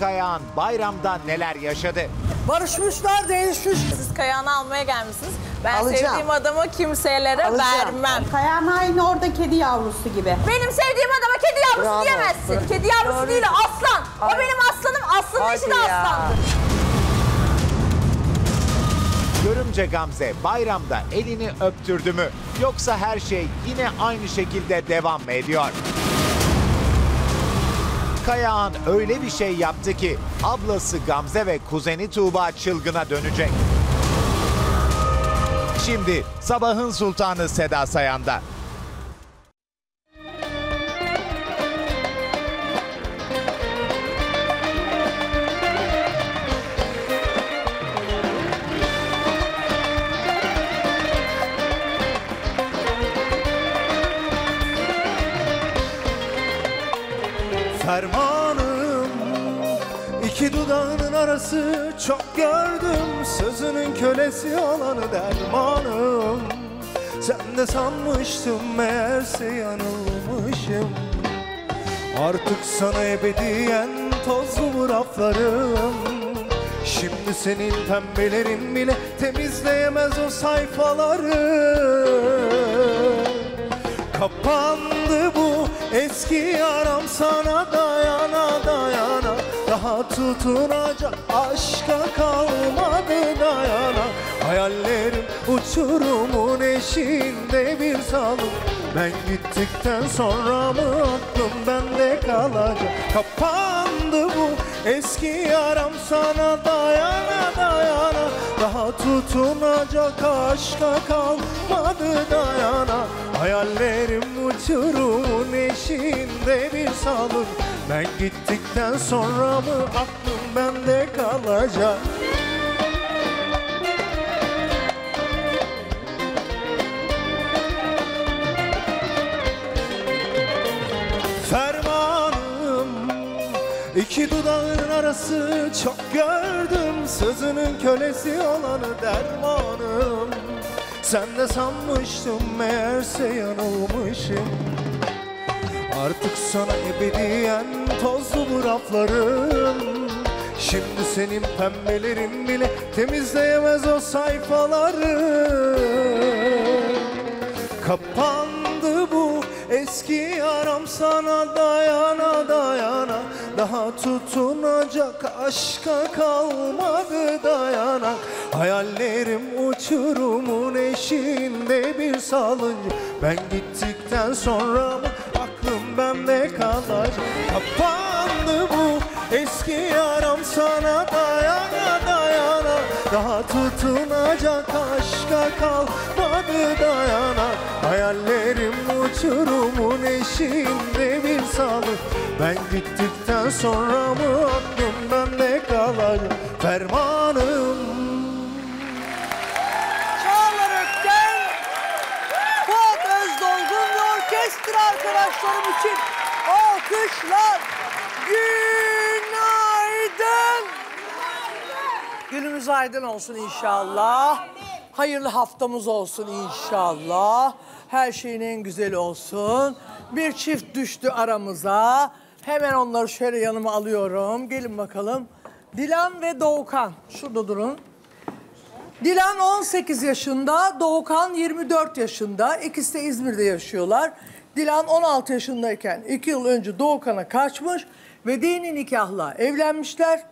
Kayağan bayramda neler yaşadı? Barışmışlar, değişmiş. Siz kayağını almaya gelmişsiniz. Ben Alacağım. sevdiğim adamı kimselere Alacağım. vermem. Kayan aynı orada kedi yavrusu gibi. Benim sevdiğim adama kedi yavrusu Bravo. diyemezsin. Kedi yavrusu Doğru. değil aslan. O benim aslanım. Aslanın eşi de aslandır. Görümce Gamze bayramda elini öptürdü mü? Yoksa her şey yine aynı şekilde devam mı ediyor? Kayağan öyle bir şey yaptı ki ablası Gamze ve kuzeni Tuğba çılgına dönecek. Şimdi sabahın sultanı Seda Sayan'da. Dudağının arası çok gördüm Sözünün kölesi olanı dermanım. Sen de sanmıştım meğerse yanılmışım. Artık sana ebediyen tozlu raflarım. Şimdi senin pembelerin bile temizleyemez o sayfaları. Kapandı bu eski yaram sana dayana dayana tutunacak aşka kalmadı dayana. Hayallerim uçurumun eşiğinde bir salım Ben gittikten sonra mı aklım bende kalacak. Kapandı bu eski yaram sana dayana dayana. Daha tutunacak aşka kalmadı dayana. Hayallerim uçurumun eşiğinde bir salın. Ben gittikten sonra mı aklım bende kalacak iki dudağın arası çok gördüm Sözünün kölesi olanı dermanım. Sen de sanmıştım meğerse yanılmışım. Artık sana ebediyen tozlu bu raflarım. Şimdi senin pembelerin bile temizleyemez o sayfaları Kapandı bu eski yaram sana dayana dayana Daha tutunacak aşka kalmadı dayanak. Hayallerim uçurumun eşiğinde bir salınca Ben gittikten sonra mı aklım bende kalacak? Kapandı bu eski yaram sana dayana dayana. Daha tutunacak aşka kalmadı dayanak Hayallerim uçurumun eşiğinde bir salı Ben gittikten sonra mı aklım bende kalacak Fermanım Çağlar Ökten, Fuat Özdolgun ve orkestra arkadaşlarım için alkışlar. Günaydın. Günümüz aydın olsun inşallah. Hayırlı haftamız olsun inşallah. Her şeyin en güzeli olsun. Bir çift düştü aramıza. Hemen onları şöyle yanıma alıyorum. Gelin bakalım. Dilan ve Doğukan. Şurada durun. Dilan 18 yaşında, Doğukan 24 yaşında. İkisi de İzmir'de yaşıyorlar. Dilan 16 yaşındayken 2 yıl önce Doğukan'a kaçmış ve dini nikahla evlenmişler.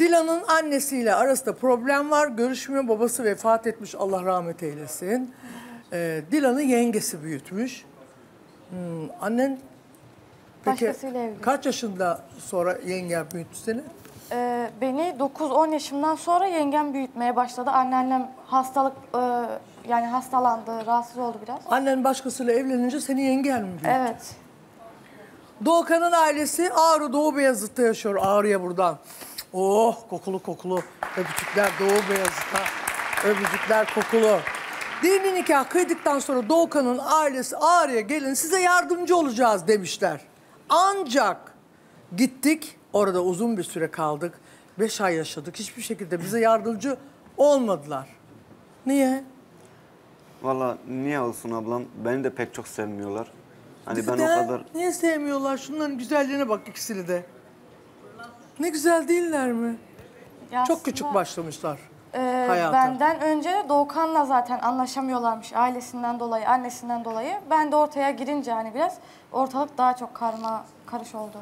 Dilan'ın annesiyle arasında problem var. Görüşmüyor. Babası vefat etmiş. Allah rahmet eylesin. Ee, Dilan'ın yengesi büyütmüş. Hmm, annen peki Başkasıyla evli. kaç yaşında sonra yengen büyüttü seni? Ee, beni 9-10 yaşımdan sonra yengem büyütmeye başladı. Anneannem hastalık e, yani hastalandı, rahatsız oldu biraz. Annen başkasıyla evlenince seni yengen mi büyüttü? Evet. Doğukan'ın ailesi Ağrı Doğu Beyazıt'ta yaşıyor. Ağrı'ya buradan. Oh kokulu kokulu. Öpücükler Doğu Beyazıt'a. Öpücükler kokulu. Dini nikah kıydıktan sonra Doğukan'ın ailesi Ağrı'ya gelin size yardımcı olacağız demişler. Ancak gittik orada uzun bir süre kaldık. Beş ay yaşadık. Hiçbir şekilde bize yardımcı olmadılar. Niye? Valla niye olsun ablam? Beni de pek çok sevmiyorlar. Hani ben o kadar Niye sevmiyorlar? Şunların güzelliğine bak ikisini de. Ne güzel değiller mi? Ya Çok aslında, küçük başlamışlar. E, hayata. Benden önce Doğukan'la zaten anlaşamıyorlarmış ailesinden dolayı, annesinden dolayı. Ben de ortaya girince hani biraz ortalık daha çok karma karış oldu.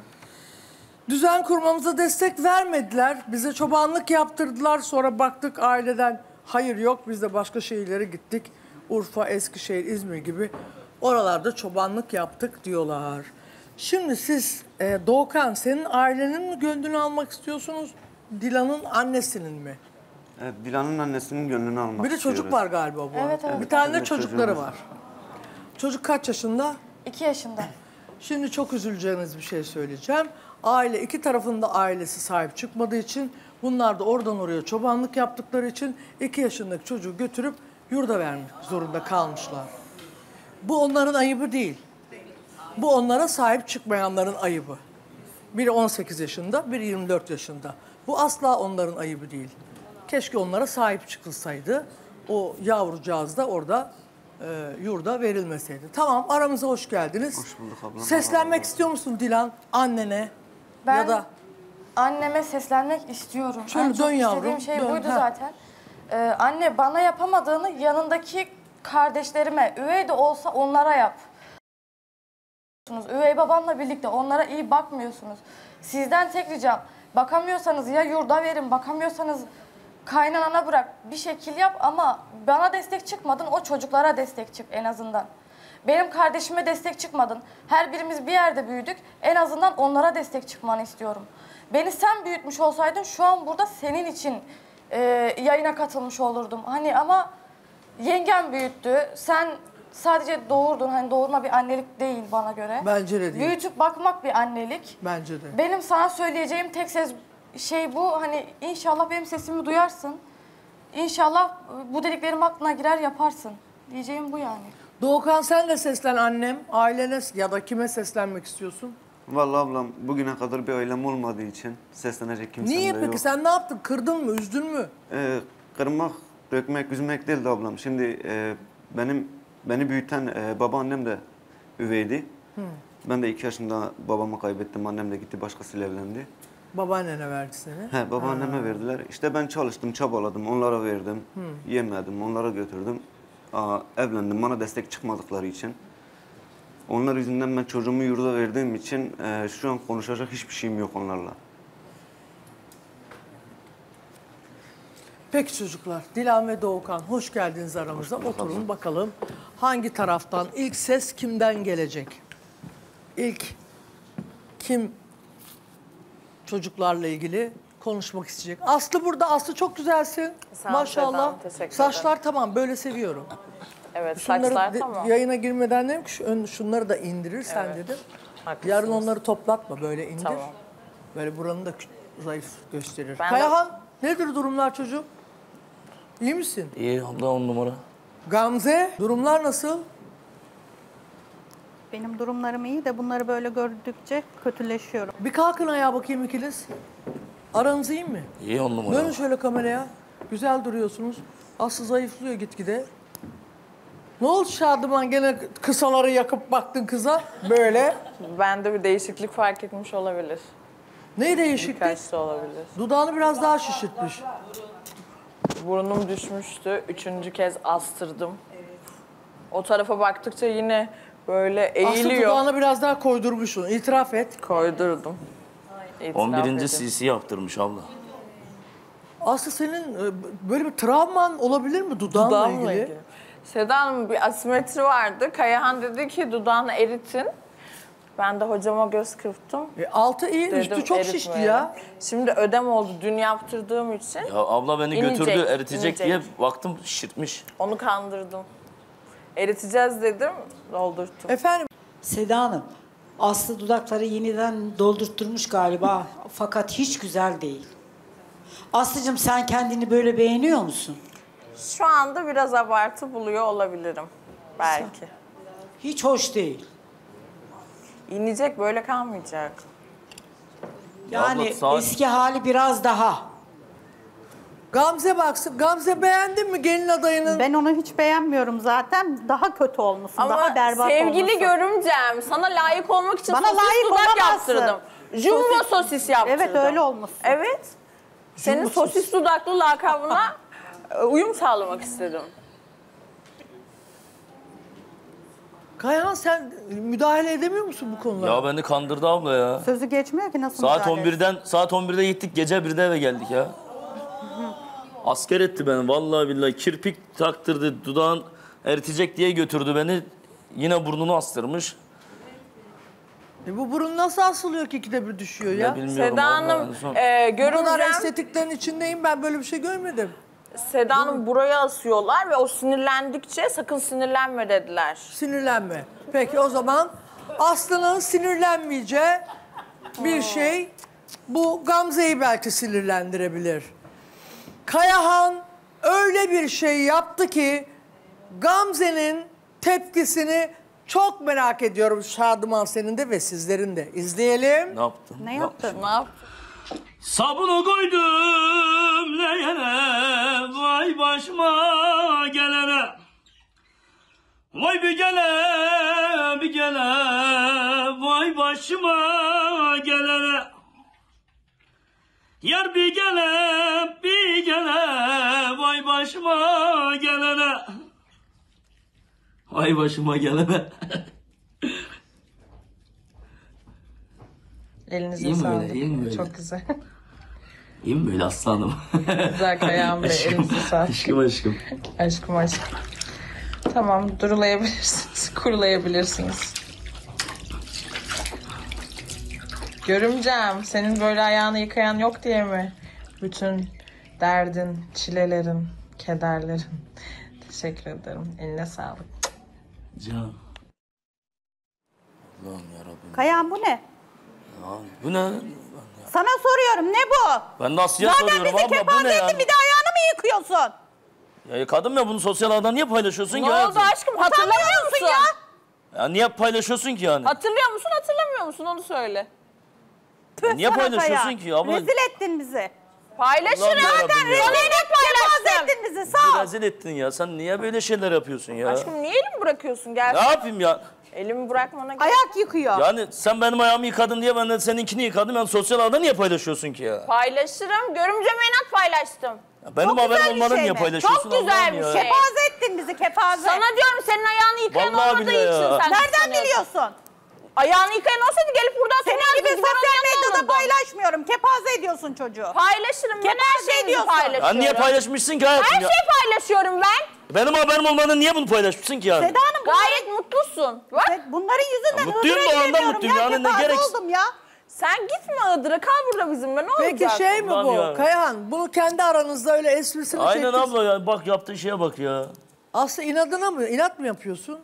Düzen kurmamıza destek vermediler. Bize çobanlık yaptırdılar. Sonra baktık aileden hayır yok. Biz de başka şehirlere gittik. Urfa, Eskişehir, İzmir gibi. Oralarda çobanlık yaptık diyorlar. Şimdi siz e, Doğukan senin ailenin mi gönlünü almak istiyorsunuz? Dilan'ın annesinin mi? Evet, Dilan'ın annesinin gönlünü almak Bir de çocuk istiyoruz. var galiba bu Evet, arada. evet. Bir tane de çocukları var. Çocuk kaç yaşında? İki yaşında. Şimdi çok üzüleceğiniz bir şey söyleyeceğim. Aile iki tarafında ailesi sahip çıkmadığı için bunlar da oradan oraya çobanlık yaptıkları için iki yaşındaki çocuğu götürüp yurda vermek zorunda kalmışlar. Bu onların ayıbı değil. Bu onlara sahip çıkmayanların ayıbı. Biri 18 yaşında, biri 24 yaşında. Bu asla onların ayıbı değil. Keşke onlara sahip çıkılsaydı. O yavrucağız da orada e, yurda verilmeseydi. Tamam aramıza hoş geldiniz. Hoş bulduk ablam. Seslenmek istiyor musun Dilan annene? Ben Ya da anneme seslenmek istiyorum. Şöyle en çok dön yavrum, istediğim şey dön, buydu ha. zaten. Ee, anne bana yapamadığını yanındaki kardeşlerime, üvey de olsa onlara yap. Üvey babamla birlikte onlara iyi bakmıyorsunuz. Sizden tek ricam bakamıyorsanız ya yurda verin, bakamıyorsanız kaynanana bırak. Bir şekil yap ama bana destek çıkmadın o çocuklara destek çık en azından. Benim kardeşime destek çıkmadın. Her birimiz bir yerde büyüdük. En azından onlara destek çıkmanı istiyorum. Beni sen büyütmüş olsaydın şu an burada senin için e, yayına katılmış olurdum. Hani ama yengem büyüttü. Sen sadece doğurdun. Hani doğurma bir annelik değil bana göre. Bence de değil. Büyütüp bakmak bir annelik. bence de. Benim sana söyleyeceğim tek ses şey bu. Hani inşallah benim sesimi duyarsın. İnşallah e, bu dediklerim aklına girer yaparsın. Diyeceğim bu yani. Doğukan sen de seslen annem, ailene ya da kime seslenmek istiyorsun? Vallahi ablam bugüne kadar bir ailem olmadığı için seslenecek kimsem Niye de peki sen ne yaptın? Kırdın mı, üzdün mü? Ee, kırmak, dökmek, üzmek değildi ablam. Şimdi e, benim beni büyüten e, babaannem de üveydi. Ben de iki yaşında babamı kaybettim. Annem de gitti başkasıyla evlendi. Babaannene verdi seni. He, babaanneme verdiler. İşte ben çalıştım, çabaladım, onlara verdim. Yemedim, onlara götürdüm. Aa, evlendim, bana destek çıkmadıkları için. Onlar yüzünden ben çocuğumu yurda verdiğim için e, şu an konuşacak hiçbir şeyim yok onlarla. Peki çocuklar, Dilan ve Doğukan hoş geldiniz aramıza. Oturun bakalım hangi taraftan, ilk ses kimden gelecek? İlk kim çocuklarla ilgili konuşmak isteyecek? Aslı burada, Aslı çok güzelsin. Sağ ol Maşallah. Teşekkür Saçlar tamam, böyle seviyorum. Evet Şunları saçlar de- tamam. yayına girmeden dedim ki şu ön- şunları da indirirsen Evet. dedim. Haklısınız. Yarın onları toplatma, böyle indir. Tamam. Böyle buranı da kü- zayıf gösterir. Ben de- Kayahan, nedir durumlar çocuğum? İyi misin? İyi abla on numara. Gamze, durumlar nasıl? Benim durumlarım iyi de bunları böyle gördükçe kötüleşiyorum. Bir kalkın ayağa bakayım ikiniz. Aranız iyi mi? İyi on numara. Dönün şöyle kameraya. Güzel duruyorsunuz. Aslı zayıflıyor gitgide. Ne oldu Şadıman gene kısaları yakıp baktın kıza? Böyle. Bende bir değişiklik fark etmiş olabilir. Ne değişiklik? Birkaç da olabilir. Dudağını biraz daha şişirtmiş. Burnum düşmüştü. Üçüncü kez astırdım. O tarafa baktıkça yine böyle Aslı eğiliyor. dudağını biraz daha koydurmuşsun. İtiraf et. Koydurdum. İtiraf 11. edeyim. CC yaptırmış abla. Aslı senin e, böyle bir travman olabilir mi dudağınla Dudağımla ilgili? ilgili. Seda Hanım bir asimetri vardı. Kayahan dedi ki dudağını eritin. Ben de hocama göz kırptım. E, altı iyi, üstü Dedim, çok şişti eritmeyelim. ya. Şimdi ödem oldu dün yaptırdığım için. Ya abla beni İnecek, götürdü eritecek inecek. diye baktım şişirtmiş. Onu kandırdım. Eriteceğiz dedim, doldurttum. Efendim Seda Hanım, Aslı dudakları yeniden doldurtturmuş galiba fakat hiç güzel değil. Aslıcığım sen kendini böyle beğeniyor musun? Şu anda biraz abartı buluyor olabilirim. Belki. Hiç hoş değil. İnecek böyle kalmayacak. Yani Abla, saat- eski hali biraz daha. Gamze baksın. Gamze beğendin mi gelin adayının? Ben onu hiç beğenmiyorum zaten. Daha kötü olmuşsun, Ama daha berbat sevgili olmuşsun. görümcem sana layık olmak için Bana sosis layık dudak olamazsın. yaptırdım. Jumbo sosis yaptırdım. Evet öyle olması. Evet. Senin sosis dudaklı lakabına uyum sağlamak istedim. Kayhan sen müdahale edemiyor musun bu konulara? Ya beni kandırdı abla ya. Sözü geçmiyor ki nasıl Saat müdahale etsin? 11'den saat 11'de gittik gece 1'de eve geldik ya. Asker etti beni vallahi billahi kirpik taktırdı dudağın eritecek diye götürdü beni. Yine burnunu astırmış. E bu burun nasıl asılıyor ki ikide bir düşüyor ya? Ya bilmiyorum Seda Hanım son- e, Bu kadar görümcem, estetiklerin içindeyim ben böyle bir şey görmedim. Seda Hanım buraya asıyorlar ve o sinirlendikçe sakın sinirlenme dediler. Sinirlenme. Peki o zaman Aslı'nın sinirlenmeyeceği bir şey bu Gamze'yi belki sinirlendirebilir. Kayahan öyle bir şey yaptı ki Gamze'nin tepkisini çok merak ediyorum Şadıman senin de ve sizlerin de. İzleyelim. Ne yaptın? Ne yaptın? Ne yaptın? Sabunu koydum leğene, vay başıma gelene. Vay bir gele, bir gele, vay başıma gelene. Yar bir gele, bir gele, vay başıma gelene. Vay başıma gelene. Elinize İyi sağlık. böyle, iyi mi böyle? Çok güzel. İyi mi böyle aslanım? güzel Kayahan Bey. aşkım, Elinize sağlık. aşkım aşkım. Aşkım aşkım. Tamam durulayabilirsiniz. Kurulayabilirsiniz. Görümcem senin böyle ayağını yıkayan yok diye mi? Bütün derdin, çilelerin, kederlerin. Teşekkür ederim. Eline sağlık. Can. Allah'ım yarabbim. Kayahan bu ne? Ya, bu ne? Sana soruyorum ne bu? Ben Zaten soruyorum abla bu ne yani? bir de ayağını mı yıkıyorsun? Ya yıkadım ya bunu sosyal ağda niye paylaşıyorsun Ne ki oldu hayatım? aşkım hatırlamıyor musun? ya. Ya niye paylaşıyorsun ki yani? Hatırlıyor musun hatırlamıyor musun onu söyle. Tüh niye sana paylaşıyorsun ki abla? Rezil ettin bizi. Paylaşırım. Sana ne Kepaze paylaştım? ettin bizi sağ ol. rezil ettin ya. Sen niye böyle şeyler yapıyorsun ya? Aşkım niye elimi bırakıyorsun? Gel. Ne yapayım ya? Elimi bırakmana gerek Ayak yıkıyor. Yani sen benim ayağımı yıkadın diye ben de seninkini yıkadım. Yani sosyal ağda niye paylaşıyorsun ki ya? Paylaşırım. Görümceme inat paylaştım. Ya benim Çok güzel haberim bir olmadan şey niye mi? paylaşıyorsun? Çok güzel Allah'ım bir ya. şey. Kepaze ettin bizi kepaze. Sana diyorum senin ayağını yıkayan Vallahi olmadığı billahi için ya. sen Nereden kıskanıyorsun. biliyorsun? Ayağını yıkayan olsaydı gelip burada Senin gibi Ben sosyal medyada paylaşmıyorum. Kepaze ediyorsun çocuğu. Paylaşırım. Ben Kepaze her şeyi ediyorsun. paylaşıyorum. Ya niye paylaşmışsın ki hayatım Her ya? şeyi paylaşıyorum ben. Benim haberim olmadan niye bunu paylaşmışsın ki yani? Seda Hanım bunları- Gayet mutlusun. Bak bunların yüzünden mutluyum da o anda mutluyum. ya. Yani ne Kepaze gerek- oldum ya. sen gitme Iğdır'a kal burada bizimle ne Peki olacak? şey mi bu? ya. Kayahan bunu kendi aranızda öyle esprisini Aynen çektiniz. abla ya. Bak yaptığın şeye bak ya. Aslı inadına mı? İnat mı yapıyorsun?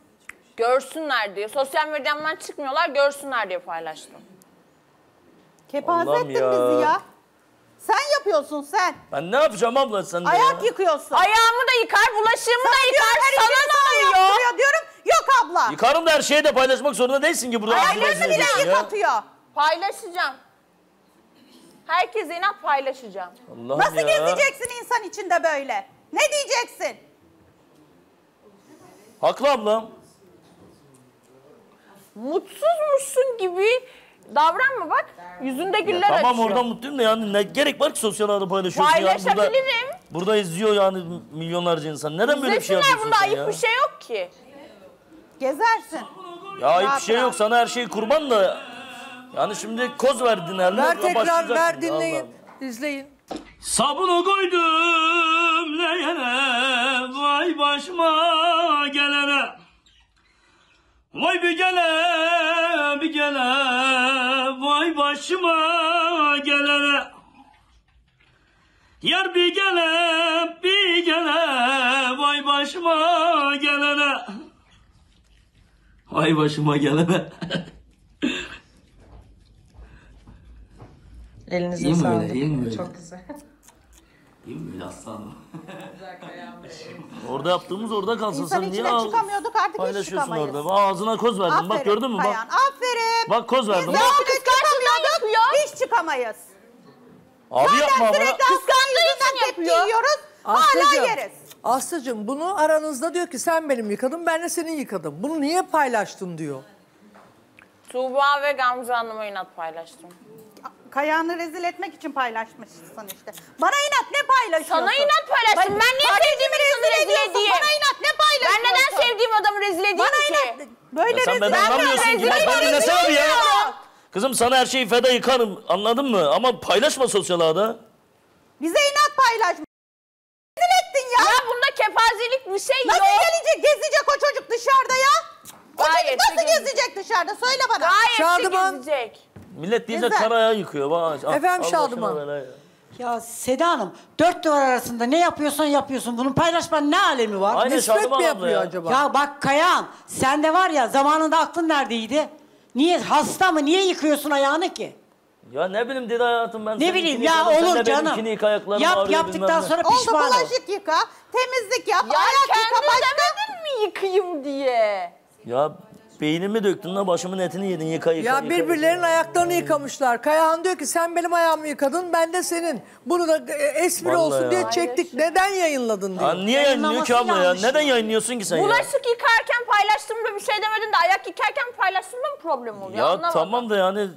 Görsünler diye. Sosyal medyamdan çıkmıyorlar görsünler diye paylaştım. Kepaze Allah'ım ettin ya. bizi ya. Sen yapıyorsun sen. Ben ne yapacağım abla sen de Ayak ya? yıkıyorsun. Ayağımı da yıkar, bulaşığımı da diyorum, yıkar. her Sana ne oluyor? yaptırıyor diyorum. Yok abla. Yıkarım da her şeyi de paylaşmak zorunda değilsin ki burada. Ayaklarını rezil bile yıkatıyor. Paylaşacağım. Herkese inat paylaşacağım. Allah'ım Nasıl ya. gezeceksin insan içinde böyle? Ne diyeceksin? Haklı ablam. Mutsuzmuşsun gibi davranma bak. Yüzünde güller Tamam açıyor. orada mutluyum da yani ne gerek var ki sosyal ağda paylaşıyorsun yani burada. Paylaşabilirim. Burada izliyor yani milyonlarca insan. Neden böyle bir şey İzlesinler yapıyorsun bunda sen ayıp ya? bir şey yok ki. Gezersin. Ya ayıp bir şey yok sana her şey kurban da. Yani şimdi koz verdin eline. Ver tekrar ver dinleyin. İzleyin. Sabunu koydum leğene, vay başıma gelene. Vay bir gele, bir gele, vay başıma gelene. Yar bir gele, bir gele, vay başıma gelene. Vay başıma gelene. Elinize sağlık. Çok güzel. Değil mi böyle aslanım? orada yaptığımız orada kalsın. İnsan Sen niye içine al- çıkamıyorduk artık hiç paylaşıyorsun çıkamayız. orada? Ağzına koz verdim. Aferin Bak gördün mü? Bak, Kayan, aferin. bak koz verdim. Biz Bak. et çıkamıyorduk. Hiç çıkamayız. Abi yapma sürekli Aslı'nın yüzünden tepki yapıyor. yiyoruz. Hala yeriz. Aslıcığım bunu aranızda diyor ki sen benim yıkadın ben de senin yıkadım. Bunu niye paylaştın diyor. Tuğba ve Gamze Hanım'a inat paylaştım. Kayağını rezil etmek için paylaşmışsın işte. Bana inat ne paylaşıyorsun? Sana inat paylaştım. Ben niye Kardeşimi sevdiğim insanı rezil ediyorsun. edeyim? Bana inat ne Ben paylaşıyorsun? neden sevdiğim adamı rezil edeyim Bana ki? inat böyle Ya sen rezil beni anlamıyorsun ki. rezil Bak ben dinlesene bir ya. Kızım sana her şeyi feda yıkarım anladın mı? Ama paylaşma sosyal ağda. Bize inat paylaşma. Rezil ettin ya. Ya bunda kepazelik bir şey Nasıl yok. gelecek gezecek o çocuk dışarıda ya? O Gayet çocuk nasıl gezecek dışarıda? Söyle bana. Gayet Şadıman. gezecek. Millet diyecek Güzel. karaya yıkıyor. Bak, al- Efendim al Şadıman. Ya Seda Hanım dört duvar arasında ne yapıyorsan yapıyorsun. Bunun paylaşmanın ne alemi var? Aynen mi abla yapıyor ya. acaba? Ya bak Kayahan sen de var ya zamanında aklın neredeydi? Niye hasta mı? Niye yıkıyorsun ayağını ki? Ya ne bileyim dedi hayatım ben. Ne seninkini bileyim ya yıkadım, sen olur canım. benimkini Yap ağrıyor, yaptıktan ne. sonra Oldu pişman ol. bulaşık yıka, temizlik yap, Ya ayak yıka kendin başka. demedin mi yıkayım diye? Ya beynimi döktün la başımın etini yedin yıka yıka. Ya yıka, birbirlerinin yıka. ayaklarını yıkamışlar. Kayahan diyor ki sen benim ayağımı yıkadın ben de senin. Bunu da e, espri Vallahi olsun ya. diye çektik. Neden yayınladın Ya diyor. niye yayınlıyor ki abla ya? Neden ya. yayınlıyorsun ki sen ya? Bulaşık yıkarken paylaştığımda bir şey demedin de ayak yıkarken paylaştığımda mı problem oluyor? Ya Anlamadım. tamam da yani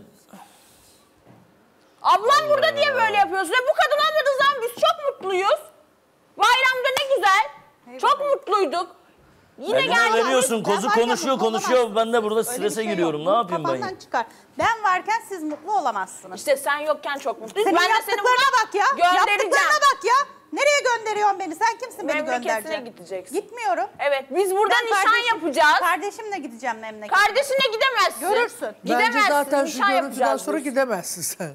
Ablam burada diye böyle yapıyorsun. Ve bu kadın olmadığı zaman biz çok mutluyuz. Bayramda ne güzel. Çok mutluyduk. Yine Eline geldi. veriyorsun kozu varken konuşuyor mutlu konuşuyor ben de burada Öyle bir strese şey giriyorum yok. ne Bunu yapayım ben? kafandan çıkar. Ben varken siz mutlu olamazsınız. İşte sen yokken çok mutluyuz. Senin ben de seni yaptıklarına buradan bak ya. göndereceğim. Yaptıklarına bak ya. Nereye gönderiyorsun beni? Sen kimsin beni Memleketine göndereceksin? gideceksin. Gitmiyorum. Evet biz burada Ben nişan kardeşim- yapacağız. Kardeşimle gideceğim memlekete. Kardeşine gidemezsin. Görürsün. Gidemezsin. Bence zaten şu nişan görüntüden yapacağız sonra biz. gidemezsin sen.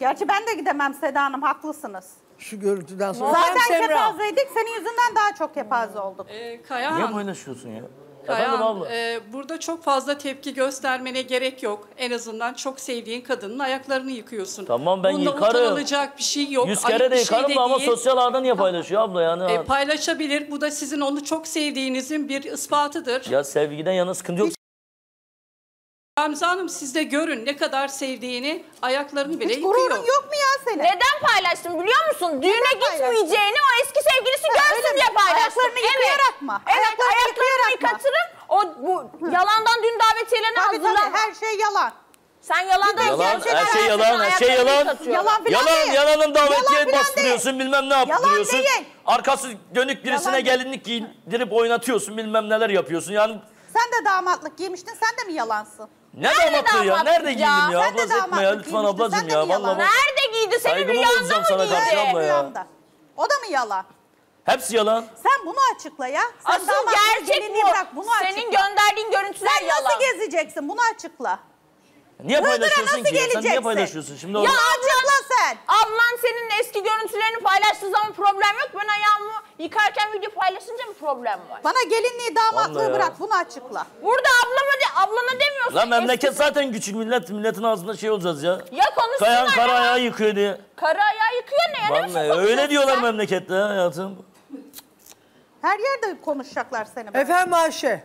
Gerçi ben de gidemem Seda Hanım. Haklısınız. Şu görüntüden sonra. Zaten kepazeydik. Senin yüzünden daha çok kepaze olduk. Ee, Niye Kayahan, paylaşıyorsun ya? Kayahan Efendim abla? e, burada çok fazla tepki göstermene gerek yok. En azından çok sevdiğin kadının ayaklarını yıkıyorsun. Tamam, ben Bunda yıkarım. utanılacak bir şey yok. Yüz kere de şey yıkarım da ama değil. sosyal ağda niye paylaşıyor abla yani? E, paylaşabilir. Bu da sizin onu çok sevdiğinizin bir ispatıdır. ya sevgiden yana sıkıntı yok. Gamze Hanım siz de görün ne kadar sevdiğini ayaklarını bile Hiç yıkıyor. gururun yok mu ya senin? Neden paylaştım biliyor musun? Düğüne paylaştın? gitmeyeceğini o eski sevgilisi görsün öyle mi? diye paylaştım. Ayaklarını yıkayarak mı? Evet Ayaklarını ayaklarını yıkayarak mı? yıkatırım. O bu yalandan düğün davetiyelerini Tabii tabii her şey yalan. Sen yalandan Yalan, her şey yalan, her şey yalan. Yalan filan Yalan, değil. yalanın davetiye Yalan filan bastırıyorsun bilmem ne Yalan yaptırıyorsun. değil. Arkası dönük birisine Yalan. gelinlik giydirip oynatıyorsun bilmem neler yapıyorsun. Yani Sen de damatlık giymiştin. Sen de mi yalansın? Ne Nerede damatlığı ya? damatlık Nerede ya? giydim ya? Sen de Ablası etme ya damatlık lütfen giymiştin, ablacığım sen de ya. yalan? Vallahi bak. Nerede giydi? Senin Saygımı rüyanda bozacağım mı sana giydi? abla ya. Rüyamda. O da mı yalan? Hepsi yalan. Sen bunu açıkla ya. Sen Asıl damatlık gerçek gelinliği bu. bırak bunu Senin açıkla. gönderdiğin görüntüler Sen yalan. nasıl gezeceksin? Bunu açıkla. Niye Iğdır'a paylaşıyorsun nasıl ki? ya? Sen niye geleceksin? paylaşıyorsun? Şimdi Ya orada- Açıkla sen. Ablan senin eski görüntülerini paylaştığı zaman problem yok. Ben ayağımı yıkarken video paylaşınca mı problem var? Bana gelinliği damatlığı ya. bırak. Bunu açıkla. Burada ablama de, ablana demiyorsun. Lan memleket Eski- zaten küçük millet. Milletin ağzında şey olacağız ya. Ya konuşsunlar Kayan kara ya. ayağı yıkıyor diye. Kara ayağı yıkıyor ne ya? Biçim Vallahi öyle diyorlar memlekette ya hayatım. Her yerde konuşacaklar seni. böyle. Efendim Ayşe.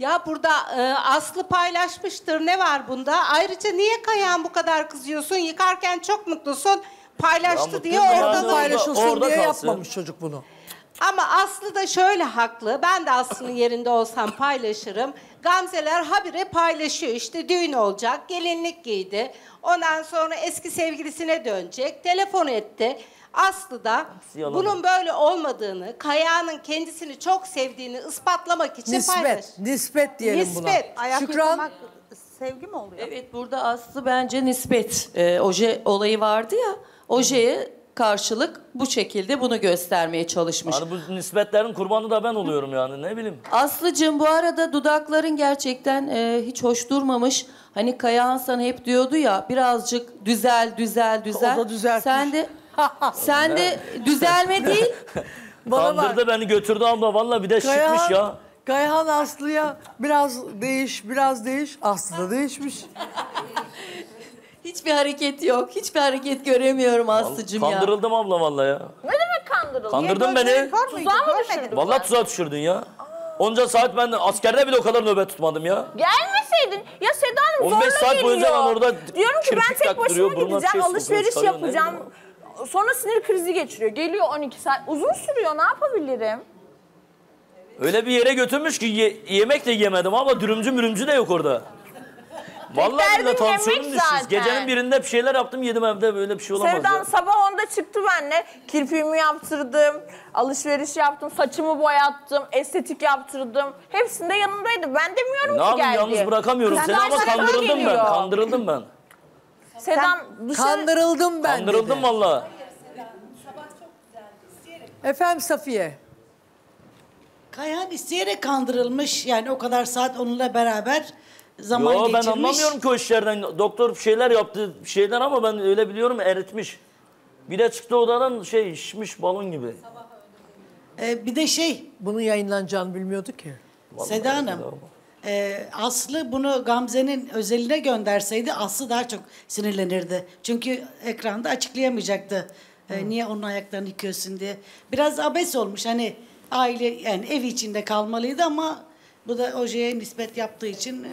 Ya burada e, Aslı paylaşmıştır. Ne var bunda? Ayrıca niye Kayahan bu kadar kızıyorsun? Yıkarken çok mutlusun. Paylaştı Ya diye mutluyum. Orada- Paylaşılsın orada diye kalsın. yapmamış çocuk bunu. Ama Aslı da şöyle haklı. Ben de Aslı'nın yerinde olsam paylaşırım. Gamzeler habire paylaşıyor. İşte düğün olacak, gelinlik giydi. Ondan sonra eski sevgilisine dönecek. Telefon etti. Aslı da yalan. bunun böyle olmadığını, Kaya'nın kendisini çok sevdiğini ispatlamak için paylaş. Nispet. Nispet diyelim Nispet. buna. Ayak Şükran. sevgi mi oluyor? Evet burada Aslı bence nispet e, oje olayı vardı ya ojeye karşılık bu şekilde bunu göstermeye çalışmış. Yani bu nispetlerin kurbanı da ben oluyorum yani ne bileyim. Aslıcığım bu arada dudakların gerçekten e, hiç hoş durmamış. Hani Kayahan sana hep diyordu ya birazcık düzel düzel düzel. O da düzeltmiş. Sen de sen de düzelme değil. Bana bak. Kandırdı beni götürdü abla valla bir de şıkmış Kayhan, ya. Kayhan Aslı'ya biraz değiş, biraz değiş. Aslı da değişmiş. Hiçbir hareket yok. Hiçbir hareket göremiyorum Aslıcığım ya. Kandırıldım abla valla ya. Ne demek kandırıldın? Kandırdın beni. Tuzağa mı düşürdün? Valla tuzağa düşürdün ya. Onca saat ben askerde bile o kadar nöbet tutmadım ya. Gelmeseydin. Ya Seda Hanım 15 zorla saat geliyor. boyunca ben orada Diyorum ki ben kirpik tek başıma taktırıyor, burnuna bir gideceğim, sokuyor, alışveriş çıkarıyor, ne yapacağım. Sonra sinir krizi geçiriyor. Geliyor 12 saat. Uzun sürüyor. Ne yapabilirim? Öyle bir yere götürmüş ki ye- yemek de yemedim ama dürümcü mürümcü de yok orada. Vallahi derdin billahi tansiyonum yemek zaten. Gecenin birinde bir şeyler yaptım yedim evde böyle bir şey olamaz ya. sabah onda çıktı benle. Kirpiğimi yaptırdım, alışveriş yaptım, saçımı boyattım, estetik yaptırdım. Hepsinde yanımdaydı. Ben demiyorum Ne ki yapayım gel yalnız bırakamıyorum Sen seni ama kandırıldım ben. geliyor. Kandırıldım ben. Sedam dışarı... Kandırıldım ben Kandırıldım dedi. valla. Efendim Safiye. Kayhan isteyerek kandırılmış. Yani o kadar saat onunla beraber zaman Yo ben geçirmiş. anlamıyorum ki o işlerden. Doktor bir şeyler yaptı bir şeyler ama ben öyle biliyorum eritmiş. Bir de çıktı odadan şey şişmiş balon gibi. Ee, bir de şey Bunun yayınlanacağını bilmiyordu ki. Seda Hanım. E, Aslı bunu Gamze'nin özeline gönderseydi Aslı daha çok sinirlenirdi. Çünkü ekranda açıklayamayacaktı. e, niye onun ayaklarını yıkıyorsun diye. Biraz abes olmuş hani aile yani ev içinde kalmalıydı ama bu da ojeye nispet yaptığı için e,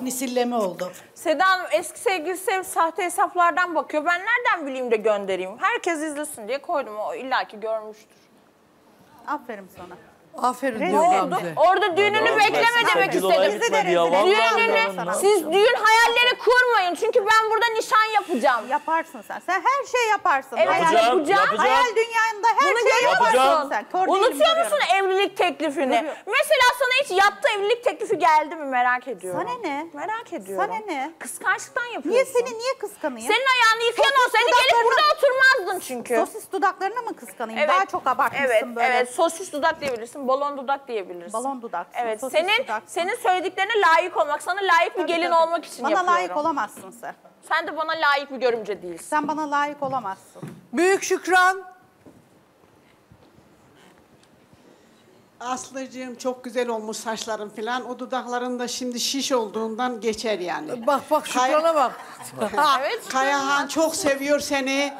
misilleme oldu. Seda Hanım eski sevgilisi hep sahte hesaplardan bakıyor. Ben nereden bileyim de göndereyim? Herkes izlesin diye koydum. O illaki görmüştür. Aferin sana. Aferin Ne diyor oldu? Gamze. Orada düğününü Vallahi bekleme demek istedim. Düğününü, siz düğün hayalleri kurmayın. Çünkü ben burada nişan yapacağım. Yaparsın sen. Sen her şey yaparsın. Evet Hayal, Yapacağım, hayal dünyanda her Bunu şey görüyor Yapacağım. musun? sen. Kör Unutuyor musun evlilik teklifini? Görüyorum. Mesela sana hiç yatta evlilik teklifi geldi mi merak ediyorum. Sana ne? Merak ediyorum. Sana ne? Kıskançlıktan Niye yapıyorsun. seni niye kıskanayım? Senin ayağını yıkayan Sosis olsaydı gelip dudaklarını- burada oturmazdın çünkü. Sosis dudaklarını mı kıskanayım? Daha çok abartmışsın evet, böyle. Evet, sosis dudak diyebilirsin, balon dudak diyebilirsin. Balon dudaksın, Evet, sosis senin dudaksın. senin söylediklerine layık olmak, sana layık bir Tabii, gelin tabii. olmak için Bana yapıyorum. layık olamazsın sen. Sen de bana layık bir görümce değilsin. Sen bana layık olamazsın. Büyük Şükran. Aslıcığım çok güzel olmuş saçların falan. O dudakların da şimdi şiş olduğundan geçer yani. Bak bak Şükran'a bak. evet. Kayahan çok seviyor seni.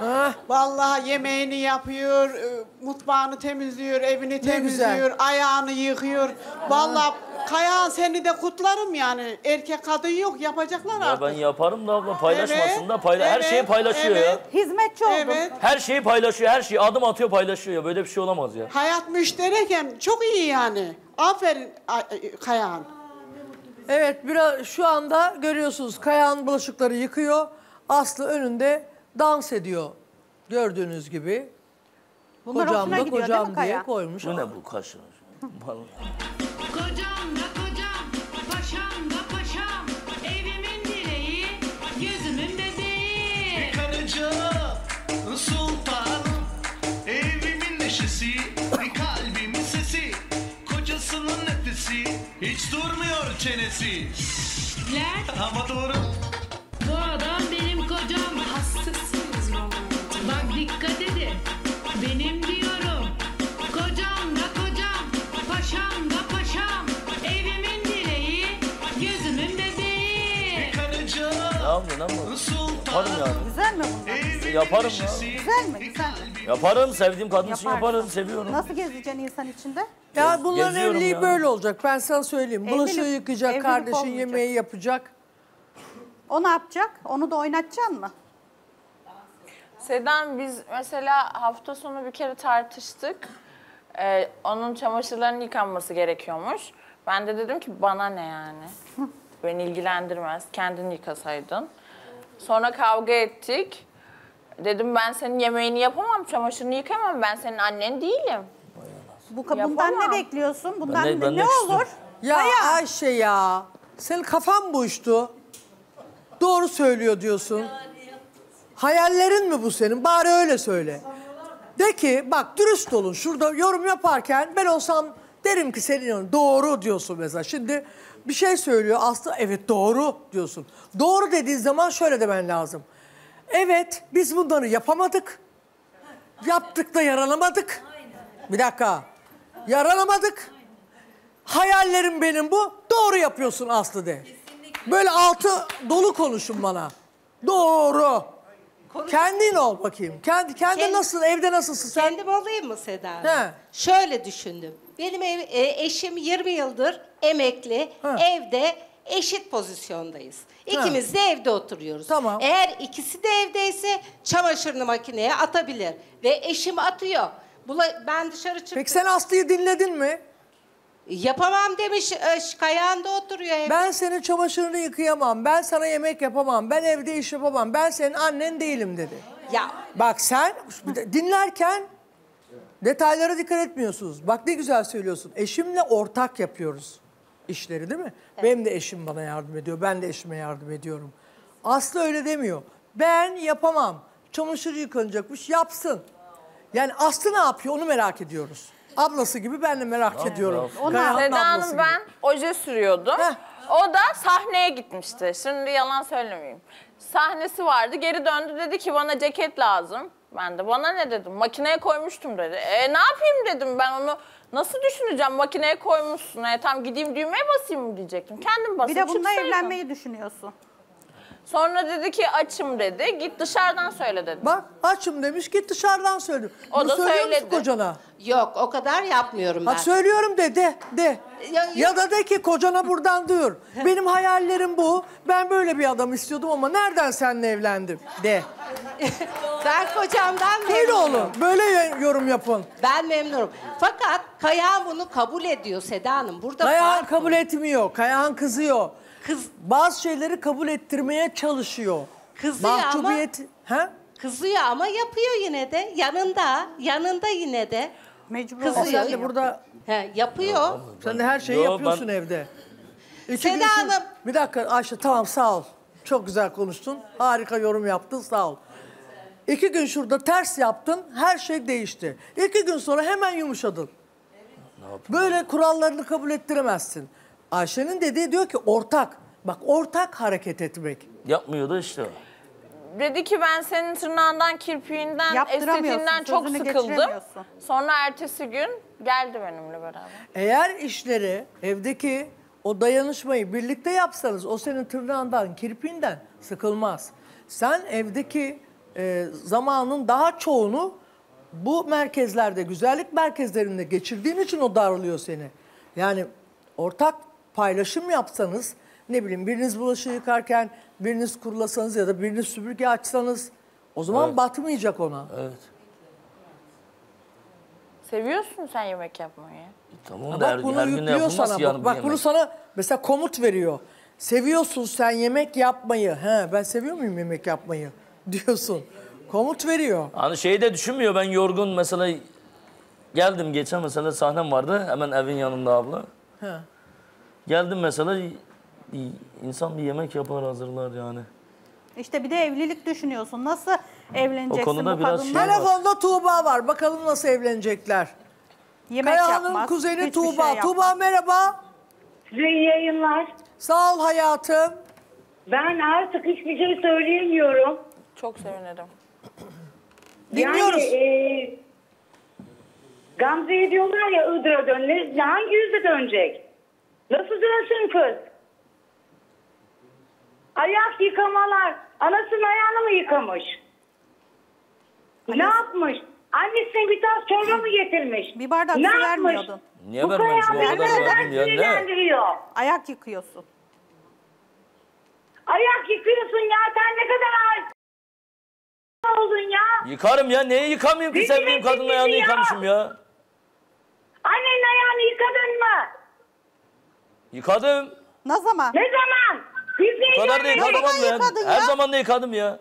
Vallahi yemeğini yapıyor, e, mutfağını temizliyor, evini temizliyor, ayağını yıkıyor. Vallahi Kayahan seni de kutlarım yani. Erkek kadın yok yapacaklar Ya artık. ben yaparım da abla paylaşmasın Evet, da payla her evet, şeyi paylaşıyor ya. evet. Hizmetçi oldun. Evet. Her şeyi paylaşıyor, her şeyi adım atıyor paylaşıyor ya. Böyle bir şey olamaz ya. Hayat müştereken çok iyi yani. Aferin Ay- Ay- Kayahan. Evet biraz şu anda görüyorsunuz Kayahan bulaşıkları yıkıyor. Aslı önünde dans ediyor. Gördüğünüz gibi. Bunlar kocam hoşuna da gidiyor değil kocam diye Kaya? koymuş. Bu ne bu kaşın? Vallahi. Hiç durmuyor çenesi. Ler, Ama doğru. bu adam benim kocam. Hastasıyız Bak dikkat edin, benim diyorum. Kocam da kocam, paşam da paşam, evimin direği, gözümün bebeği. Karıcığım, Ne yapıyorsun lan bu? Yaparım yani. Güzel mi bunlar? Yaparım ya. Güzel mi? Güzel mi? Yaparım, sevdiğim kadın için Yaparsın. yaparım, seviyorum. Nasıl gezeceksin insan içinde? Ya bunların geziyorum evliliği ya. böyle olacak. Ben sana söyleyeyim. Bulaşığı Evlilik- yıkayacak, evlilik kardeşin olmayacak. yemeği yapacak. O ne yapacak? Onu da oynatacaksın mı? Sedan biz mesela hafta sonu bir kere tartıştık. Ee, onun çamaşırlarının yıkanması gerekiyormuş. Ben de dedim ki bana ne yani? Beni ilgilendirmez. Kendin yıkasaydın. Sonra kavga ettik. Dedim ben senin yemeğini yapamam, çamaşırını yıkayamam. Ben senin annen değilim. Bu, bundan Yapamam. ne bekliyorsun? Bundan ne- ne, ben ne ne olur? Ya Ayşe ya. Senin kafan bu uçtu. Doğru söylüyor diyorsun. Hayallerin mi bu senin? Bari öyle söyle. De ki bak dürüst olun. Şurada yorum yaparken ben olsam derim ki senin doğru diyorsun mesela. Şimdi bir şey söylüyor Aslı evet doğru diyorsun. Doğru dediğin zaman şöyle demen lazım. Evet biz bunları yapamadık. Yaptık da yaranamadık. Bir dakika. Yaranamadık. Hayallerim benim bu. Doğru yapıyorsun Aslı de. Böyle altı dolu konuşun bana. Doğru. Kendin ol bakayım. Kendi kendi Kendi- nasıl evde nasılsın sen? Kendim olayım mı Seda? He. Şöyle düşündüm. Benim ev- e, eşim 20 yıldır emekli, evde eşit pozisyondayız. İkimiz de evde oturuyoruz. Tamam. Eğer ikisi de evdeyse çamaşırını makineye atabilir ve eşim atıyor. Bula, ben dışarı çıktım. Peki sen Aslı'yı dinledin mi? Yapamam demiş e, Kayahan'da oturuyor evde. Ben senin çamaşırını yıkayamam. Ben sana yemek yapamam. Ben evde iş yapamam. Ben senin annen değilim dedi. Ya Bak sen dinlerken detaylara dikkat etmiyorsunuz. Bak ne güzel söylüyorsun. Eşimle ortak yapıyoruz işleri değil mi? Benim de eşim bana yardım ediyor. Ben de eşime yardım ediyorum. Aslı öyle demiyor. Ben yapamam. Çamaşır yıkanacakmış yapsın. Yani Aslı ne yapıyor onu merak ediyoruz. Ablası gibi ben de merak ediyorum. Kayahan'ın Seda Hanım gibi. ben oje sürüyordum. O da sahneye gitmişti. Şimdi yalan söylemeyeyim. Sahnesi vardı. Geri döndü dedi ki bana ceket lazım. Ben de bana ne dedim? Makineye koymuştum dedi. E ne yapayım dedim ben onu nasıl düşüneceğim? Makineye koymuşsun. E tam gideyim düğmeye basayım mı diyecektim. Kendim basıp Bir de bununla çıksaydım. evlenmeyi düşünüyorsun. Sonra dedi ki açım dedi. Git dışarıdan söyle dedi. Bak açım demiş git dışarıdan söyle. O Bunu da söylüyor musun söyledi. kocana? Yok o kadar yapmıyorum ben. Bak söylüyorum de de de. Ya- Ya, da de ki kocana buradan duyur. Benim hayallerim bu. Ben böyle bir adam istiyordum ama nereden seninle evlendim de. Ben kocamdan Böyle memnunum. olun. Böyle yorum yapın. Ben memnunum. Fakat Kayahan bunu kabul ediyor Seda Hanım. Burada Kayahan fark kabul etmiyor. Kayahan kızıyor. Kız bazı şeyleri kabul ettirmeye çalışıyor. Kızıyor ama- Mahcubiyet, ha? Kızıyor ama yapıyor yine de. Yanında, yanında yine de. Mecbur Kızıyor. Sen de burada He, yapıyor. sen de her şeyi Yo, yapıyorsun ben- evde. İki Seda gün Hanım. Bir dakika Ayşe tamam sağ ol. Çok güzel konuştun. Harika yorum yaptın sağ ol. İki gün şurada ters yaptın her şey değişti. İki gün sonra hemen yumuşadın. Böyle kurallarını kabul ettiremezsin. Ayşe'nin dediği diyor ki ortak. Bak ortak hareket etmek. Yapmıyordu işte. Dedi ki ben senin tırnağından, kirpiğinden, estetiğinden çok sıkıldım. Sonra ertesi gün geldi benimle beraber. Eğer işleri evdeki o dayanışmayı birlikte yapsanız o senin tırnağından, kirpiğinden sıkılmaz. Sen evdeki e, zamanın daha çoğunu bu merkezlerde, güzellik merkezlerinde geçirdiğin için o daralıyor seni. Yani ortak paylaşım yapsanız, ne bileyim biriniz bulaşığı yıkarken biriniz kurulasanız ya da biriniz süpürge açsanız o zaman Evet. batmayacak ona. Evet. Seviyorsun sen yemek yapmayı. Tamam Ha da her, bak bunu her gün yapılmaz sana. bak, yani bak yemek. bunu sana mesela komut veriyor. Seviyorsun sen yemek yapmayı. He ben seviyor muyum yemek yapmayı diyorsun. Komut veriyor. Hani şeyi de düşünmüyor ben yorgun mesela geldim geçen mesela sahnem vardı hemen evin yanında abla. He. Geldim mesela insan bir yemek yapar hazırlar yani. İşte bir de evlilik düşünüyorsun. Nasıl evleneceksin O konuda bu biraz kadınla? şey. Telefonda Tuğba var. Bakalım nasıl evlenecekler. Yemek Kayahan'ın yapmaz, kuzeni hiçbir Tuğba. şey yapmaz. Tuğba merhaba. Size iyi yayınlar. Sağ ol hayatım. Ben artık hiçbir şey söyleyemiyorum. Çok sevinirim. Dinliyoruz. Yani, e, Gamze'ye diyorlar ya Iğdır'a dön. Ne, hangi yüzle dönecek? Nasıl dönsün kız? Ayak yıkamalar. Anasının ayağını mı yıkamış? Ne yapmış? Annesine bir tas çorba mı getirmiş? Bir bardak ne su yapmış? vermiyordun. Niye Bu vermemiş bu kadar neden verdim ya ne? sinirlendiriyor? Ayak yıkıyorsun. Ayak yıkıyorsun ya sen ne kadar ağır oldun ya. Yıkarım ya neyi yıkamayayım ki sevdiğim yemek kadının ayağını ya. yıkamışım ya. Annenin ayağını yıkadın mı? Yıkadım. Ne zaman? Ne zaman? Biz Bu kadar da yıkadım zaman abla ya. yıkadın Her ya? zaman da yıkadım ya.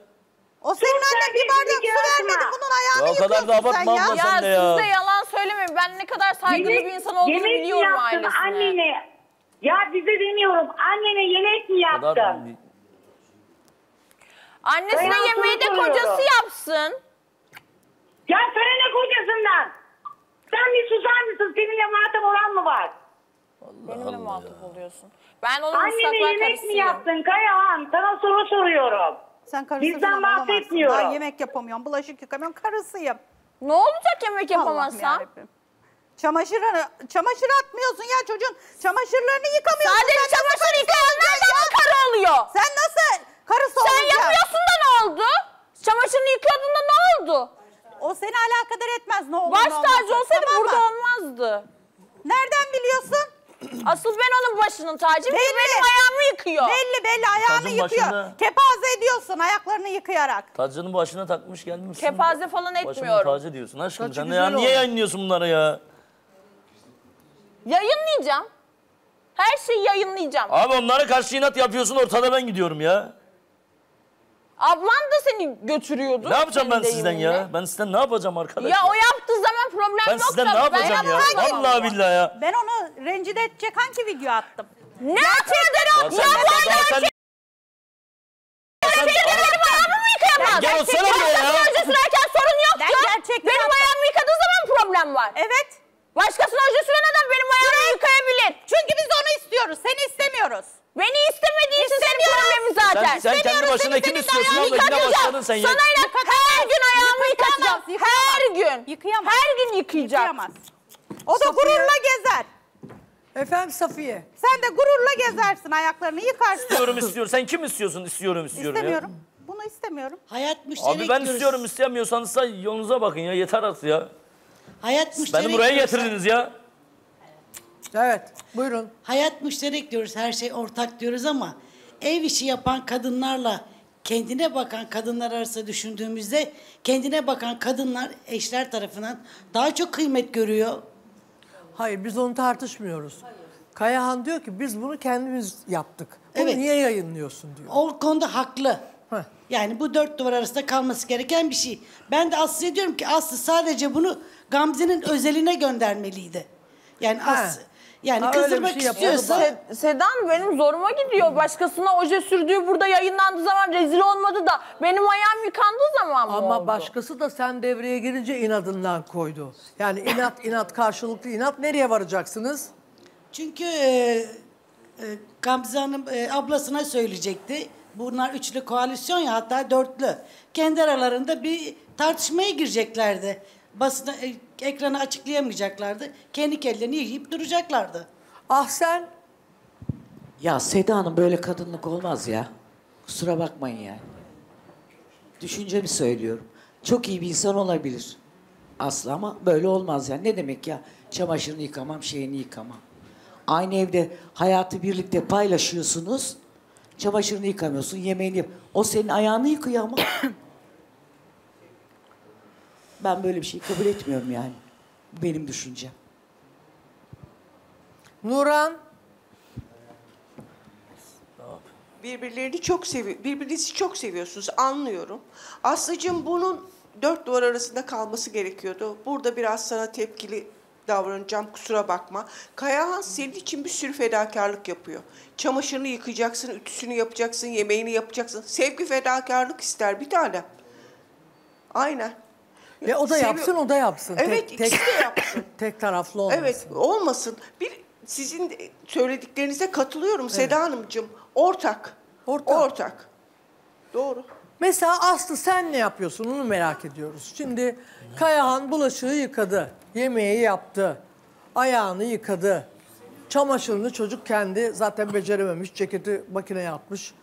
O senin annen bir bardak su vermedi. Bunun ayağını Ya o kadar da yıkıyorsun sen abartma ya. abla Ya sen de ya. siz de yalan söylemeyin. Ben ne kadar saygılı Yemek- bir insan olduğunu yemek mi biliyorum yaptın ailesine. Annene. Ya bize demiyorum. Annene yemek mi kadar yaptın? Annesine Hayatını yemeği de kocası yapsın. Ya sana ne kocasından? Sen bir susar mısın? Seninle muhatap olan mı var? Benimle muhatap oluyorsun. Ben onun Annene ıslaklar yemek mi karısıyım. yaptın Kayahan? Sana soru soruyorum. Sen karısı Bizden falan olamazsın. bahsetmiyorum. Daha yemek yapamıyorum, bulaşık yıkamıyorum. Karısıyım. Ne olacak yemek Allah'ım yapamazsam? yarabbim. Çamaşır, çamaşır atmıyorsun ya çocuğun. Çamaşırlarını yıkamıyorsun. Sadece Sen nasıl çamaşır karısı yıkayanlar da karı oluyor? Sen nasıl karısı Sen olacaksın? yapıyorsun da ne oldu? Çamaşırını yıkıyordun da ne oldu? O seni alakadar etmez ne olur Baş ne tacı olmaz. olsaydı Tamam burada olmazdı. Nereden biliyorsun? Asıl ben onun başının tacıyım. Belli. Benim ayağımı yıkıyor. Belli belli ayağını Tacın yıkıyor. başında. Kepaze ediyorsun ayaklarını yıkayarak. Tacının başına takmış gelmişsin. Kepaze falan etmiyorum. tacı diyorsun aşkım. Tacı Sen de ya niye yayınlıyorsun bunları ya? Yayınlayacağım. Her şeyi yayınlayacağım. Abi onlara karşı inat yapıyorsun ortada ben gidiyorum ya. Ablan da seni götürüyordu. Ne yapacağım ben sizden ya? Ben sizden ne yapacağım arkadaş? Ya o yaptığı zaman problem Ben yok sizden ne yapacağım ya? yapsaydım Vallahi billahi ya. Ben onu rencide edecek hangi video attım? Ne yapıyordun o? Ya Ya bu ya mı yıkayamaz? Gel otsana buraya ya. Başkasının önce sürerken sorun yoktu. Ben gerçekten Benim yaptım. ayağımı yıkadığı zaman problem var. Evet. Başkasına önce süren adam benim ayağımı yıkayabilir. Çünkü biz onu istiyoruz. Seni istemiyoruz. Beni istemediği için senin problemin zaten. Sen- sen kendi başına kim istiyorsun abla? Yine başladın sen ya. Sana ile her gün ayağımı Yıkayamaz, yıkatacağım. Her gün. Yıkayamaz. Her gün yıkayacak. Yıkayamaz. O da gururla gezer. Efendim Safiye. Sen de gururla gezersin, ayaklarını yıkarsın. İstiyorum istiyorum. Sen kim istiyorsun istiyorum istiyorum ya. İstemiyorum. Bunu istemiyorum. Hayat müşterek Abi ben istiyorum istemiyorsanız yolunuza bakın ya yeter artık ya. Hayat müşterek Beni buraya getirdiniz ya. Evet buyurun. Hayat müşterek diyoruz, her şey ortak diyoruz ama ev işi yapan kadınlarla kendine bakan kadınlar arasında düşündüğümüzde kendine bakan kadınlar eşler tarafından daha çok kıymet görüyor. Hayır biz onu tartışmıyoruz. Kayahan diyor ki biz bunu kendimiz yaptık. Bunu Evet. niye yayınlıyorsun diyor. O konuda haklı. Yani bu dört duvar arasında kalması gereken bir şey. Ben de Aslı'ya diyorum ki Aslı sadece bunu Gamze'nin özeline göndermeliydi. Yani. Aslı yani Ha, öyle bir kızdırmak şey yapıyordu. istiyorsa Se- Sedan benim zoruma gidiyor. Başkasına oje sürdüğü burada yayınlandığı zaman rezil olmadı da benim ayağım yıkandığı zaman mı Ama oldu? başkası da sen devreye girince inadından koydu. Yani inat inat karşılıklı inat nereye varacaksınız? Çünkü e, e, Gamze Hanım e, ablasına söyleyecekti. Bunlar üçlü koalisyon ya hatta dörtlü. Kendi aralarında bir tartışmaya gireceklerdi. Basına, e, ekrana açıklayamayacaklardı. Kendi kellerini yiyip duracaklardı. Ah sen Ya Seda Hanım böyle kadınlık olmaz ya. Kusura bakmayın yani. Düşüncemi söylüyorum. Çok iyi bir insan olabilir. Aslı ama böyle olmaz yani. Ne demek ya? Çamaşırını yıkamam, şeyini yıkamam. Aynı evde hayatı birlikte paylaşıyorsunuz. Çamaşırını yıkamıyorsun, yemeğini yap. O senin ayağını yıkıyor ama. ben böyle bir şey kabul etmiyorum yani. Bu benim düşüncem. Nuran Birbirlerini çok sevi birbirinizi çok seviyorsunuz anlıyorum. Aslıcığım bunun dört duvar arasında kalması gerekiyordu. Burada biraz sana tepkili davranacağım kusura bakma. Kayahan senin için bir sürü fedakarlık yapıyor. Çamaşırını yıkayacaksın, ütüsünü yapacaksın, yemeğini yapacaksın. Sevgi fedakarlık ister bir tane. Aynen. Ve o da Sevi- yapsın o da yapsın. Evet tek, ikisi tek, de yapsın. tek taraflı olmasın. Evet olmasın. Bir sizin söylediklerinize katılıyorum Seda Hanımcığım. Ortak. Ortak. Doğru. Mesela Aslı sen ne yapıyorsun onu merak ediyoruz. Şimdi Kayahan bulaşığı yıkadı, yemeği yaptı, ayağını yıkadı. Çamaşırını çocuk kendi zaten becerememiş, ceketi makineye atmış.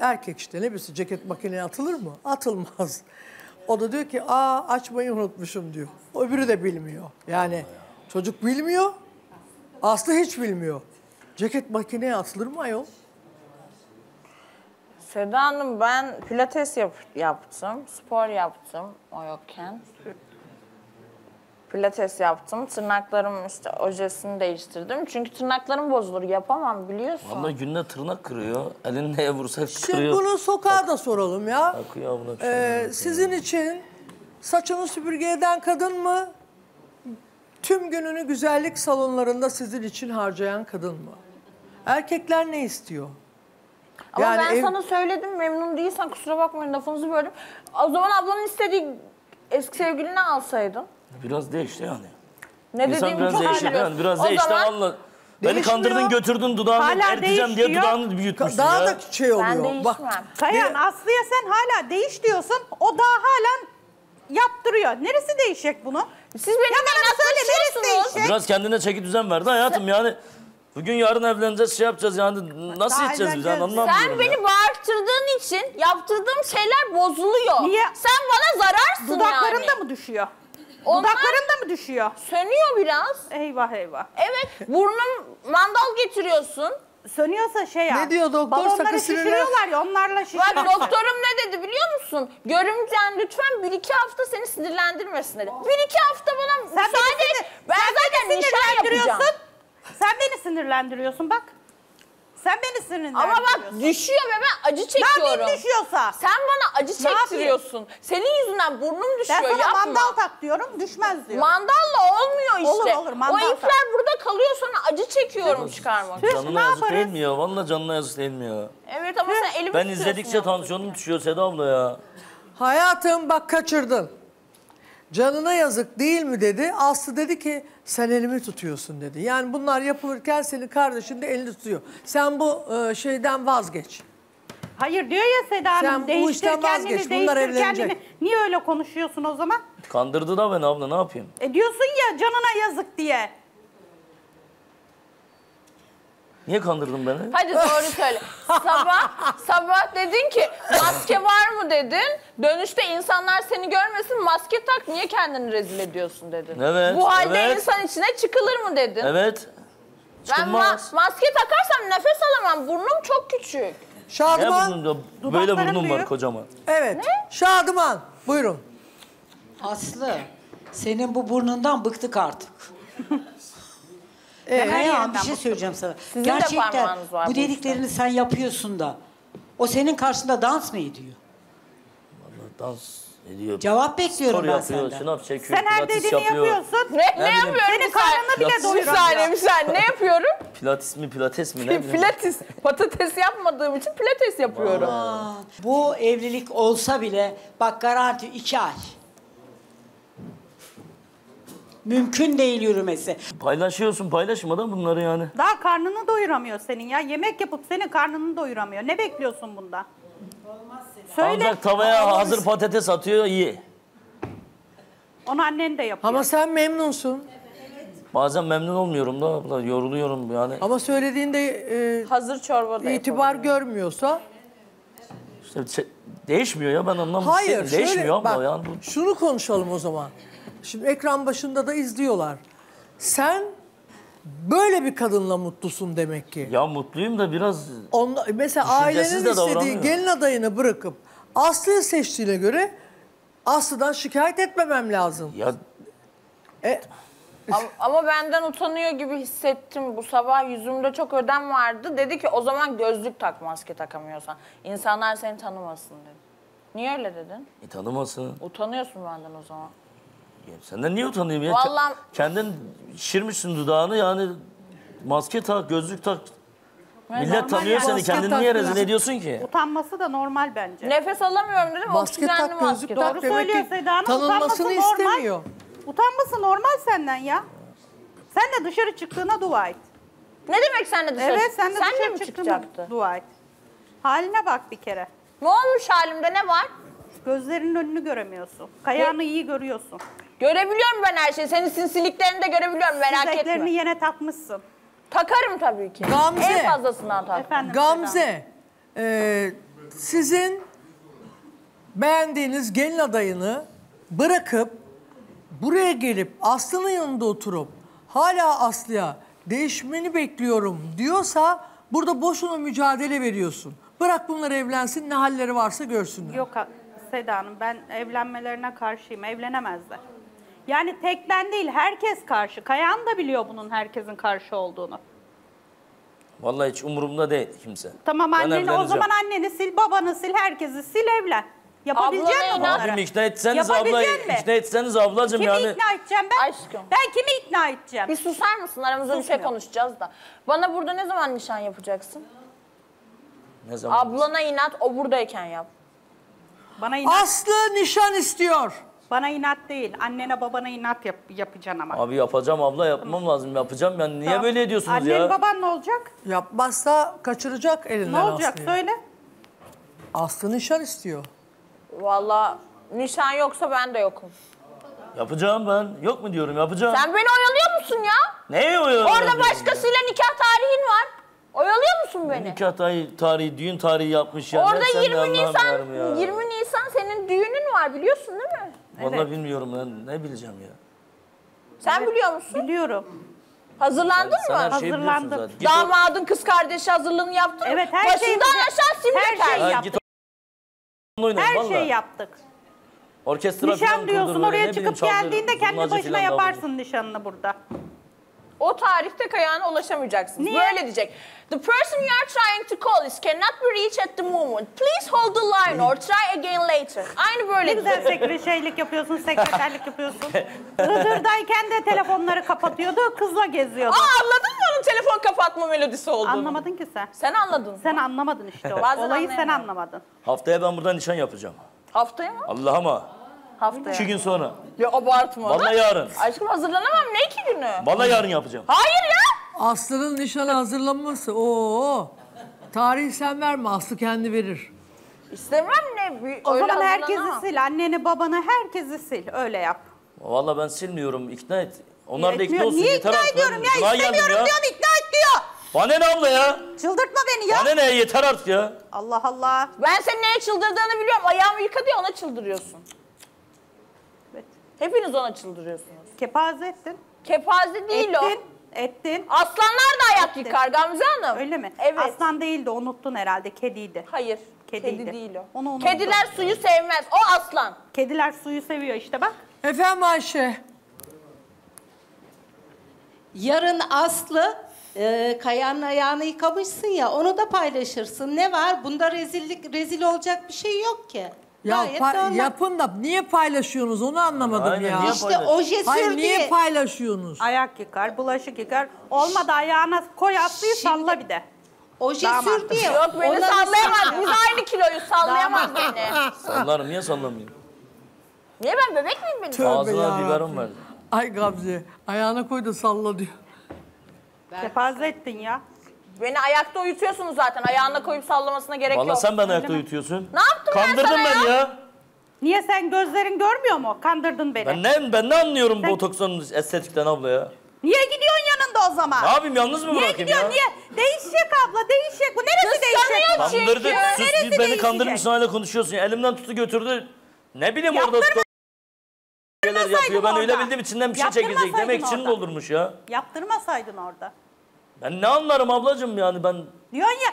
Erkek işte ne bilsin ceket makineye atılır mı? Atılmaz. O da diyor ki aa açmayı unutmuşum diyor. Öbürü de bilmiyor. Yani çocuk bilmiyor, Aslı hiç bilmiyor. Ceket makineye atılır mı ayol? Seda Hanım ben pilates yap- yaptım, spor yaptım o yokken. Pilates yaptım, tırnaklarım işte ojesini değiştirdim. Çünkü tırnaklarım bozulur, yapamam biliyorsun. Vallahi günde tırnak kırıyor. Elini neye vursa Şimdi kırıyor. bunu sokağa da soralım ya. Ee, sizin için saçını süpürge eden kadın mı? Tüm gününü güzellik salonlarında sizin için harcayan kadın mı? Erkekler ne istiyor? Ama Yani ben ev- sana söyledim memnun değilsen kusura bakmayın lafınızı böldüm. O zaman ablanın istediği eski sevgilini alsaydın. Biraz değişti yani. Ne İnsan dediğimi biraz çok değişti biliyorsun. yani. Biraz O değişti zaman- valla. Beni Değişmiyor. kandırdın götürdün dudağını Hala eriteceğim diye dudağını büyütmüşsün Daha ya. da şey oluyor. Bak, Kayan Aslı'ya sen hala değiş diyorsun. O daha hala yaptırıyor. Neresi değişecek bunu? Siz beni ya bana söyle neresi değişecek? Biraz kendine çeki düzen verdi hayatım yani. Bugün yarın evleneceğiz şey yapacağız yani nasıl Daha yeteceğiz biz yani evleneceğiz. anlamıyorum Sen ya. beni bağırttırdığın için yaptırdığım şeyler bozuluyor. Niye? Sen bana zararsın Dudakların yani. da mı düşüyor? Onlar Dudakların da mı düşüyor? Sönüyor biraz. Eyvah eyvah. Evet burnum mandal getiriyorsun. sönüyorsa şey yap. Ne diyor doktor? Balonları Sakın sinirlen- şişiriyorlar ya onlarla Bak doktorum ne dedi biliyor musun? Görümcen lütfen bir iki hafta seni sinirlendirmesin dedi. Bir iki hafta bana Sen beni müsaade et. sinir- Ben sen zaten nişan yapacağım. sinirlendiriyorsun. Sen beni sinirlendiriyorsun bak. Sen beni sinirlendiriyorsun. Ama bak düşüyor ve ben acı Ne çekiyorum. yapayım düşüyorsa? Sen bana acı Ne yapayım? çektiriyorsun. Senin yüzünden burnum düşüyor. Ben sana yapma. mandal tak diyorum düşmez diyor. Mandalla olmuyor işte. Olur olur mandal o tak. ipler burada kalıyor sonra acı çekiyorum çıkarmak. Canına yazık değil mi ya? Vallahi canına yazık değil mi ya? Evet ama sen elimi Ben izledikçe tansiyonum düşüyor Seda abla ya. Hayatım bak kaçırdın. Canına yazık değil mi dedi. Aslı dedi ki sen elimi tutuyorsun dedi. Yani bunlar yapılırken senin kardeşin de elini tutuyor. Sen bu e, şeyden vazgeç. Hayır diyor ya Seda Hanım Sen bu değiştir işten kendini vazgeç, bunlar değiştir evlenecek. kendini. Niye öyle konuşuyorsun o zaman? Kandırdı da beni abla ne yapayım? E diyorsun ya canına yazık diye. Niye kandırdın beni? Hadi doğru söyle. sabah sabah dedin ki maske var mı dedin. Dönüşte insanlar seni görmesin maske tak niye kendini rezil ediyorsun dedin. Evet, Bu halde evet. insan içine çıkılır mı dedin. Evet. Ben Çıkılmaz. ma- maske takarsam nefes alamam. Burnum çok küçük. Ne Şadıman. burnum ya? Böyle burnum var kocaman. Evet. Şadıman. Buyurun. Aslı, senin bu burnundan bıktık artık. Ee, Kaya, yerinden bir şey söyleyeceğim sana. Sizin de Gerçekten parmağınız var bu bu dediklerini sen yapıyorsun da o senin karşında dans mı ediyor? Dans ediyor. Cevap bekliyorum Spor ben yapıyor, senden. şınav çekiyor, Sen her pilates dediğini yapıyor. yapıyorsun. Ne, ne, bileyim. yapıyorum? Senin Bir saniye. karnını bile Bir doyuramıyor. saniye bir saniye. Ne yapıyorum? Pilates mi pilates mi ne bileyim. Pilates. Patates yapmadığım için pilates yapıyorum. Bu evlilik olsa bile bak garanti iki ay. Mümkün değil yürümesi. Paylaşıyorsun paylaşmadan bunları yani. Daha karnını doyuramıyor senin ya. Yemek yapıp senin karnını doyuramıyor. Ne bekliyorsun bunda? Söyle. Alacak tavaya hazır patates atıyor iyi. Onu annen de yapıyor. Ama sen memnunsun. Bazen memnun olmuyorum da abla yoruluyorum yani. Ama söylediğinde e, Hazır çorba da itibar görmüyorsa. İşte değişmiyor ya ben anlamadım. Hayır. Şey, değişmiyor şöyle, abla bak, yani. Bu- Şunu konuşalım o zaman. Şimdi ekran başında da izliyorlar. Sen böyle bir kadınla mutlusun demek ki. Ya mutluyum da biraz Onda, mesela ailenin istediği gelin adayını bırakıp Aslı'yı seçtiğine göre Aslı'dan şikayet etmemem lazım. ya E, Ama, ama benden utanıyor gibi hissettim. Bu sabah yüzümde çok ödem vardı. Dedi ki o zaman gözlük tak maske takamıyorsan. İnsanlar seni tanımasın dedi. Niye öyle dedin? e, tanımasın. Utanıyorsun benden o zaman. Ya senden niye utanayım ya? Vallahi- Ke- Kendin şişirmişsin dudağını yani maske tak, gözlük tak. Millet normal tanıyor ya. seni. Maske Kendini niye biraz. rezil ediyorsun ki? Utanması da normal bence. Nefes alamıyorum dedim. maske oksijenli tak maske gözlük tak. Doğru demek söylüyor ki Seda Hanım. tanınmasını Utanması normal. istemiyor. Utanması normal senden ya. Sen de dışarı çıktığına dua et. Ne demek sen de dışarı Evet sen de Sen de dışarı mi çıktığına çıkacaktı? dua et. Haline bak bir kere. Ne olmuş halimde ne var? Gözlerinin önünü göremiyorsun. Kayağını iyi görüyorsun. Görebiliyorum ben her şeyi. Senin sinsiliklerini de görebiliyorum merak etme. yine takmışsın. Takarım tabii ki. Gamze. En fazlasından tak. Efendim. Gamze, e, sizin beğendiğiniz gelin adayını bırakıp buraya gelip Aslı'nın yanında oturup hala Aslı'ya değişmeni bekliyorum diyorsa burada boşuna mücadele veriyorsun. Bırak bunlar evlensin ne halleri varsa görsünler. Yok Seda Hanım ben evlenmelerine karşıyım. Evlenemezler. Yani tek ben değil herkes karşı. Kayan da biliyor bunun herkesin karşı olduğunu. Vallahi hiç umurumda değil kimse. Tamam Ben anneni o evleneceğim. zaman anneni sil, babanı sil, herkesi sil evlen. Yapabilecek Ablana misin bunları? Abim ikna etseniz abla, Yapabilecek mi? ikna etseniz ablacığım Kimi yani. ikna edeceğim ben? Aşkım. Ben kimi ikna edeceğim? Bir susar mısın? Aramızda bir şey Susmuyor. konuşacağız da. Bana burada ne zaman nişan yapacaksın? Ne zaman? Ablana inat, o buradayken yap. Bana inat, Aslı nişan istiyor. Bana inat değil. Annene babana inat yap, yapacaksın ama. Abi yapacağım abla yapmam lazım yapacağım yani niye Tamam. böyle ediyorsunuz Annen ya? baban ne olacak? Yapmazsa kaçıracak elinden Ne olacak Aslı'yı. söyle. Aslı nişan istiyor. Vallahi nişan yoksa ben de yokum. Yapacağım ben. Yok mu diyorum yapacağım. Sen beni oyalıyor musun ya? Neye oyalıyorsun? Orada başkasıyla nikah tarihin var. Oyalıyor musun beni? Nikah tarihi, tarihi, düğün tarihi yapmış ya. Orada Sen de 20 Allah'ım Nisan, yarabbim ya. 20 Nisan senin düğünün var biliyorsun değil mi? Vallahi bilmiyorum ben ne bileceğim ya. Sen biliyor musun? Biliyorum. Hazırlandın Sen- mı? şeyi biliyorsun zaten. Git o- Damadın kız kardeşi hazırlığını yaptın mı? Evet, her Başından şeyimizi- aşağı her ter. şeyi Ha, yaptık. o- oynayın Her valla. şeyi yaptık. Orkestra Nişan diyorsun oraya çıkıp geldiğinde kendi zurnacı başına falan davulcu. yaparsın nişanını burada. O tarihte kayağına ulaşamayacaksınız. Niye? Böyle diyecek. The person you are trying to call is cannot be reached at the moment. Please hold the line or try again later. Aynı böyle Ne güzel sekre şeylik yapıyorsun, sekreterlik yapıyorsun. Iğdır'dayken de telefonları kapatıyordu, kızla geziyordu. Aa anladın mı onun telefon kapatma melodisi olduğunu? Anlamadın ki sen. Sen anladın. Sen anlamadın işte o. Bazen Olayı sen anlamadın. Haftaya ben burada nişan yapacağım. Haftaya mı? Allah'ıma. Haftaya. İki gün sonra. Ya abartma. Vallahi yarın. Aşkım hazırlanamam ne iki günü? Vallahi yarın yapacağım. Hayır ya. Aslı'nın nişanı hazırlanması. Oo. Tarihi sen verme. Aslı kendi verir. İstemem ne? Bir- O öyle zaman herkesi sil. Anneni, babanı, herkesi sil. Öyle yap. Vallahi ben silmiyorum. ikna et. Onlar da ikna Etmiyor. olsun. Niye yeter ikna artık. ediyorum ya? geldim İstemiyorum ya. diyorum, ikna et diyor. Bana ne abla ya? Çıldırtma beni ya. Bana ne yeter artık ya. Allah Allah. Ben senin neye çıldırdığını biliyorum. Ayağımı yıka diye ona çıldırıyorsun. Hepiniz ona çıldırıyorsunuz. Kepaze ettin. Kepaze değil ettin. o. Ettin. Aslanlar da ayak Ettin. yıkar Gamze Hanım. Öyle mi? Evet. Aslan değildi, unuttun herhalde. Kediydi. Hayır. Kediydi. Kedi değil o. Onu unuttun. Kediler suyu sevmez. O aslan. Kediler suyu seviyor işte bak. Efendim Ayşe. Yarın Aslı e, Kaya'nın ayağını yıkamışsın ya onu da paylaşırsın. Ne var? Bunda rezillik rezil olacak bir şey yok ki. Ya Gayet pa- normal. yapın da niye paylaşıyorsunuz onu anlamadım Aynen, ya. niye İşte oje Hayır sür niye paylaşıyorsunuz? Ayak yıkar, bulaşık yıkar. Olmadı ayağına koy Aslı'yı salla bir de. Oje Damat. sür diye. Yok beni Onları sallayamaz. Biz aynı kiloyuz. Sallayamaz beni. Sallarım niye sallamayayım? Niye ben bebek miyim benim? Tövbe Ağzına yarabbim. biberon verdim. Ay Gamze ayağına koy da salla diyor. Kepaze ettin ya. Beni ayakta uyutuyorsunuz zaten. Ayağına koyup sallamasına gerek Vallahi yok. sen beni ayakta uyutuyorsun. Ne yaptım ben Kandırdın sana beni ya? ya. Niye sen gözlerin görmüyor mu? Kandırdın beni. Ben ne, ben ne anlıyorum botoksun estetikten abla ya? Niye gidiyorsun yanında o zaman? Ne yapayım yalnız mı Niye bırakayım gidiyorsun? ya? Niye? Değişecek abla, değişecek. Bu neresi değişecek? bu? Kandırdı. Neresi Sus bir beni değişecek? kandırmışsın hala konuşuyorsun. Elimden tutu götürdü. Ne bileyim orada Yaptırma- şeyler yapıyor. Ben öyle orada. bildiğim içinden bir şey çekecek. Yaptırmasaydın Demek için orada. doldurmuş ya. Yaptırmasaydın orada. Ben ne anlarım ablacığım yani ben Diyorsun ya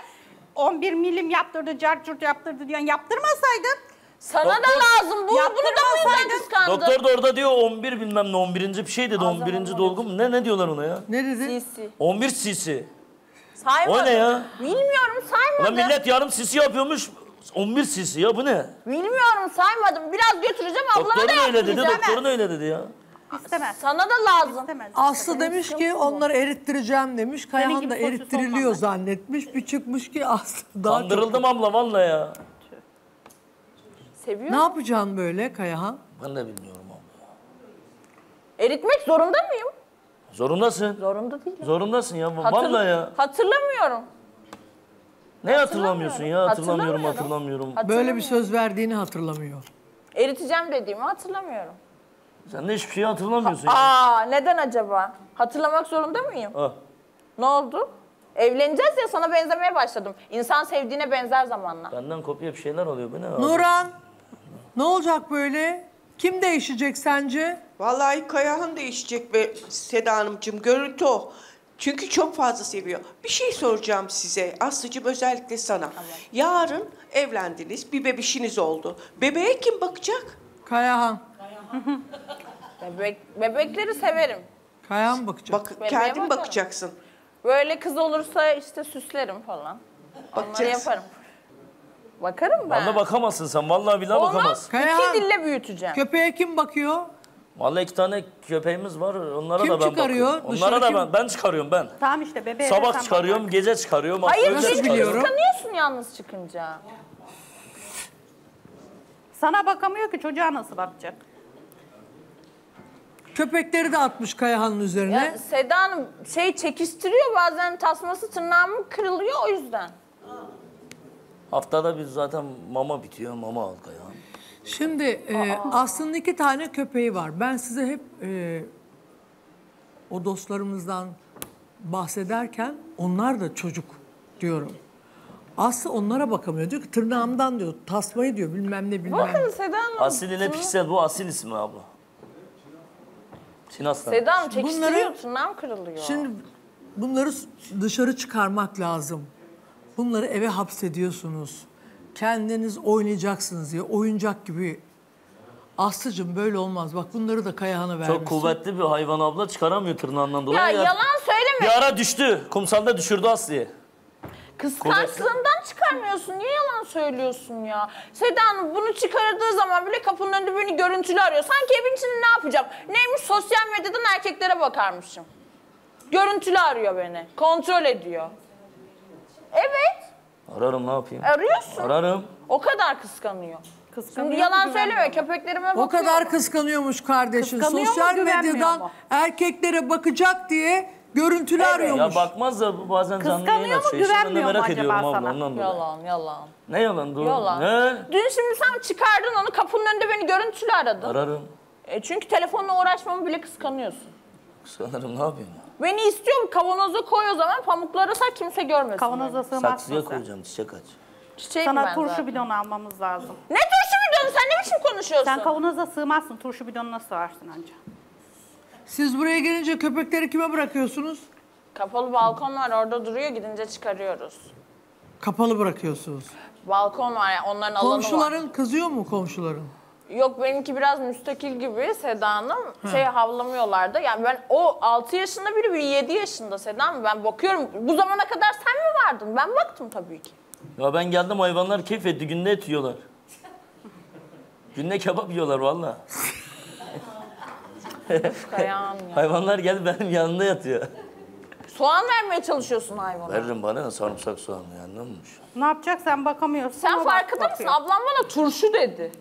11 milim yaptırdı, carcurt yaptırdı diyorsun. Yaptırmasaydın. Sana da Doktor- lazım. Bu, bunu da yüzden Yaptırmasaydın. kıskandın? doktor da orada diyor 11 bilmem ne 11. bir şey dedi 11. dolgu mu ne ne diyorlar ona ya? Ne dedi? Sisi. 11 cc. Saymadım. O ne ya? Bilmiyorum saymadım. Ulan millet yarım cc yapıyormuş. 11 cc ya bu ne? Bilmiyorum saymadım. Biraz götüreceğim ablama da Doktorun öyle dedi, yaptıracağım. doktorun öyle dedi ya. İstemez. Sana da lazım. İstemez. Aslı demiş ki onları erittireceğim demiş. Kayahan da olmam zannetmiş. Bir çıkmış ki Aslı daha çok. Kandırıldım abla vallahi ya. Seviyor Ne yapacaksın böyle Kayahan? Ben de bilmiyorum abla. Eritmek zorunda mıyım? Zorundasın. Zorunda değilim. Zorundasın ya Hatır- vallahi ya. Hatırlamıyorum. Ne hatırlamıyorsun ya? Hatırlamıyorum, Hatırlamıyorum. hatırlamıyorum. Böyle bir söz verdiğini hatırlamıyor. Eriteceğim dediğimi hatırlamıyorum. Sen de hiçbir şeyi hatırlamıyorsun ya. Aa neden acaba? Hatırlamak zorunda mıyım? Ah. Ne oldu? Evleneceğiz ya sana benzemeye başladım. İnsan sevdiğine benzer zamanla. Benden kopya bir şeyler oluyor. Bu ne abi? Nuran ne olacak böyle? Kim değişecek sence? Vallahi Kayahan değişecek ve Seda Hanımcığım görüntü o. Çünkü çok fazla seviyor. Bir şey soracağım size. Aslıcığım özellikle sana. Yarın evlendiniz. Bir bebişiniz oldu. Bebeğe kim bakacak? Kayahan. Bebek, bebekleri severim. Kayahan bakacak. Bak, Bebeğe kendin bakarım. bakacaksın. Böyle kız olursa işte süslerim falan. Onları Bakacaksın. yaparım. Bakarım ben. Bana bakamazsın sen. Vallahi billahi Onu bakamazsın. Kayahan. iki dille büyüteceğim. Köpeğe kim bakıyor? Vallahi iki tane köpeğimiz var. Onlara Kim da ben çıkarıyor? bakıyorum. Dışarı Onlara da kim- ben, ben çıkarıyorum ben. Tamam işte bebeğe de Sabah sen çıkarıyorum, gece çıkarıyorum. Hayır öğlen şimdi çıkarıyorum. kıskanıyorsun yalnız çıkınca. bak. Sana bakamıyor ki çocuğa nasıl bakacak? Köpekleri de atmış Kayahan'ın üzerine. Ya Seda Hanım şey çekiştiriyor bazen tasması tırnağım kırılıyor o yüzden. Haftada bir zaten mama bitiyor. Mama al ya. Şimdi e, aslında iki tane köpeği var. Ben size hep e, o dostlarımızdan bahsederken onlar da çocuk diyorum. Aslı onlara bakamıyor. Diyor ki tırnağımdan diyor, tasmayı diyor bilmem ne bilmem ne. Bakın Seda Hanım. Asil ile Piksel bu asil ismi abla. Sinas'tan. Seda Hanım çekiştiriyor, Bunları- tırnağım kırılıyor. Şimdi bunları dışarı çıkarmak lazım. Bunları eve hapsediyorsunuz. Kendiniz oynayacaksınız diye oyuncak gibi. Aslıcığım böyle olmaz. Bak bunları da Kayahan'a vermişsin. Çok kuvvetli bir hayvan abla çıkaramıyor tırnağından dolayı. ya yalan söyleme. Bir ara düştü. Kumsalda düşürdü Aslı'yı. Kıskançlığından çıkarmıyorsun. Niye yalan söylüyorsun ya? Seda Hanım bunu çıkardığı zaman bile kapının önünde beni görüntülü arıyor. Sanki evin içinde ne yapacağım? Neymiş sosyal medyadan erkeklere bakarmışım. Görüntülü arıyor beni. Kontrol ediyor. Evet. Ararım ne yapayım? Arıyorsun. Ararım. O kadar kıskanıyor. Kıskanıyor Şimdi yalan mu? Köpeklerime bakıyor. O kadar kıskanıyormuş kardeşin. Kıskanıyor mu, Sosyal güvenmiyor medyadan mu? erkeklere bakacak diye görüntülü Ya arıyormuş. bakmaz da bu bazen canlı yayın Kıskanıyor mu, açıyor. İşte ben de güvenmiyor mu merak acaba ediyorum abla sana? ondan dolayı. Yalan, yalan. Ne yalan? Dur. Yalan. Ne? Dün şimdi sen çıkardın onu kapının önünde beni görüntülü aradın. Ararım. E çünkü telefonla uğraşmamı bile kıskanıyorsun. Sanırım ne yapayım? Beni istiyorum kavanoza koy o zaman pamukları sak kimse görmesin. Kavanoza. Saksıya koyacağım çiçek aç. Çiçeğim Sana ben turşu zaten. bidonu almamız lazım. Ne turşu bidonu sen ne biçim konuşuyorsun? Sen kavanoza sığmazsın. Turşu bidonuna sığarsın anca. Siz buraya gelince köpekleri kime bırakıyorsunuz? Kapalı balkon var orada duruyor gidince çıkarıyoruz. Kapalı bırakıyorsunuz. Balkon var yani onların alanı var. Komşuların kızıyor mu komşuların? Yok benimki biraz müstakil gibi Seda Hanım. Şey havlamıyorlardı. Yani ben o 6 yaşında biri biri 7 yaşında Seda Hanım. Ben bakıyorum bu zamana kadar sen mi vardın? Ben baktım tabii ki. Ya ben geldim hayvanlar keyif etti. Günde et yiyorlar. Günde kebap yiyorlar valla. Ya. Hayvanlar geldi benim yanımda yatıyor. Soğan vermeye çalışıyorsun hayvana. Veririm bana ne sarımsak soğan yani ne olmuş? Ne yapacak sen bakamıyorsun. Sen bak- farkında mısın? bakıyor. Ablam bana turşu dedi.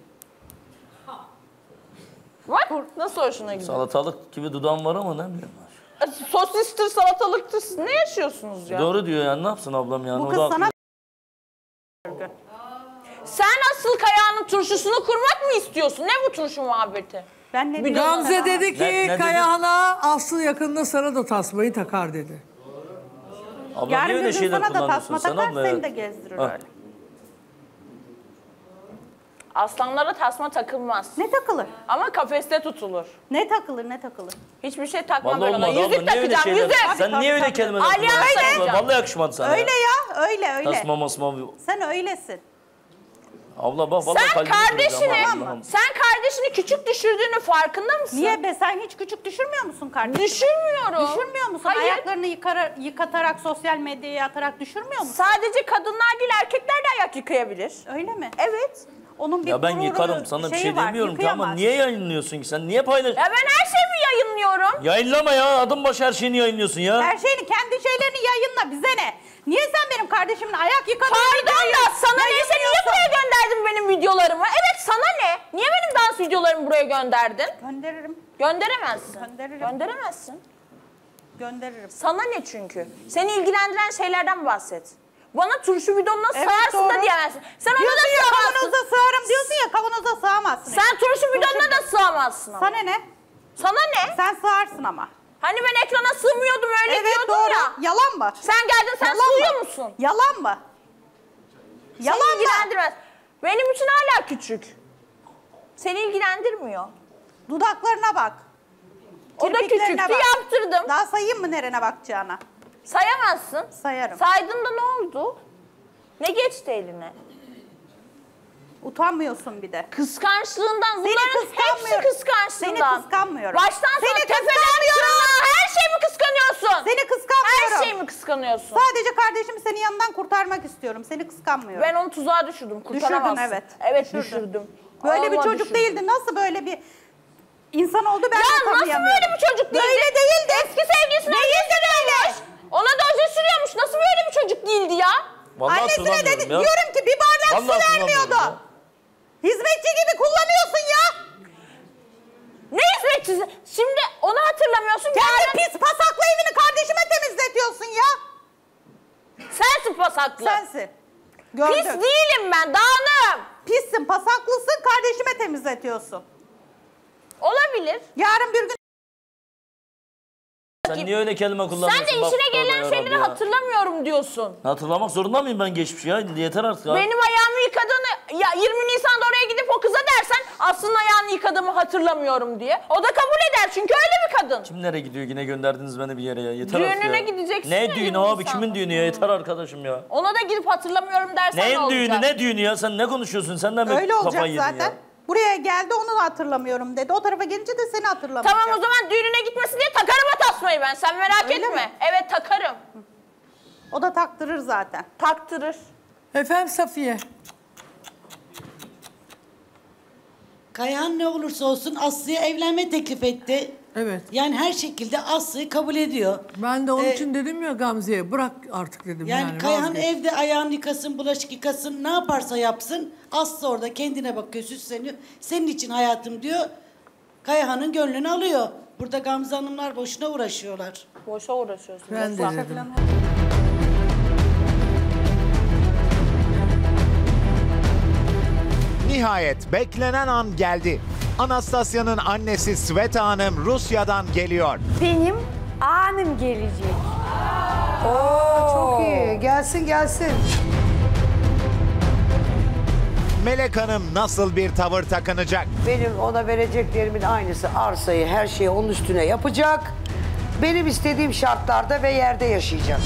Bak nasıl hoşuna gidiyor. Salatalık gibi dudağım var ama ne bileyim. Sosistir, salatalıktır. Siz ne yaşıyorsunuz ya? Doğru diyor yani ne yapsın ablam yani. Bu o kız sana- Sen asıl kayağının turşusunu kurmak mı istiyorsun? Ne bu turşu muhabbeti? Ben ne Bir Gamze dedi ki Ne- ne dedi? Kayahan'a Aslı yakında sana da tasmayı takar dedi. Abla Yarın niye gün şeyler sana da kullanıyorsun tasma takar abla seni ya? de gezdirir Ha. öyle. Aslanlara tasma takılmaz. Ne takılır? Ama kafeste tutulur. Ne takılır ne takılır? Hiçbir şey takmam Vallahi ben ona. olmadı abla Yüzük niye öyle takacağım, şeyler? yüzük. Sen niye öyle kelimeler Alyan kullanıyorsun? Vallahi yakışmadı sana. Öyle ya öyle öyle. Tasma masma. Sen öylesin. Abla bak vallahi Sen kalbimi kıracağım, kardeşini, Allah'ım. sen kardeşini küçük düşürdüğünü farkında mısın? Niye be sen hiç küçük düşürmüyor musun kardeşini? Düşürmüyorum. Düşürmüyor musun? Hayır. Ayaklarını yıkara, yıkatarak sosyal medyaya atarak düşürmüyor musun? Sadece kadınlar değil erkekler de ayak yıkayabilir. Öyle mi? Evet. Onun bir Ya ben gururu, yıkarım sana bir şeyi şey var, demiyorum ki ama yıkayamaz. niye yayınlıyorsun ki sen? Niye paylaş? Ya ben her şeyimi yayınlıyorum. Yayınlama ya adım başı her şeyini yayınlıyorsun ya. Her şeyini kendi şeylerini yayınla bize ne? Niye sen benim kardeşimin ayak yıkadığını Pardon da sana ne? Sen niye buraya gönderdin benim videolarımı? Evet sana ne? Niye benim dans videolarımı buraya gönderdin? Gönderirim. Gönderemezsin. Gönderirim. Gönderemezsin. Gönderirim. Sana ne çünkü? Seni ilgilendiren şeylerden bahset. Bana turşu bidonuna Evet, sığarsın da doğru. diyemezsin. Sen ona da Diyorsun ya sığamazsın. kavanoza sığarım diyorsun ya kavanoza sığamazsın. Sen turşu bidonuna da sığamazsın ama. Sana ne? Sana ne? Sen sığarsın ama. Hani ben ekrana sığmıyordum öyle evet diyordun doğru. ya. Yalan mı? Sen geldin sen Yalan sığıyor mı? musun? Yalan mı? Yalan Seni mı? ilgilendirmez. Benim için hala küçük. Seni ilgilendirmiyor. Dudaklarına bak. O da küçüktü bak. yaptırdım. Daha sayayım mı nerene bakacağına? Sayamazsın. Sayarım. Saydın da ne oldu? Ne geçti eline? Utanmıyorsun bir de. Kıskançlığından. Seni Bunların hepsi kıskanmıyorum. kıskançlığından. Seni kıskanmıyorum. Baştan sona Seni tepeden tırnağa her şeyi mi kıskanıyorsun? Seni kıskanmıyorum. Her şeyi mi kıskanıyorsun? Sadece kardeşimi senin yanından kurtarmak istiyorum. Seni kıskanmıyorum. Ben onu tuzağa düşürdüm. Kurtaramazsın. Düşürdün evet. Evet Düşürdün. düşürdüm. Böyle bir Ama çocuk düşürdüm. değildi. Nasıl böyle bir insan oldu ben Ya de nasıl tanıyamıyorum. böyle bir çocuk değildi? Böyle değildi. Eski sevgilisine oje sürüyormuş. Ona da oje sürüyormuş. Nasıl böyle bir çocuk değildi ya? Vallahi Annesine dedi ya. diyorum ki bir bardak Vallahi su vermiyordu. ya. Hizmetçi gibi kullanıyorsun ya. Ne hizmetçisi? Şimdi onu hatırlamıyorsun. Kendi yarın- pis pasaklı evini kardeşime temizletiyorsun ya. Sensin pasaklı. Sensin. Gördüm. Pis değilim ben. Dağınım. Pissin, pasaklısın, kardeşime temizletiyorsun. Olabilir. Yarın bir gün Sen niye öyle kelime kullanıyorsun? Sen de Bak, işine tövbe gelen şeyleri ya. hatırlamıyorum diyorsun. Hatırlamak zorunda mıyım ben geçmişi ya? Yeter artık ya. Benim ayağımı yıkadığını ya 20 Nisan'da oraya gidip o kıza dersen aslında ayağını yıkadığımı hatırlamıyorum diye. O da kabul eder çünkü öyle bir kadın. Kim nereye gidiyor yine gönderdiniz beni bir yere ya. Yeter artık Düğününe ya. gideceksin Ne ya düğünü abi Nisan'da. kimin düğünü ya yeter arkadaşım ya. Ona da gidip hatırlamıyorum dersen ne Neyin olacak? düğünü ne düğünü ya sen ne konuşuyorsun senden mi Öyle olacak kafayı yedin zaten. ya? Buraya geldi onu hatırlamıyorum dedi. O tarafa gelince de seni hatırlamayacak. Tamam o zaman düğününe gitmesin diye takarım o tasmayı ben sen merak Öyle etme. mi? Evet takarım. O da taktırır zaten. Taktırır. Efendim Safiye. Kayhan ne olursa olsun Aslı'ya evlenme teklif etti. Evet. Yani her şekilde Aslı'yı kabul ediyor. Ben de onun Ee, için dedim ya Gamze'ye bırak artık dedim yani. Yani Kayhan vazgeç. evde ayağını yıkasın, bulaşık yıkasın, ne yaparsa yapsın. Aslı orada kendine bakıyor, süsleniyor. Senin için hayatım diyor. Kayhan'ın gönlünü alıyor. Burada Gamze Hanımlar boşuna uğraşıyorlar. Boşa uğraşıyorsun. Ben de dedim. Nihayet beklenen an geldi. Anastasya'nın annesi Sveta Hanım Rusya'dan geliyor. Benim anım gelecek. Oo, çok iyi. Gelsin gelsin. Melek Hanım nasıl bir tavır takınacak? Benim ona vereceklerimin aynısı arsayı her şeyi onun üstüne yapacak. Benim istediğim şartlarda ve yerde yaşayacak.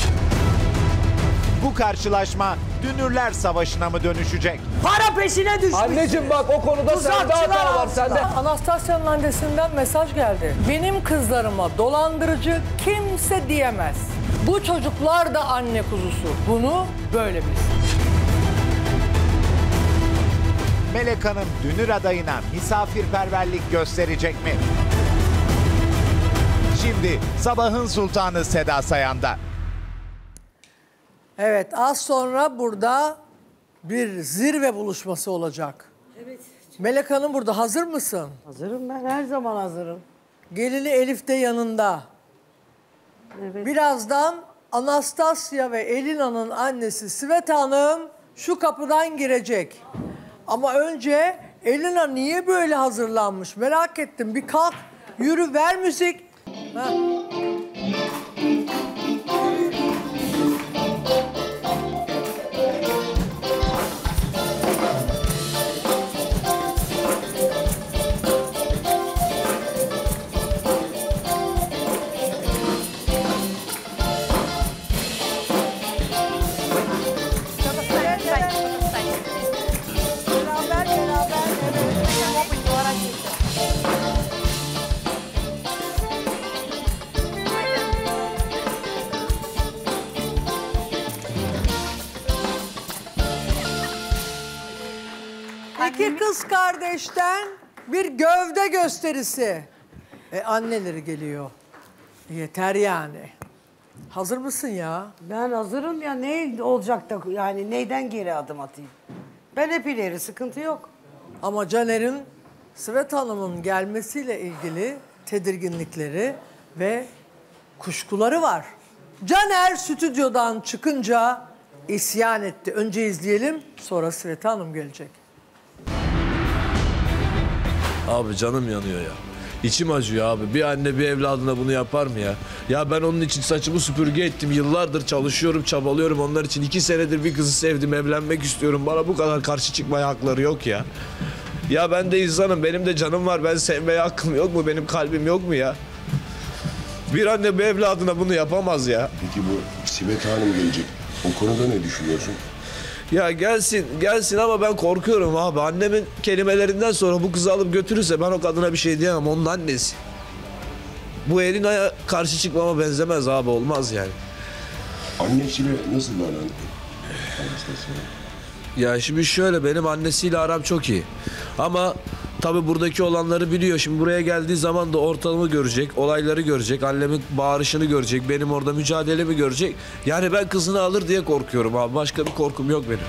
Bu karşılaşma Dünürler Savaşı'na mı dönüşecek? Para peşine düşmüş. Anneciğim bak o konuda sende hata var sende. Anastasya'nın annesinden mesaj geldi. Benim kızlarıma dolandırıcı kimse diyemez. Bu çocuklar da anne kuzusu. Bunu böyle bilsin. Melek Hanım Dünür adayına misafirperverlik gösterecek mi? Şimdi sabahın sultanı Seda Sayan'da. Evet az sonra burada bir zirve buluşması olacak. Evet. Melek Hanım burada hazır mısın? Hazırım ben her zaman hazırım. Gelini Elif de yanında. Evet. Birazdan Anastasya ve Elina'nın annesi Sveta Hanım şu kapıdan girecek. Ama önce Elina niye böyle hazırlanmış merak ettim. Bir kalk yürü ver müzik. Ha. İki kız kardeşten bir gövde gösterisi. E anneleri geliyor. Yeter yani. Hazır mısın ya? Ben hazırım ya ne olacak da yani neyden geri adım atayım? Ben hep ileri sıkıntı yok. Ama Caner'in Sıvet Hanım'ın gelmesiyle ilgili tedirginlikleri ve kuşkuları var. Caner stüdyodan çıkınca isyan etti. Önce izleyelim sonra Sıvet Hanım gelecek. Abi canım yanıyor ya. İçim acıyor abi. Bir anne bir evladına bunu yapar mı ya? Ya ben onun için saçımı süpürge ettim. Yıllardır çalışıyorum, çabalıyorum. Onlar için iki senedir bir kızı sevdim, evlenmek istiyorum. Bana bu kadar karşı çıkmaya hakları yok ya. Ya ben de insanım, benim de canım var. Ben sevmeye hakkım yok mu? Benim kalbim yok mu ya? Bir anne bir evladına bunu yapamaz ya. Peki bu Sibet Hanım gelecek. O konuda ne düşünüyorsun? Ya gelsin, gelsin ama ben korkuyorum abi. Annemin kelimelerinden sonra bu kızı alıp götürürse ben o kadına bir şey diyemem. Onun annesi. Bu Elina'ya karşı çıkmama benzemez abi. Olmaz yani. Annesiyle nasıl? Anastasya. Ya şimdi şöyle benim annesiyle aram çok iyi. Ama tabi buradaki olanları biliyor. Şimdi buraya geldiği zaman da ortamı görecek, olayları görecek, annemin bağırışını görecek, benim orada mücadelemi görecek. Yani ben kızını alır diye korkuyorum abi. Başka bir korkum yok benim.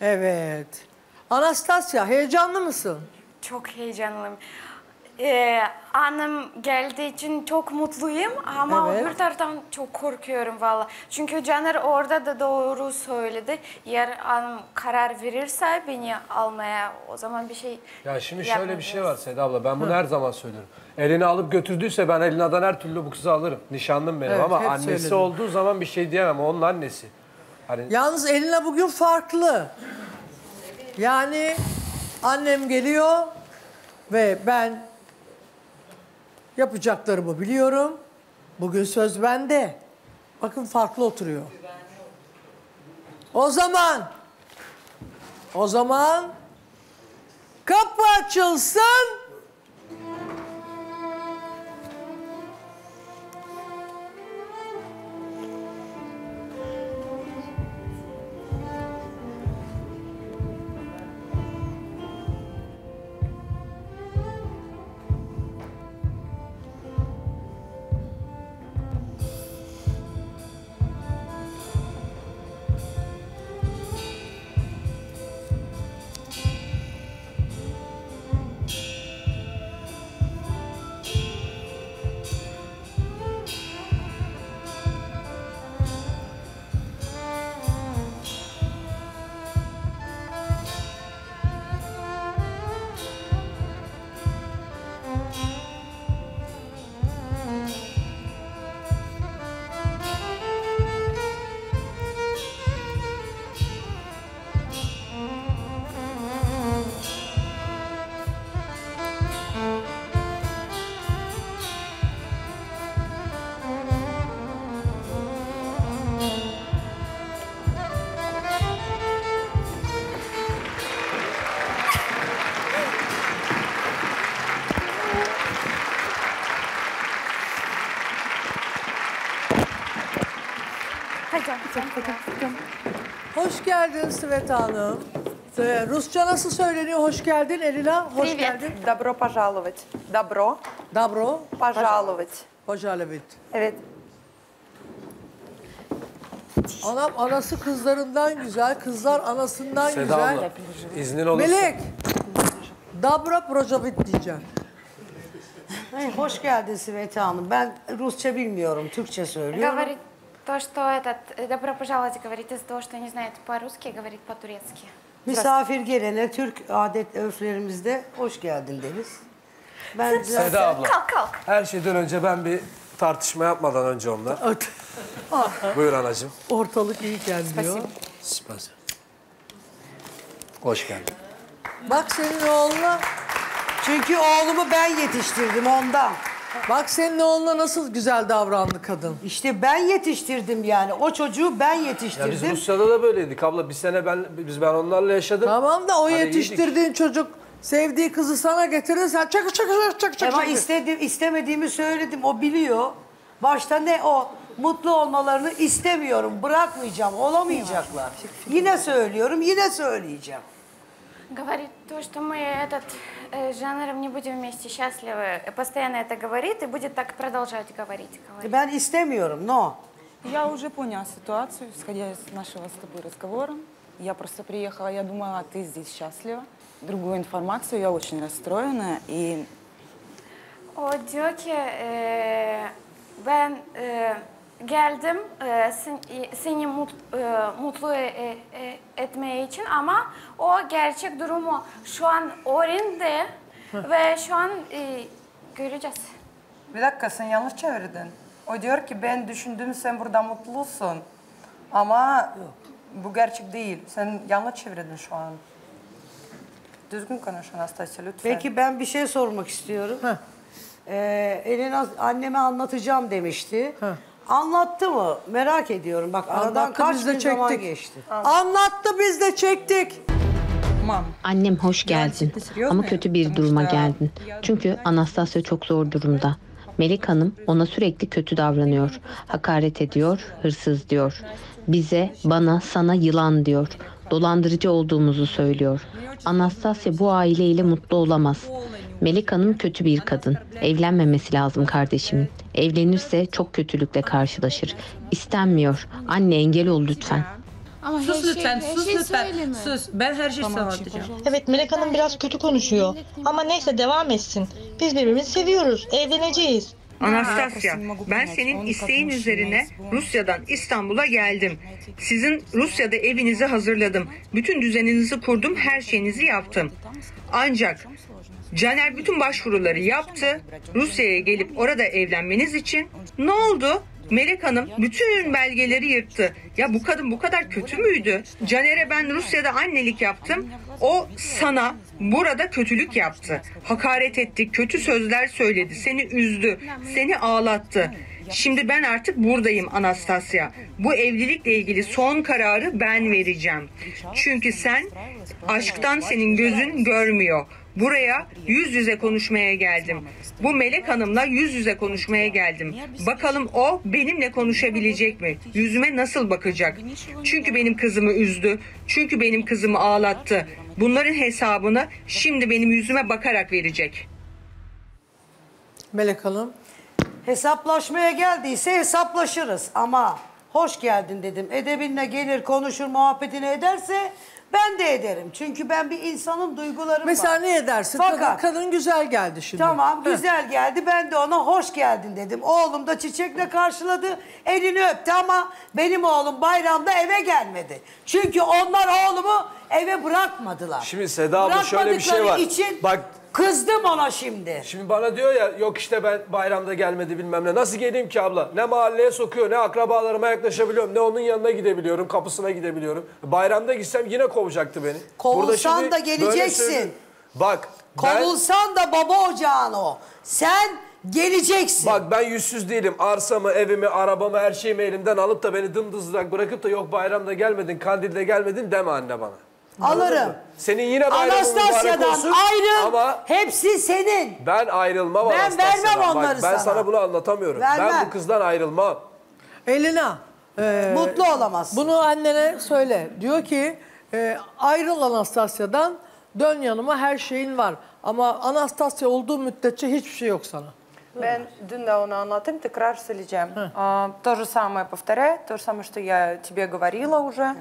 Evet. Anastasya heyecanlı mısın? Çok heyecanlıyım. Ee, annem geldiği için çok mutluyum ama Evet. bir taraftan çok korkuyorum valla. Çünkü Caner orada da doğru söyledi. Eğer annem karar verirse beni almaya o zaman bir şey Ya şimdi şöyle bir şey var Seda abla. Ben bunu her zaman söylüyorum. Elini alıp götürdüyse ben Elina'dan her türlü bu kızı alırım. Nişanlım benim Evet, ama hep annesi söyledim. olduğu zaman bir şey diyemem. Onun annesi. Hani Yalnız eline bugün farklı. Yani annem geliyor ve ben yapacaklarımı biliyorum. Bugün söz bende. Bakın farklı oturuyor. O zaman o zaman kapı açılsın. geldin Sveta Hanım. Ee, Rusça nasıl söyleniyor? Hoş geldin Elina. Hoş Привет. geldin. Добро пожаловать. Добро. Добро. Пожаловать. Пожаловать. Evet. Anam anası kızlarından güzel, kızlar anasından Seda güzel. abla, iznin olursa. Melek. Dabra projavit diyeceğim. Ay, hoş geldin Sveta Hanım. Ben Rusça bilmiyorum, Türkçe söylüyorum. Говорит то, что этот, э, добро пожаловать, говорит из-за того, что не знает по-русски, говорит по-турецки. Misafir gelene Türk adet örflerimizde hoş geldin deriz. Ben Seda abla. Kalk kalk. Her şeyden önce ben bir tartışma yapmadan önce onunla. Buyur anacığım. Ortalık iyiken diyor. Spaz. Hoş geldin. Bak senin oğluna. Çünkü oğlumu ben yetiştirdim ondan. Bak senin oğluna nasıl güzel davrandı kadın. İşte ben yetiştirdim yani. O çocuğu ben Ya biz yetiştirdim. Rusya'da da böyleydik abla. Bir sene ben biz ben onlarla yaşadım. Tamam da o Hani iyiydik. yetiştirdiğin çocuk sevdiği kızı sana getirir sen çakı çakı çakı çakı çakı. Ama istedim, istemediğimi söyledim. O biliyor. Başta ne o? Mutlu olmalarını istemiyorum. Bırakmayacağım. Olamayacaklar. Yine söylüyorum, yine söyleyeceğim. Говорит то, что мы этот э, жанром не будем вместе счастливы. И Постоянно это говорит и будет так продолжать говорить. говорит. Ben istemiyorum, no. Я уже поняла ситуацию, исходя из нашего с тобой разговора. Я просто приехала, я думала, ты здесь счастлива. Другую информацию, я очень расстроена. И O diyor ki e, ben e, geldim e, sen- e, seni mut, e, mutlu e- e- etmeye için ama o gerçek durumu şu an öğrendi ve şu an e, göreceğiz. Bir dakika sen yanlış çevirdin. O diyor ki ben düşündüm sen burada mutlusun. Ama bu gerçek değil. Sen yanlış çevirdin şu an. Düzgün konuş Anastasia lütfen. Peki ben bir şey sormak istiyorum. Ee, Elena anneme anlatacağım demişti. Anlattı mı? Merak ediyorum. Bak aradan Anlattı, kaç biz de gün zaman çektik. geçti. Anlattı biz de çektik. Annem hoş geldin ama kötü bir duruma geldin. Çünkü Anastasia çok zor durumda. Melik Hanım ona sürekli kötü davranıyor. Hakaret ediyor, hırsız diyor. Bize, bana, sana yılan diyor. Dolandırıcı olduğumuzu söylüyor. Anastasia bu aileyle mutlu olamaz. Melik Hanım kötü bir kadın. Evlenmemesi lazım kardeşimin. Evlenirse çok kötülükle karşılaşır. İstenmiyor. Anne engel ol lütfen. Ama sus şey- lütfen, sus şey lütfen. söyleme. Sus. Ben her şeyi sana anlatacağım. Evet Melek Hanım biraz kötü konuşuyor. Ama neyse devam etsin. Biz birbirimizi seviyoruz. Evleneceğiz. Anastasya, ben senin isteğin üzerine Rusya'dan İstanbul'a geldim. Sizin Rusya'da evinizi hazırladım. Bütün düzeninizi kurdum, her şeyinizi yaptım. Ancak Caner bütün başvuruları yaptı. Rusya'ya gelip orada evlenmeniz için. Ne oldu? Melek Hanım bütün belgeleri yırttı. Ya bu kadın bu kadar kötü müydü? Caner'e ben Rusya'da annelik yaptım. O sana burada kötülük yaptı. Hakaret etti, kötü sözler söyledi, seni üzdü, seni ağlattı. Şimdi ben artık buradayım Anastasya. Bu evlilikle ilgili son kararı ben vereceğim. Çünkü sen aşktan senin gözün görmüyor. Buraya yüz yüze konuşmaya geldim. Bu Melek Hanım'la yüz yüze konuşmaya geldim. Bakalım o benimle konuşabilecek mi? Yüzüme nasıl bakacak? Çünkü benim kızımı üzdü. Çünkü benim kızımı ağlattı. Bunların hesabını şimdi benim yüzüme bakarak verecek. Melek Hanım. Hesaplaşmaya geldiyse hesaplaşırız ama hoş geldin dedim. Edebinle gelir konuşur muhabbetini ederse ben de ederim. Çünkü ben bir insanın duygularım Mesela var. ne edersin? Fakat Kadın, kadın güzel geldi şimdi. Tamam Heh. güzel geldi. Ben de ona hoş geldin dedim. Oğlum da çiçekle karşıladı. Elini öptü ama benim oğlum bayramda eve gelmedi. Çünkü onlar oğlumu eve bırakmadılar. Şimdi Seda abla şöyle bir şey var. İçin Bak kızdım ona şimdi. Şimdi bana diyor ya yok işte ben bayramda gelmedi bilmem ne. Nasıl geleyim ki abla? Ne mahalleye sokuyor ne akrabalarıma yaklaşabiliyorum ne onun yanına gidebiliyorum kapısına gidebiliyorum. Bayramda gitsem yine kovacaktı beni. Kovulsan da geleceksin. Bak ben, Kovulsan da baba ocağın o. Sen geleceksin. bak ben yüzsüz değilim. Arsamı, evimi, arabamı, her şeyimi elimden alıp da beni dımdızlak bırakıp da yok bayramda gelmedin, kandilde gelmedin deme anne bana. Alırım. Senin yine bayramın mübarek Anastasya'dan olsun ayrıl. ama hepsi senin. ben ayrılmam Ben Anastasya'dan. vermem Bak, onları ben sana. sana bunu anlatamıyorum. Ben Vermem. bu kızdan ayrılmam. Elina. e, Mutlu olamazsın. Bunu annene söyle. Diyor ki e, ayrıl Anastasya'dan dön yanıma her şeyin var. Ama Anastasya olduğu müddetçe hiçbir şey yok sana. Ben dün de onu anlattım, tekrar söyleyeceğim. А, То же самое повторяю, то же самое, что я тебе говорила уже,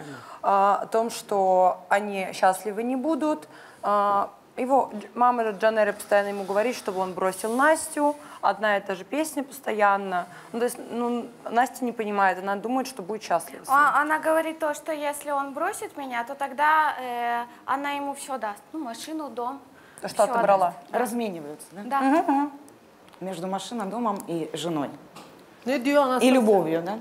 а, о том, что они счастливы не будут. А, Его мама Джанера постоянно ему говорит, чтобы он бросил Настю, одна и та же песня постоянно. Ну, то есть, ну, Настя не понимает, она думает, что будет счастлива. с ним. А- Она говорит то, что если он бросит меня, то тогда э, она ему все даст. Ну, машину, дом. То, что всё отобрала. даст. Размениваются, да? Да. Между машиной, домом и женой. Ne diyor И Anastasya? любовью, да?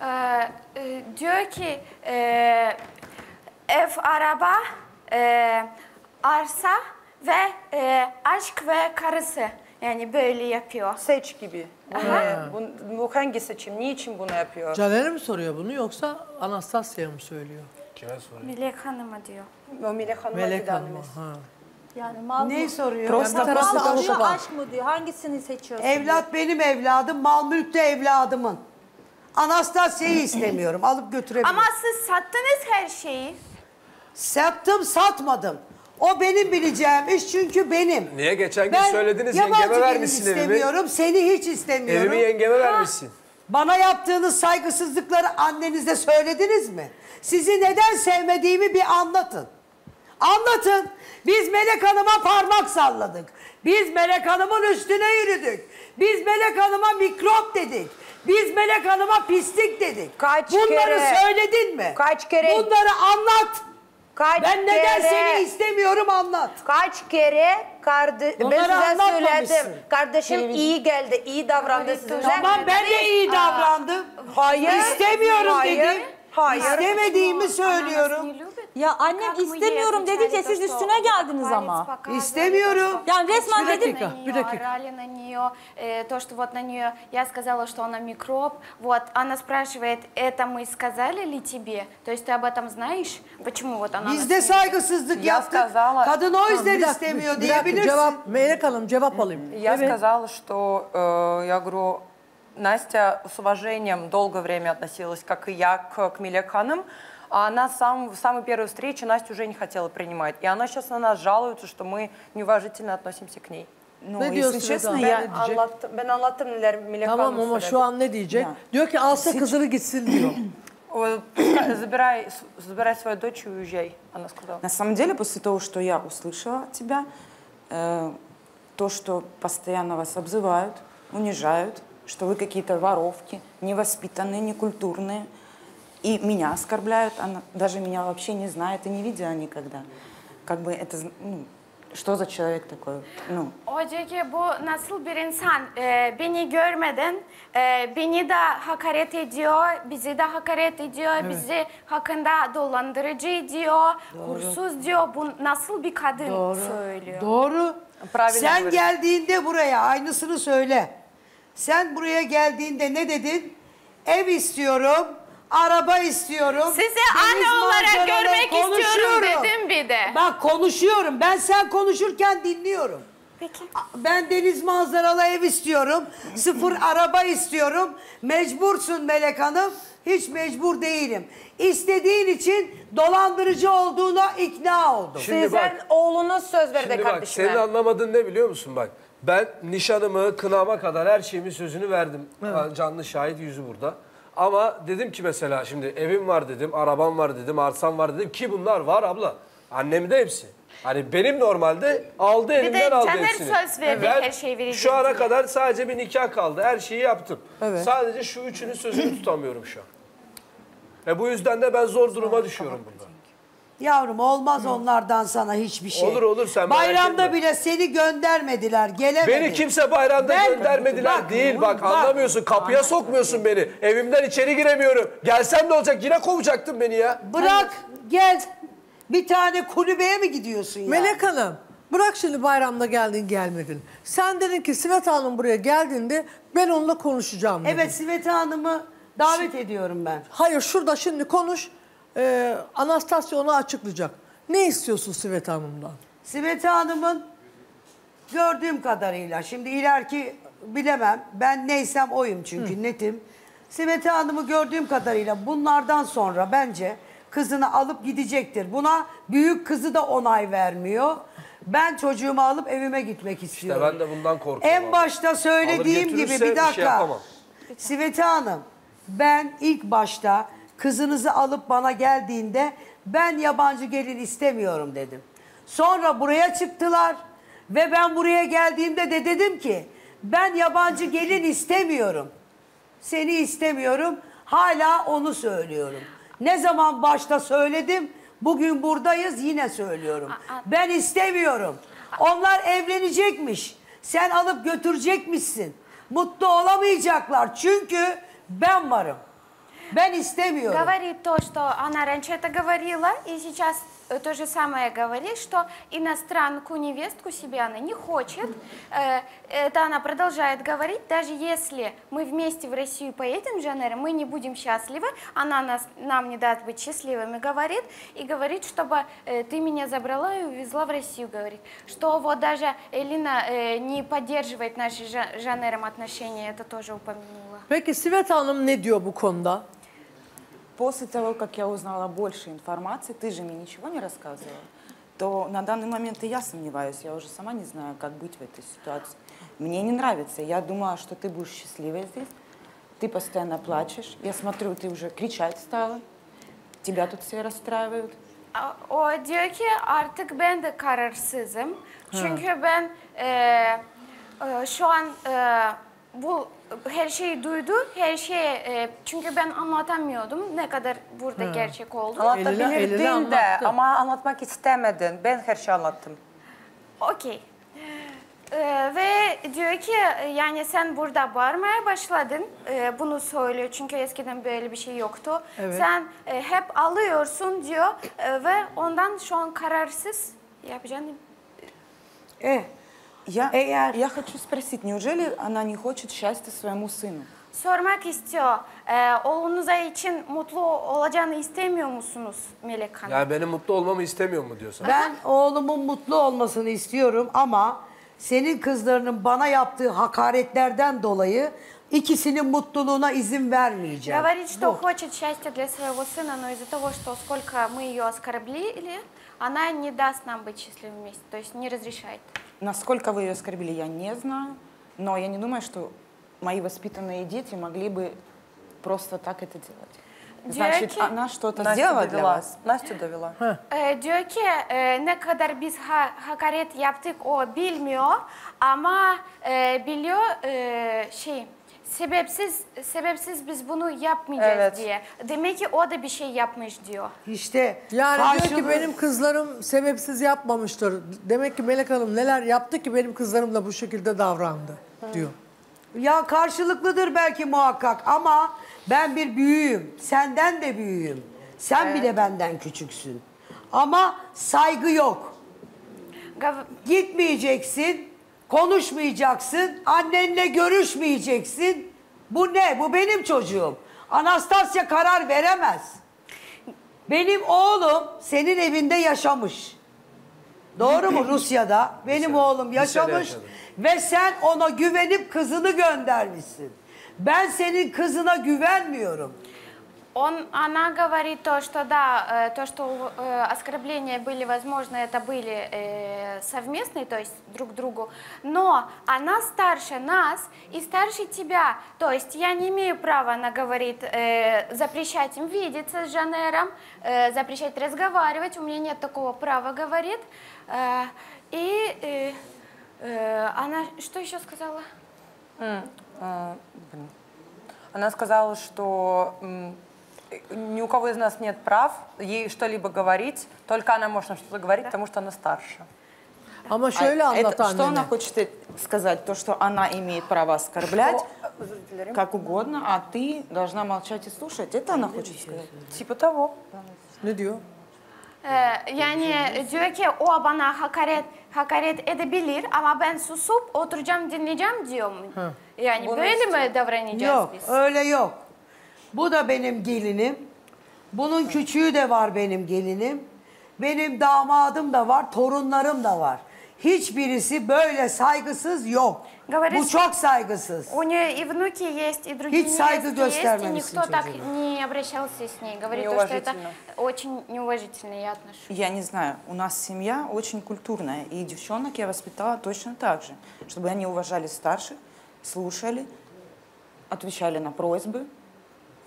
Ee, e, diyor ki e, ev, araba, e, arsa ve e, aşk ve karısı. Yani böyle yapıyor. Seç gibi. Bu, bu, bu hangi seçim, niçin bunu yapıyor? Caner'e mi soruyor bunu yoksa Anastasya'ya mı söylüyor? Kime soruyor? Melek Hanım'a diyor. O Melek Hanım'a Melek giden Hanım'a. mes- Ha. Yani mal Neyi mı? soruyor? Prosta Mal prosta mı diyor, aşk mı diyor? Hangisini seçiyorsun? Evlat benim evladım, mal mülk de evladımın. Anastasya'yı istemiyorum. Alıp götürebilirim. Ama siz sattınız her şeyi. Sattım, satmadım. O benim bileceğim iş çünkü benim. Niye geçen gün Ben söylediniz yabancı yengeme gelin vermişsin evimi. istemiyorum, seni hiç istemiyorum. Evimi yengeme vermişsin. Bana yaptığınız saygısızlıkları annenize söylediniz mi? Sizi neden sevmediğimi bir anlatın. Anlatın. Biz Melek Hanım'a parmak salladık. Biz Melek Hanım'ın üstüne yürüdük. Biz Melek Hanım'a mikrop dedik. Biz Melek Hanım'a pislik dedik. Kaç Bunları kere? söyledin mi? Kaç kere? Bunları anlat. Kaç ben neden kere? seni istemiyorum anlat. Kaç kere kardeş ben size söyledim. Kardeşim iyi geldi, iyi davrandı sizinle. Tamam ben de iyi davrandım. Hayır. İstemiyorum Hayır. dedim. Hayır. İstemediğimi söylüyorum. Ya annem istemiyorum dedikçe siz üstüne geldiniz ama. İstemiyorum. Yani resmen Bir dedim. dakika, bir dakika. Орали на нее, э, то, что вот на нее, я сказала, что она микроб, вот, она спрашивает, это мы сказали ли тебе? То есть ты об этом знаешь? Почему вот она... Biz нас de не- saygısızlık Я yaptık. сказала- Kadın o yüzden istemiyor bir dakika, diyebilirsin. Cevap, Melek Hanım cevap alayım. Я сказала, что э, я говорю, Настя с уважением долгое время относилась, как и я, к, к Милек-ханам. А она сам, в самой первой встрече Настю уже не хотела принимать. И она сейчас на нас жалуется, что мы неуважительно относимся к ней. Ну, Ne если diyorsun честно, Eda? я... Ne diyecek? Anlattım, ben anlattım neler Milek Tamam Hanım ama söyledi. şu an ne diyecek? Diyor ki alsa kızını gitsin diyor. Забирай, забирай свою дочь и уезжай, она сказала. На самом деле, после того, что я услышала от тебя, э, то, что постоянно вас обзывают, унижают, что вы какие-то воровки, невоспитанные, некультурные, и меня оскорбляют, она даже меня вообще не знает и не видела никогда. Как бы это, ну, Что за человек такой? Ну, O diyor ki bu nasıl bir insan Ee, beni görmeden e, beni de hakaret ediyor, bizi de hakaret ediyor, Evet. bizi hakkında dolandırıcı ediyor, hursuz diyor. Bu nasıl bir kadın Doğru. söylüyor? Doğru. Sen geldiğinde buraya aynısını söyle. Sen buraya geldiğinde ne dedin? Ev istiyorum, araba istiyorum. Sizi deniz anne olarak manzaralı görmek istiyorum konuşuyorum. dedim bir de. Bak konuşuyorum. Ben sen konuşurken dinliyorum. Peki. Ben deniz manzaralı ev istiyorum. Sıfır araba istiyorum. Mecbursun Melek Hanım. Hiç mecbur değilim. İstediğin için dolandırıcı olduğuna ikna oldum. Şimdi bak- oğluna söz verdi Şimdi bak kardeşime. senin anlamadığın ne biliyor musun bak. Ben nişanımı, kınama kadar her şeyimin sözünü verdim. Ben Canlı şahit yüzü burada. Ama dedim ki mesela şimdi evim var dedim, arabam var dedim, arsam var dedim ki bunlar var abla. Annemde hepsi. Hani benim normalde aldı de elimden aldı Caner hepsini. söz verdi, Ben her şeyi vereceğim Şu ana diye. kadar sadece bir nikah kaldı. Her şeyi yaptım. Evet. Sadece şu üçünün sözünü tutamıyorum şu an. E bu yüzden de ben zor duruma düşüyorum bunda. Yavrum olmaz onlardan sana hiçbir şey. Olur, olur, sen merak Bayramda etme. bile seni göndermediler, gelemedin. Beni kimse bayramda Ben- göndermediler Bak, değil. Bak, bak. anlamıyorsun. Kapıya sokmuyorsun beni. Evimden içeri giremiyorum. Gelsem ne olacak? Yine kovacaktın beni ya. Bırak gel. Bir tane kulübeye mi gidiyorsun ya? Melek Hanım bırak şimdi bayramda geldin gelmedin. Sen dedin ki Sivet Hanım buraya geldiğinde ben onunla konuşacağım dedin. Evet Sivete Hanım'ı davet ediyorum ben. Hayır şurada şimdi konuş. Ee, Anastasya onu açıklayacak. Ne istiyorsun Sivet Hanım'dan? Sivete Hanım'ın gördüğüm kadarıyla şimdi ileriki bilemem. Ben neysem oyum çünkü netim. Sivete Hanım'ı gördüğüm kadarıyla bunlardan sonra bence kızını alıp gidecektir. Buna büyük kızı da onay vermiyor. Ben çocuğumu alıp evime gitmek İşte istiyorum. ben de bundan korkuyorum. En başta söylediğim gibi bir dakika. şey yapamam. Sivete Hanım ben ilk başta kızınızı alıp bana geldiğinde ben yabancı gelin istemiyorum dedim. Sonra buraya çıktılar ve ben buraya geldiğimde de dedim ki ben yabancı gelin istemiyorum. Seni istemiyorum. Hala onu söylüyorum. Ne zaman başta söyledim, bugün buradayız yine söylüyorum. Ben istemiyorum. Onlar evlenecekmiş. Sen alıp götürecekmişsin. Mutlu olamayacaklar çünkü ben varım. Ben istemiyorum. Говорит то, что она раньше это говорила, и сейчас э, то же самое говорит, что иностранку, невестку себе она не хочет. Э, Это она продолжает говорить, даже если мы вместе в Россию поедем, Жанера, мы не будем счастливы, она нас, нам не даст быть счастливыми, говорит, и говорит, чтобы э, ты меня забрала и увезла в Россию, говорит. Что вот даже Элина не поддерживает наши с Жа- Жанером отношения, это тоже упомянула. Peki Sivet Hanım ne diyor bu konuda? После того, как я узнала больше информации, ты же мне ничего не рассказывала, то на данный момент и я сомневаюсь. Я уже сама не знаю, как быть в этой ситуации. Мне не нравится. Я думала, что ты будешь счастливой здесь. Ты постоянно плачешь. Я смотрю, ты уже кричать стала. Тебя тут все расстраивают. O diyor ki artık ben de kararsızım. Çünkü ben e, e, şu an e, bu her şeyi duydu. Her şeyi e, çünkü ben anlatamıyordum ne kadar burada gerçek oldu. Anlatabilirdin de ama anlatmak istemedin. Ben her şeyi anlattım. Okey. Ee, ve diyor ki e, yani sen burada bağırmaya başladın. Ee, bunu söylüyor çünkü eskiden böyle bir şey yoktu. Evet. Sen e, hep alıyorsun diyor e, ve ondan şu an kararsız yapacağını Eh, Я, я хочу спросить, неужели она не хочет счастья своему сыну? sormak istiyor. Ee, oğlunuza için mutlu olacağını istemiyor musunuz Melek Hanım? Yani benim mutlu olmamı istemiyor mu diyorsun? Ben oğlumun mutlu olmasını istiyorum ama senin kızlarının bana yaptığı hakaretlerden dolayı ikisinin mutluluğuna izin vermeyeceğim. Говорит, что хочет счастья для своего сына, но из-за того, что сколько мы ее оскорбили, она не даст нам быть счастливыми вместе, то есть не разрешает. Насколько вы ее оскорбили, я не знаю. Но я не думаю, что мои воспитанные дети могли бы просто так это делать. Значит, Дети- она что-то Настя сделала для довела. вас? Настя довела. Ee, diyor ki e, ne kadar biz ha- hakaret yaptık o bilmiyor ama e, biliyor e, şey sebepsiz sebepsiz biz bunu yapmayacağız Evet. diye. Demek ki o da bir şey yapmış diyor. İşte Yani diyor karşılığı- ki benim kızlarım sebepsiz yapmamıştır. Demek ki Melek Hanım neler yaptı ki benim kızlarım da bu şekilde davrandı diyor. Ya karşılıklıdır belki muhakkak ama ben bir büyüğüm. Senden de büyüğüm. Sen bile benden küçüksün. Ama saygı yok. Gitmeyeceksin, konuşmayacaksın, annenle görüşmeyeceksin. Bu ne? Bu benim çocuğum. Anastasya karar veremez. Benim oğlum senin evinde yaşamış. Doğru mu Rusya'da? Benim oğlum bir sene yaşamış ve sen ona güvenip kızını göndermişsin. Ben senin kızına güvenmiyorum. Он, она говорит то, что да, э, то, что э, оскорбления были, возможно, это были э, совместные, то есть друг другу, но она старше нас и старше тебя, то есть я не имею права, она говорит, запрещать им видеться с Жанером, запрещать разговаривать, у меня нет такого права, говорит, и она что еще сказала? Она сказала, что ни у кого из нас нет прав ей что-либо говорить, только она может что-то говорить, потому что она старше. Ama şöyle А anlat это, Что она хочет э- сказать? То, что она имеет право оскорблять как угодно, а ты должна молчать и слушать. Это она хочет сказать? Типа того. Ne diyor? Ee, yani diyor ki o bana hakaret hakaret edebilir ama ben susup oturacağım dinleyeceğim diyor mu? Yani Bunu böyle istiyor. mi davranacağız Yok biz? öyle yok. Bu da benim gelinim. Bunun küçüğü de var benim gelinim. Benim damadım da var, torunlarım da var. Hiçbirisi böyle saygısız yok. Говорит, Bu çok saygısız. У нее и внуки есть, и другие Hiç saygı есть, и никто так не обращался с ней. Говорит, то, что это Неуважительно. очень неуважительные отношения. Я не знаю, у нас семья очень культурная, и девчонок я воспитала точно так же, чтобы они уважали старших, слушали, отвечали на просьбы.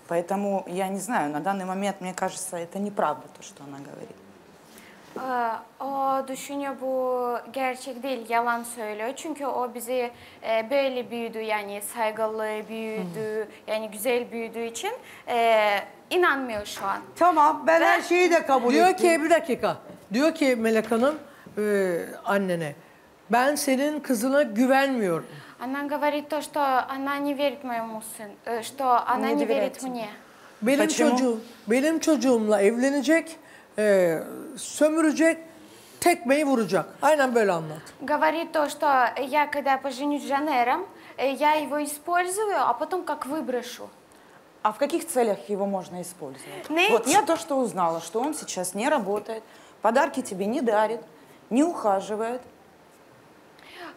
Поэтому я не знаю, на данный момент, мне кажется, это неправда, то, что она говорит. Ee, O düşünüyor bu gerçek değil, yalan söylüyor. Çünkü o bizi e, böyle büyüdü yani saygılı büyüdü, yani güzel büyüdüğü için e, inanmıyor şu an. Tamam ben her şeyi de kabul Diyor ettim. ki bir dakika. Diyor ki Melek Hanım e, annene ben senin kızına güvenmiyorum. Она говорит то, что она не верит моему сыну, э, что она Не не верит мне. Benim Почему? çocuğum benim çocuğumla evlenecek, e, sömürecek, tekmeyi vuracak. Aynen böyle anlat. Говорит то, что я когда поженюсь с Жанером, э, я его использую, а потом как выброшу. А в каких целях его можно использовать? Знаете- Вот я то, что узнала, что он сейчас не работает, подарки тебе не дарит, не ухаживает.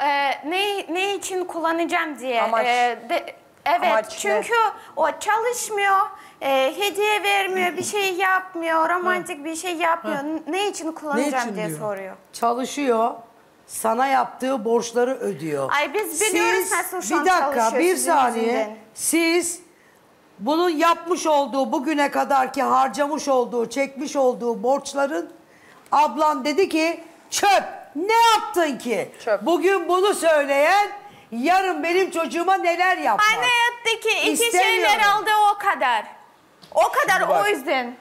Ee, ne, ne için kullanacağım diye. Amaç. Ee, de- evet Amaç ne? çünkü o çalışmıyor, e, hediye vermiyor, bir şey yapmıyor, romantik bir şey yapmıyor. Ne için kullanacağım için diye diyor? soruyor. Çalışıyor. Sana yaptığı borçları ödüyor. Ay biz biliyoruz nasıl şu an Bir dakika çalışıyor bir sizin saniye. yüzünden. Siz bunun yapmış olduğu bugüne kadarki harcamış olduğu, çekmiş olduğu borçların ablan dedi ki çöp. Ne yaptın ki? Bugün bunu söyleyen yarın benim çocuğuma neler yapar? Anne yaptı ki iki şeyler aldı o kadar. O kadar Şimdi bak. o yüzden.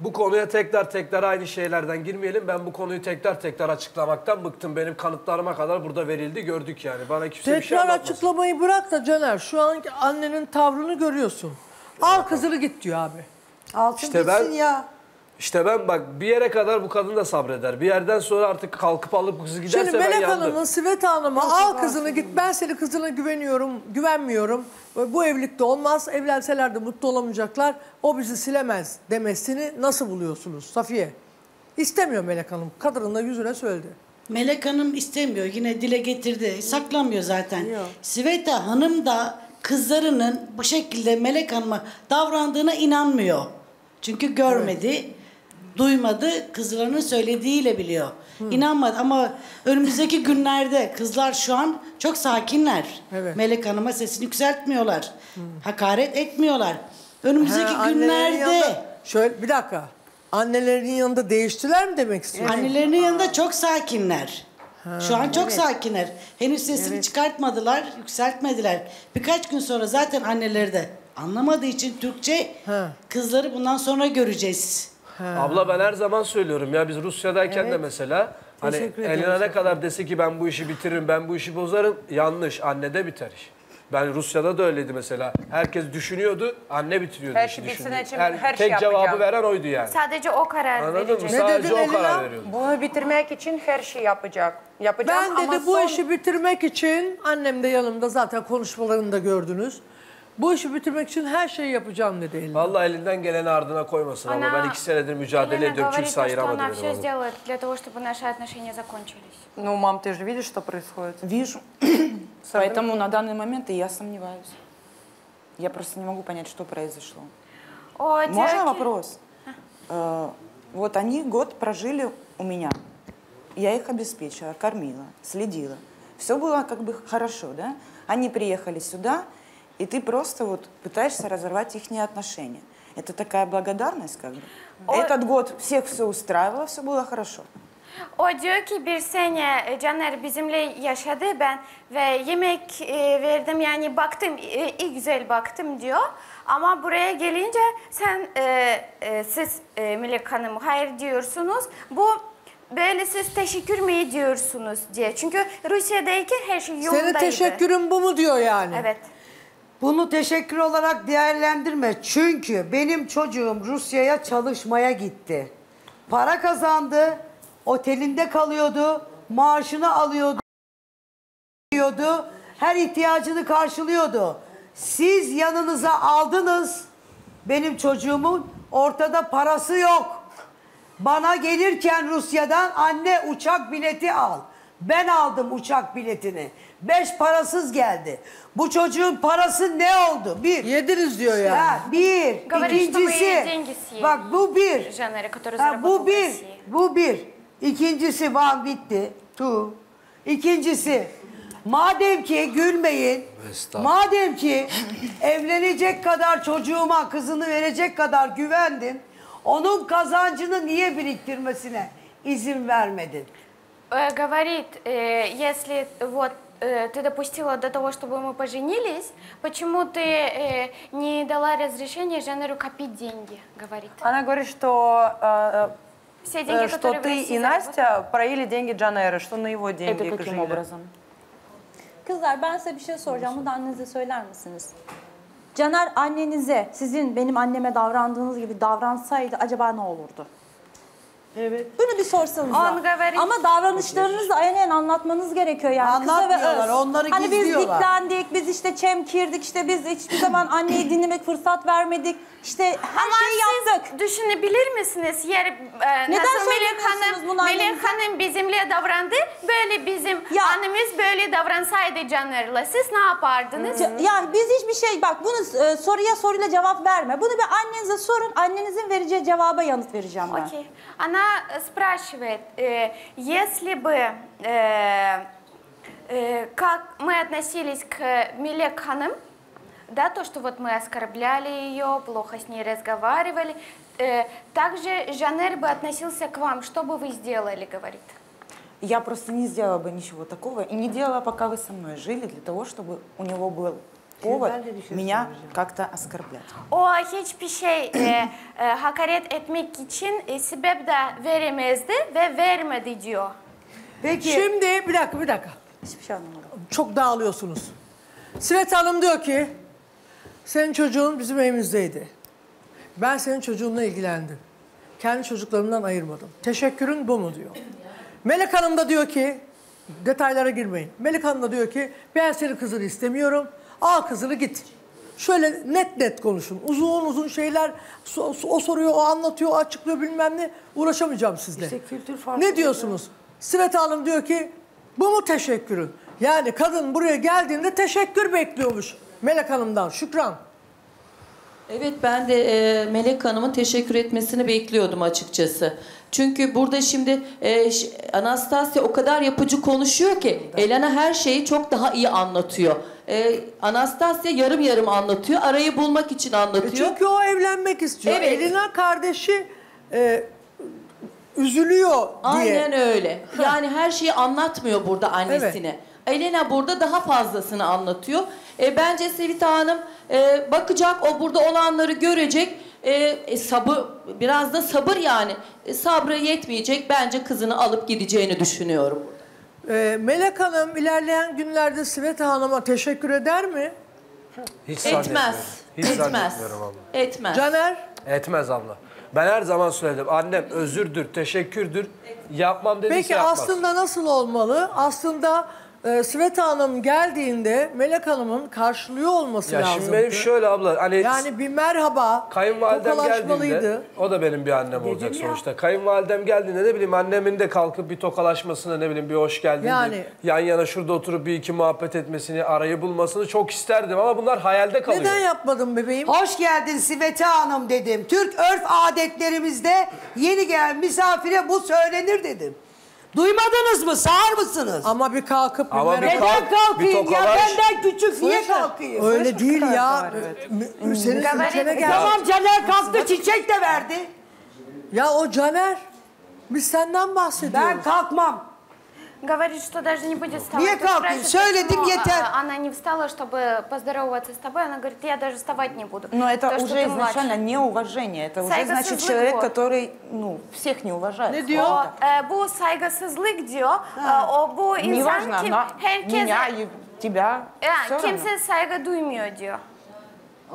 Bu konuya tekrar tekrar aynı şeylerden girmeyelim. Ben bu konuyu tekrar tekrar açıklamaktan bıktım. Benim kanıtlarıma kadar burada verildi gördük yani. Bana kimse bir şey Tekrar anlatmasın. açıklamayı bırak da Caner şu anki annenin tavrını görüyorsun. Al kızını git diyor abi. Alsın İşte ben- ya. İşte ben bak bir yere kadar bu kadın da sabreder. Bir yerden sonra artık kalkıp alıp kızı giderse Şimdi ben Melek yandım. Hanım'ın Sveta Hanım'a al kızını git ben senin kızına güveniyorum, güvenmiyorum. Ve Bu evlilikte olmaz. Evlenseler de mutlu olamayacaklar. O bizi silemez demesini nasıl buluyorsunuz Safiye? İstemiyor Melek Hanım. Kadının da yüzüne söyledi. Melek Hanım istemiyor. Yine dile getirdi. Saklamıyor zaten. Sveta Hanım da kızlarının bu şekilde Melek Hanım'a davrandığına inanmıyor. Çünkü görmedi, duymadı, kızlarının söylediğiyle biliyor. İnanmadı ama önümüzdeki günlerde kızlar şu an çok sakinler. Evet. Melek Hanım'a sesini yükseltmiyorlar. Hakaret etmiyorlar. Önümüzdeki Ha, günlerde yanında- şöyle bir dakika. Annelerinin yanında değiştiler mi demek istiyorsun? Annelerinin yanında çok sakinler. Şu an çok Evet. sakinler. Henüz sesini Evet. çıkartmadılar, yükseltmediler. Birkaç gün sonra zaten anneleri de anlamadığı için Türkçe kızları bundan sonra göreceğiz. Abla ben her zaman söylüyorum ya biz Rusya'dayken de Evet. mesela hani eline ne kadar dese ki ben bu işi bitiririm, ben bu işi bozarım yanlış. Annede biter iş. Ben Rusya'da da öyleydi mesela. Herkes düşünüyordu, anne bitiriyordu Her işi şey bitsin düşündüğü. için Her, her şey tek cevabı yapacağım. veren oydu yani. Sadece o karar Anladın mı? verecek. Sadece o karar veriyordu. Bunu bitirmek için her şey yapacak. Yapacağım Ben ama dedi bu son- işi bitirmek için annem de yanımda zaten konuşmalarını da gördünüz. Bu işi bitirmek için her şeyi yapacağım dedi eline. Vallahi elinden geleni ardına koymasın ama Ana- ben iki senedir mücadele Елена ediyorum. говорит, Kimse ayıramadı она beni. все vallahi. сделает для того, чтобы наши отношения закончились. Ну, мам, ты же видишь, что происходит? Вижу. Поэтому на данный момент и я сомневаюсь. Я просто не могу понять, что произошло. О, Можно вопрос? Э, Вот они год прожили у меня. Я их обеспечила, кормила, следила. Все было как бы хорошо, да? Они приехали сюда, и ты просто вот пытаешься разорвать их отношения. Это такая благодарность как бы. Этот год всех все устраивало, все было хорошо. O diyor ki bir sene e, Caner bizimle yaşadı ben ve yemek e, verdim yani baktım e, iyi güzel baktım diyor. Ama buraya gelince sen e, e, siz e, Melek Hanım hayır diyorsunuz. Bu böyle siz teşekkür mü ediyorsunuz diye. Çünkü Rusya'dayken her şey yolundaydı. Senin teşekkürün bu mu diyor yani? Evet. Bunu teşekkür olarak değerlendirme. Çünkü benim çocuğum Rusya'ya çalışmaya gitti. Para kazandı, otelinde kalıyordu, maaşını alıyordu, her ihtiyacını karşılıyordu. Siz yanınıza aldınız, benim çocuğumun ortada parası yok. Bana gelirken Rusya'dan anne uçak bileti al. Ben aldım uçak biletini. Beş parasız geldi. Bu çocuğun parası ne oldu? Bir. Yediniz diyor yani. Ha, bir. Говорит, что мы İkincisi. деньги съели. Bak bu bir. Жанере, который Ha, заработал bu в bir. России. Bu bir. İkincisi one bitti. Two. İkincisi. Madem ki gülmeyin. Estağfurullah. Madem ki evlenecek kadar çocuğuma kızını verecek kadar güvendin. Onun kazancını niye biriktirmesine izin vermedin? Э, говорит, э, если вот э, ты допустила до того, чтобы мы поженились, почему ты э, не дала разрешение Жанеру копить деньги, говорит. Она говорит, что, э, Все деньги, э, что ты и Настя проили деньги Джанейра, что на его деньги Это каким жили. образом? Kızlar ben size bir şey soracağım. Bunu da annenize söyler misiniz? Caner annenize sizin benim anneme davrandığınız gibi davransaydı acaba ne olurdu? Evet. Bunu bir sorsanız. Ama davranışlarınızı aynen anlatmanız gerekiyor yani. Anlatmıyorlar, onları hani gizliyorlar. Hani biz diklendik, biz işte çemkirdik, işte biz hiçbir zaman anneyi dinlemek fırsat vermedik. İşte her Ama şeyi siz yaptık. düşünebilir misiniz? Yer, e, Neden nasıl Melek Hanım, bunu Melek Hanım bizimle davrandı, böyle bizim ya. annemiz böyle davransaydı Caner'la siz ne yapardınız? Ya, ya biz hiçbir şey, bak bunu e, soruya soruyla cevap verme. Bunu bir annenize sorun, annenizin vereceği cevaba yanıt vereceğim ben. Okey. Ana Э, спрашивает, э, если бы, э, э, как мы относились к Ханым, да, то, что вот мы оскорбляли ее, плохо с ней разговаривали, э, также Жанер бы относился к вам, что бы вы сделали, говорит. Я просто не сделала бы ничего такого и не делала, пока вы со мной жили, для того, чтобы у него был повод меня как-то оскорблять. O hiçbir şey e, e, hakaret etmek için e, sebep de veremezdi ve vermedi diyor. Peki. Şimdi bir dakika bir dakika. Hiçbir şey anlamadım. Çok dağılıyorsunuz. Sivet Hanım diyor ki senin çocuğun bizim evimizdeydi. Ben senin çocuğunla ilgilendim. Kendi çocuklarımdan ayırmadım. Teşekkürün bu mu diyor. Melek Hanım da diyor ki detaylara girmeyin. Melek Hanım da diyor ki ben senin kızını istemiyorum. Al kızını git. Şöyle net net konuşun. Uzun uzun şeyler so- o soruyor, o anlatıyor, o açıklıyor bilmem ne. Uğraşamayacağım sizle. İşte kültür farkı. Ne diyorsunuz? Sivet Hanım diyor ki bu mu teşekkürün? Yani kadın buraya geldiğinde teşekkür bekliyormuş Melek Hanım'dan. Şükran. Evet ben de e, Melek Hanım'ın teşekkür etmesini bekliyordum açıkçası. Çünkü burada şimdi e, Anastasia o kadar yapıcı konuşuyor ki Elena her şeyi çok daha iyi anlatıyor. E, Anastasia yarım yarım anlatıyor. Arayı bulmak için anlatıyor. E çünkü o evlenmek istiyor. Evet. Elina kardeşi e, üzülüyor diye. Aynen öyle. Yani her şeyi anlatmıyor burada annesine. Elena burada daha fazlasını anlatıyor. E, bence Sevita Hanım e, bakacak, o burada olanları görecek. E, e, sabır, biraz da sabır yani. E, sabrı yetmeyecek. Bence kızını alıp gideceğini düşünüyorum. Ee, Melek Hanım ilerleyen günlerde Sveta Hanım'a teşekkür eder mi? Hiç Etmez. Hiç Etmez. zannetmiyorum abla. Etmez. Caner? Etmez abla. Ben her zaman söyledim. Annem özürdür, teşekkürdür. Yapmam dediyse Peki yapmaz. aslında nasıl olmalı? Aslında e, Sveta Hanım geldiğinde Melek Hanım'ın karşılıyor olması Ya lazım. şimdi benim şöyle abla hani Yani bir merhaba, kayınvalidem geldiğinde o da benim bir annem olacak Dedim ya. sonuçta. Kayınvalidem geldiğinde ne bileyim annemin de kalkıp bir tokalaşmasını ne bileyim bir hoş geldin Yani. yan yana şurada oturup bir iki muhabbet etmesini, arayı bulmasını çok isterdim ama bunlar hayalde kalıyor. Neden yapmadın bebeğim? Hoş geldin Sivete Hanım dedim. Türk örf adetlerimizde yeni gelen misafire bu söylenir dedim. Duymadınız mı? Sağır mısınız? Ama bir kalkıp bir Ama bir merhaba- Neden kalk, kalkayım ya? tokalaş. Benden küçük niye kalkayım? Öyle değil ya. M- Senin ülkene gel. Tamam Caner kalktı çiçek de verdi. Ya o Caner. Biz senden bahsediyoruz. Ben kalkmam. Говорит, что даже не будет вставать. Спрашиваешь, Söyledim yeter. Она не встала, чтобы поздороваться с тобой. Она говорит, я даже вставать не буду. Но это что уже изначально младше. неуважение. Это уже значит человек, который ну, всех не уважает. Ne скажем diyor? O, e, bu saygısızlık diyor. E, o bu insan Неважно, kim, она, herkese меня и тебя, всё равно. kimse saygı duymuyor diyor.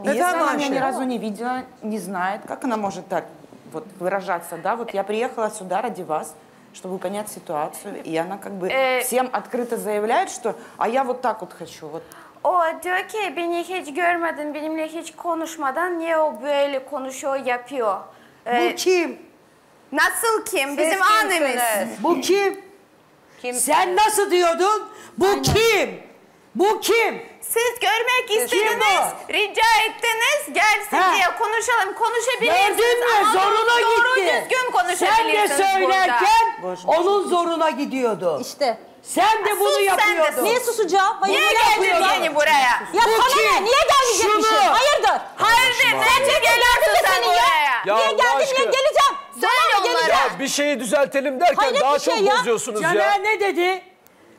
Если Это она меня ни разу не видела, не знает, как она может так вот выражаться, да? Вот я приехала сюда ради вас, чтобы понять ситуацию, и она как бы Э, всем открыто заявляет, что а я вот так вот хочу, вот O diyor ki beni hiç görmedin, benimle hiç konuşmadan niye o böyle konuşuyor, yapıyor. E, Bu kim? nasıl kim? Bizim annemiz. Bu kim? Sen nasıl diyordun? Bu kim? Bu kim? Siz görmek Kim istediniz, rica ettiniz, gelsin Ha. diye konuşalım. Konuşabilirsiniz Gördün mü? ama Zoruna doğru gitti. düzgün Sen de konuşabilirsiniz söylerken burada. onun zoruna gidiyordu. İşte. Sen de bunu Sus sen de yapıyordun. Niye susacağım? Hayır, Niye geldin yapıyorum? yeni buraya? Ya Bu sana kim? ne? Niye gelmeyecekmişim? Şunu. Hayırdır? Hayırdır, nece geliyorsun sen senin ya? buraya? Ya niye Allah geldin? Niye aşkına. geleceğim? Söyle Sonra onlara. geleceğim. Ya bir şeyi düzeltelim derken Hayret daha bir çok şey ya. bozuyorsunuz ya. Caner ne dedi?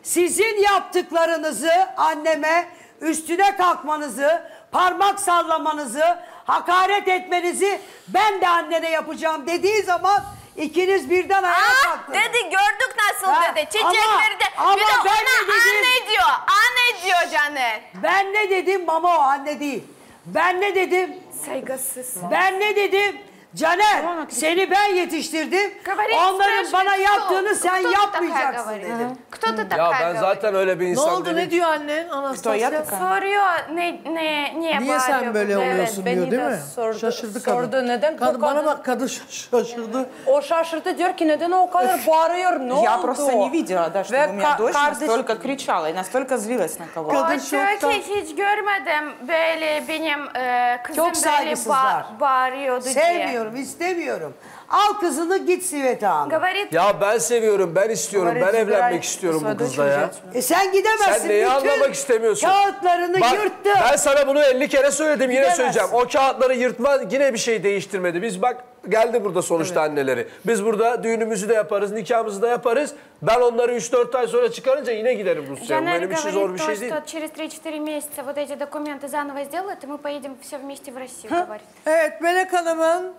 Sizin yaptıklarınızı anneme üstüne kalkmanızı, parmak sallamanızı, hakaret etmenizi ben de annene yapacağım dediği zaman ikiniz birden ayağa Aa, kalktınız. dedi gördük nasıl Ha, dedi. Çiçekleri de. ama bir de ben ona ne dedim? anne diyor. Anne diyor Caner. Ben ne dedim mama o anne değil. Ben ne dedim? Saygısız. Ben ne dedim? Caner seni ben yetiştirdim. Говорит, Onların спрашивает, bana кто- yaptığını sen кто ты yapmayacaksın такая, dedim. Кто ты Ya такая ben говорит? zaten öyle bir Ne insan oldu? değilim. Ne diyor annen Anastasya? Soruyor ne, ne, niye, Niye sen bağırıyor böyle bu? oluyorsun beni diyor değil de mi? sordu- Şaşırdı sordu, kadın. neden bu kadın, Bana kadın- bak kadın şaşırdı. O şaşırdı diyor ki neden o kadar bağırıyor ne я oldu? просто не видела, да, Ve чтобы у меня ka- дочь kardeş- настолько кричала и настолько злилась на O кого-то. diyor ki hiç görmedim böyle benim e, kızım Çok böyle saygısızlar. ba- bağırıyordu diye. Sevmiyorum, istemiyorum. Al kızını git Sivete Hanım. Говорит, Ya ben seviyorum, ben istiyorum, ben Говорит, evlenmek забирай istiyorum bu свою дочь kızla ya. уезжать. E sen gidemezsin. Sen neyi Bütün anlamak istemiyorsun? Kağıtlarını Bak, yırttı. Ben sana bunu 50 kere söyledim yine Gidemezsin. söyleyeceğim. O kağıtları yırtma yine bir şey değiştirmedi. Biz bak geldi burada sonuçta anneleri. Biz burada düğünümüzü de yaparız, nikahımızı da yaparız. Ben onları 3-4 ay sonra çıkarınca yine giderim Rusya'ya. Bu Жанель Benim için zor говорит bir то, şey değil. что через 3-4 месяца вот эти документы заново сделают, и мы поедем все вместе в Россию, говорит. Evet Melek Hanım'ın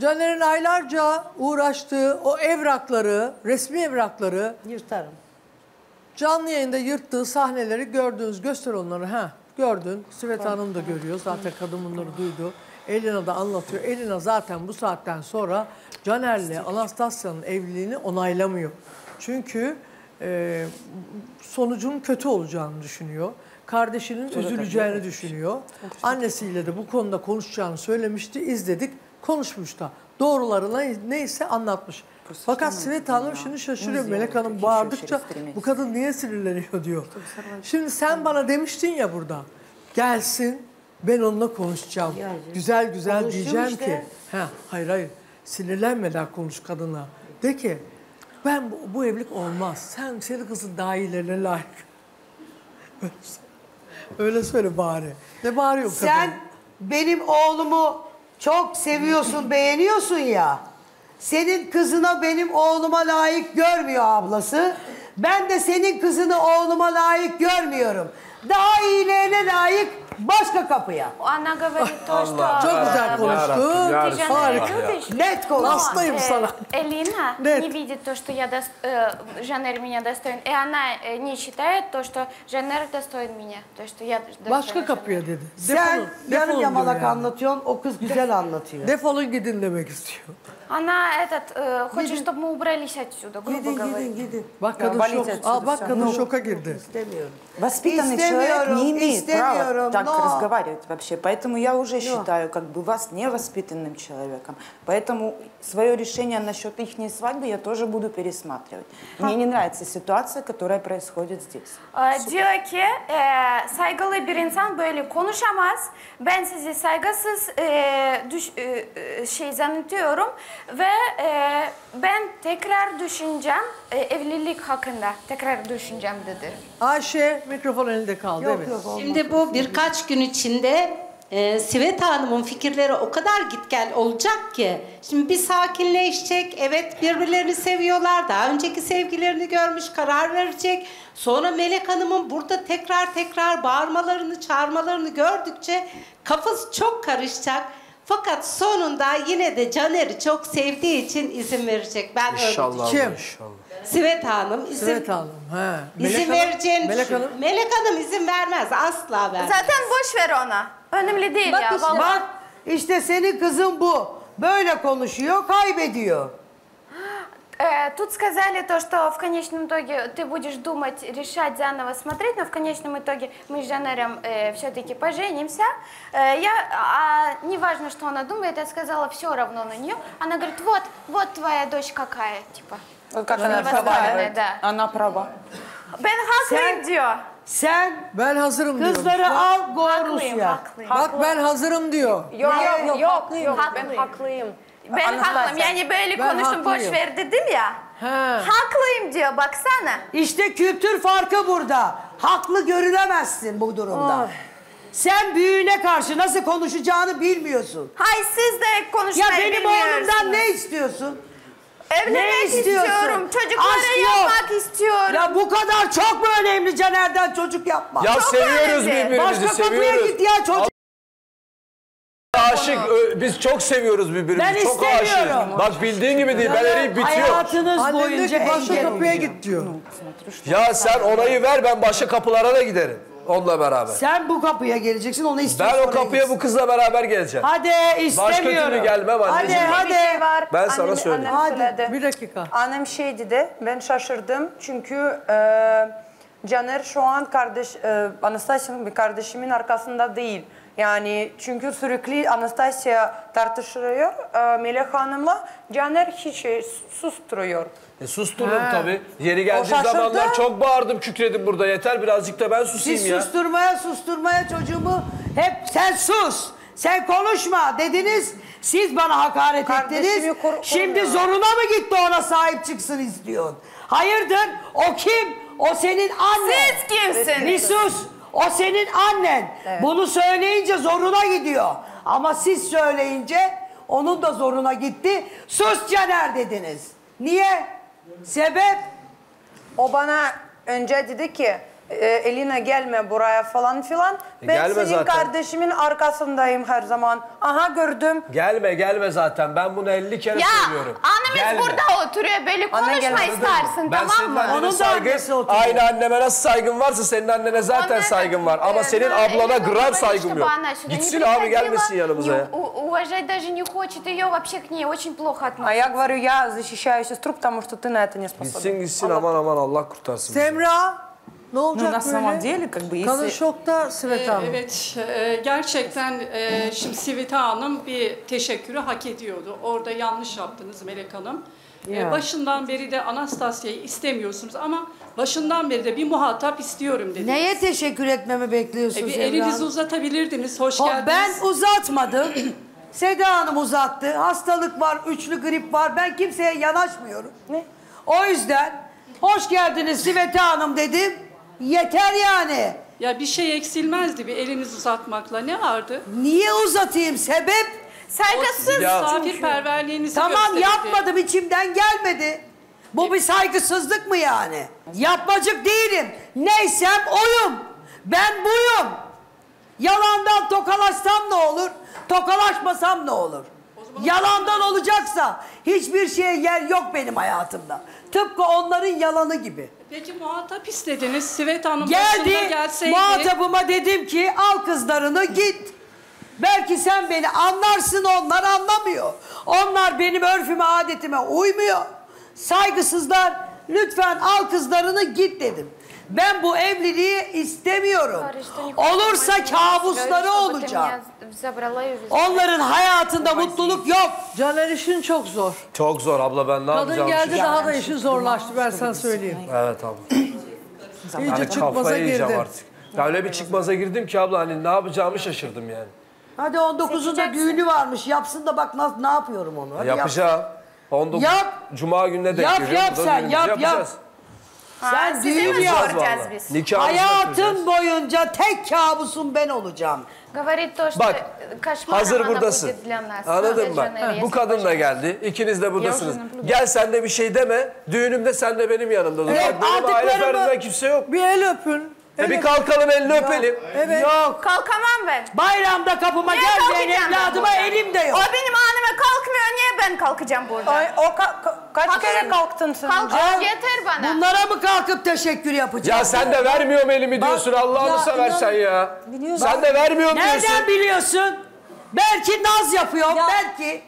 Caner'in aylarca uğraştığı o evrakları, resmi evrakları Yırtarım. canlı yayında yırttığı sahneleri gördünüz. Göster onları. ha Gördün. Svet Hanım da görüyor. Zaten kadın bunları duydu. Elina da anlatıyor. Elina zaten bu saatten sonra Caner'le Anastasya'nın evliliğini onaylamıyor. Çünkü e, sonucun kötü olacağını düşünüyor. Kardeşinin üzüleceğini düşünüyor. Annesiyle de bu konuda konuşacağını söylemişti. İzledik. Konuşmuş da. Doğruları ne- neyse anlatmış. Fakat Svet Hanım şimdi şaşırıyor. Melek Hanım bağırdıkça bu kadın niye sinirleniyor diyor. Şimdi sen bana demiştin ya burada. Gelsin ben onunla konuşacağım. Güzel güzel Konuştum diyeceğim işte. ki. Ha, hayır hayır. Sinirlenmeden konuş kadına. De ki ben bu, bu evlilik olmaz. Sen senin kızın daha iyilerine layık. Öyle söyle- Öyle söyle bari. Ne bağırıyor kadın? Sen benim oğlumu çok seviyorsun, beğeniyorsun ya. senin kızına benim oğluma layık görmüyor ablası. Ben de senin kızını oğluma layık görmüyorum. Daha iyilerine layık başka kapıya. Она говорит то, что... Çok güzel э, konuştun. Harika. Net konuş. Но, Hastayım э, sana. Элина не видит то, что я дос- э, Жанер меня достоин. И она э, не считает то, что Жанер достоин меня. То, что я достоин Başka kapıya dedi. Sen yarım yamalak anlatıyorsun, o kız güzel anlatıyor. Defolun gidin demek istiyor. Она этот, э, хочет, чтобы мы убрались отсюда, грубо говоря. Bak kadın şok. Aa, bak kadın şoka girdi. İstemiyorum. Воспитанный человек не имеет права так но- разговаривать вообще. Поэтому я уже Но. считаю как бы вас невоспитанным человеком. Поэтому свое решение насчет их свадьбы я тоже буду пересматривать. Мне не нравится ситуация, которая происходит здесь. Ee, diyor ki e, saygılı bir insan böyle konuşamaz. Ben sizi saygısız e, düş, e, e, şey zannediyorum ve e, ben tekrar düşüneceğim e, evlilik hakkında tekrar düşüneceğim dedi. Ayşe mikrofon elinde kaldı. evet. Şimdi bu birkaç gün içinde e, Sveta Hanım'ın fikirleri o kadar git gel olacak ki. Şimdi bir sakinleşecek. Evet birbirlerini seviyorlar. Daha önceki sevgilerini görmüş karar verecek. Sonra Melek Hanım'ın burada tekrar tekrar bağırmalarını çağırmalarını gördükçe kafası çok karışacak. Fakat sonunda yine de Caner'i çok sevdiği için izin verecek. Ben öyle İnşallah Kim? abla, inşallah. Sveta Hanım izin, Svet Hanım. He. izin Melek Hanım- vereceğini Melek düşün- Hanım. Melek Hanım izin vermez. Asla vermez. Zaten boş ver ona. Önemli değil Bak ya. işte, vallahi. bak işte senin kızın bu. Böyle konuşuyor, kaybediyor. Э, Тут сказали то, что в конечном итоге ты будешь думать, решать заново, смотреть, но в конечном итоге мы с Жанером все-таки поженимся. Э, я, а не важно, что она думает, я сказала все равно на нее. Она говорит, вот, вот твоя дочь какая, типа. Вот как Она разговаривает. да. Она права. Ben haklıyım diyor. Sen ben hazırım diyor. Kızları al go Rusya. haklıyım. Bak ben hazırım diyor. Yok yok yok, Haklıyım. yok, Ben ben haklıyım. Ben Anlatmazsan. haklıyım yani böyle Ben konuştum boş haklıyım. ver dedim ya. Haklıyım diyor baksana. İşte kültür farkı burada. Haklı görülemezsin bu durumda. Ah. Sen büyüğüne karşı nasıl konuşacağını bilmiyorsun. Hay siz de Ya konuşmayı benim bilmiyorsunuz. oğlumdan ne istiyorsun? Evlenmek istiyorum, çocuklara Aşk yok. yapmak istiyorum. Ya bu kadar çok mu önemli Caner'den çocuk yapmak? Ya Çok seviyoruz önemli. birbirimizi, Başka kapıya seviyoruz. git ya çocuk. Aşık, ö- biz çok seviyoruz birbirimizi. Ben çok istemiyorum. aşığız. Bak bildiğin gibi değil, ben eriyip bitiyor. Hayatınız Annem diyor boyunca ki başka engel kapıya oluyor. git diyor. Ya sen onayı ver, ben başka kapılara da giderim. Onunla beraber. Sen bu kapıya geleceksin onu istiyorsun. Ben o oraya kapıya gitsin. bu kızla beraber geleceğim. Hadi Başka istemiyorum. türlü gelmem Hadi anneciğim. hadi. Bir şey var. Ben sana Annem- söyleyeyim. annem söyledi. Bir dakika. Annem şey dedi, ben şaşırdım çünkü e, Caner şu an kardeş, e, Anastasya'nın bir kardeşimin arkasında değil. Yani çünkü sürekli Anastasya tartışıyor e, Melek Hanım'la, Caner hiç şey, susturuyor. E sustururum tabii. Yeri geldiği şaşırdı. zamanlar çok bağırdım, kükredim burada. Yeter birazcık da ben susayım Siz ya. susturmaya susturmaya çocuğumu hep sen sus. Sen konuşma dediniz. Siz bana hakaret Kardeşimi ettiniz. koru- Şimdi koruyor. zoruna mı gitti ona sahip çıksın istiyorsun? Hayırdır? O kim? O senin annen. Siz kimsiniz? Bir sus. O senin annen. Bunu söyleyince zoruna gidiyor. Ama siz söyleyince onun da zoruna gitti. Sus Caner dediniz. Niye? Sebep? O bana önce dedi ki e, Elina gelme buraya falan filan. E, ben gelme senin zaten. kardeşimin arkasındayım her zaman. Aha gördüm. Gelme gelme zaten. Ben bunu 50 kere Ya söylüyorum. annemiz Gelme. burada oturuyor böyle konuşma istersin Ben tamam senin mı? annene saygı, aynı anneme nasıl saygın varsa senin annene zaten saygın var. Ama senin ablana gram saygım yok. Gitsin abi gelmesin yanımıza ya. Уважать даже не хочет ее, вообще к ней очень плохо относится. А я говорю, я защищаю сестру, потому что ты на это не способен. Gitsin gitsin aman aman Allah kurtarsın. bizi. Semra ne olacak Ну, на böyle? самом деле, как бы, Kadın если... şokta Svet Ee, Hanım. Evet, e, gerçekten e, şimdi Sivita Hanım bir teşekkürü hak ediyordu. Orada yanlış yaptınız Melek Hanım. E, Ya. başından beri de Anastasya'yı istemiyorsunuz ama başından beri de bir muhatap istiyorum dediniz. Neye teşekkür etmemi bekliyorsun E, bir Semra elinizi Hanım? uzatabilirdiniz, hoş Ha, geldiniz. Ben uzatmadım. Seda Hanım uzattı. Hastalık var, üçlü grip var. Ben kimseye yanaşmıyorum. Ne? O yüzden hoş geldiniz Sivete Hanım dedim. Yeter yani. Ya bir şey eksilmezdi bir elinizi uzatmakla. Ne vardı? Niye uzatayım? Sebep? Saygısız. Misafirperverliğinizi Tamam gösterdi. yapmadım içimden gelmedi. Bu bir saygısızlık mı yani? Yapmacık değilim. Neysem oyum. Ben buyum. Yalandan tokalaşsam ne olur? Tokalaşmasam ne olur? Yalandan olacaksa hiçbir şeye yer yok benim hayatımda. Tıpkı onların yalanı gibi. Peki muhatap istediniz. Sivet Hanım başında Geldi gelseydi. muhatabıma dedim ki al kızlarını git. Belki sen beni anlarsın onlar anlamıyor. Onlar benim örfüme adetime uymuyor. Saygısızlar lütfen al kızlarını git dedim. Ben bu evliliği istemiyorum. Olursa kabusları olacak. Onların hayatında mutluluk yok. Caner işin çok zor. Çok zor abla ben ne Kadın yapacağım? geldi daha da işin zorlaştı ben sana söyleyeyim. Evet abla. İyice Hani çıkmaza kafayı yiyeceğim girdi. artık. Ya öyle bir çıkmaza girdim ki abla hani ne yapacağımı şaşırdım yani. Hadi 19'unda düğünü varmış. Yapsın da bak nasıl ne yapıyorum onu. Hadi yap. Yapacağım. 19 Yap. Cuma gününe denk Yap, geliyor. yap sen, düğünümüzü yap, yap. yapacağız. Sen size düğün mi yap. soracağız biz? Nikahımızı Hayatın boyunca tek kabusum ben olacağım. Говорит то, что Bak, кошмаром Hazır она buradasın. будет для нас. Anladın mı? Жанна, Bu если kadın da geldi. İkiniz de buradasınız. Gel sen de bir şey deme. Düğünümde sen de benim yanımda dur. Evet, Bak benim aile aldıklarımı- ferdinden kimse yok. Bir el öpün. E bir kalkalım elini öpelim. Evet. Yok. Kalkamam ben. Bayramda kapıma Niye gelmeyen ben evladıma burada? elim de yok. O benim anneme kalkmıyor. Niye ben kalkacağım burada? Ay, o ka- ka- kaç kere kalktın sen? Kalk yeter bana. Bunlara mı kalkıp teşekkür yapacağım? Ya sen de vermiyorum elimi diyorsun Allah'ını ya seversen ya. Biliyorsun. Sen de vermiyorum Nereden diyorsun. biliyorsun? Belki naz yapıyorum, belki.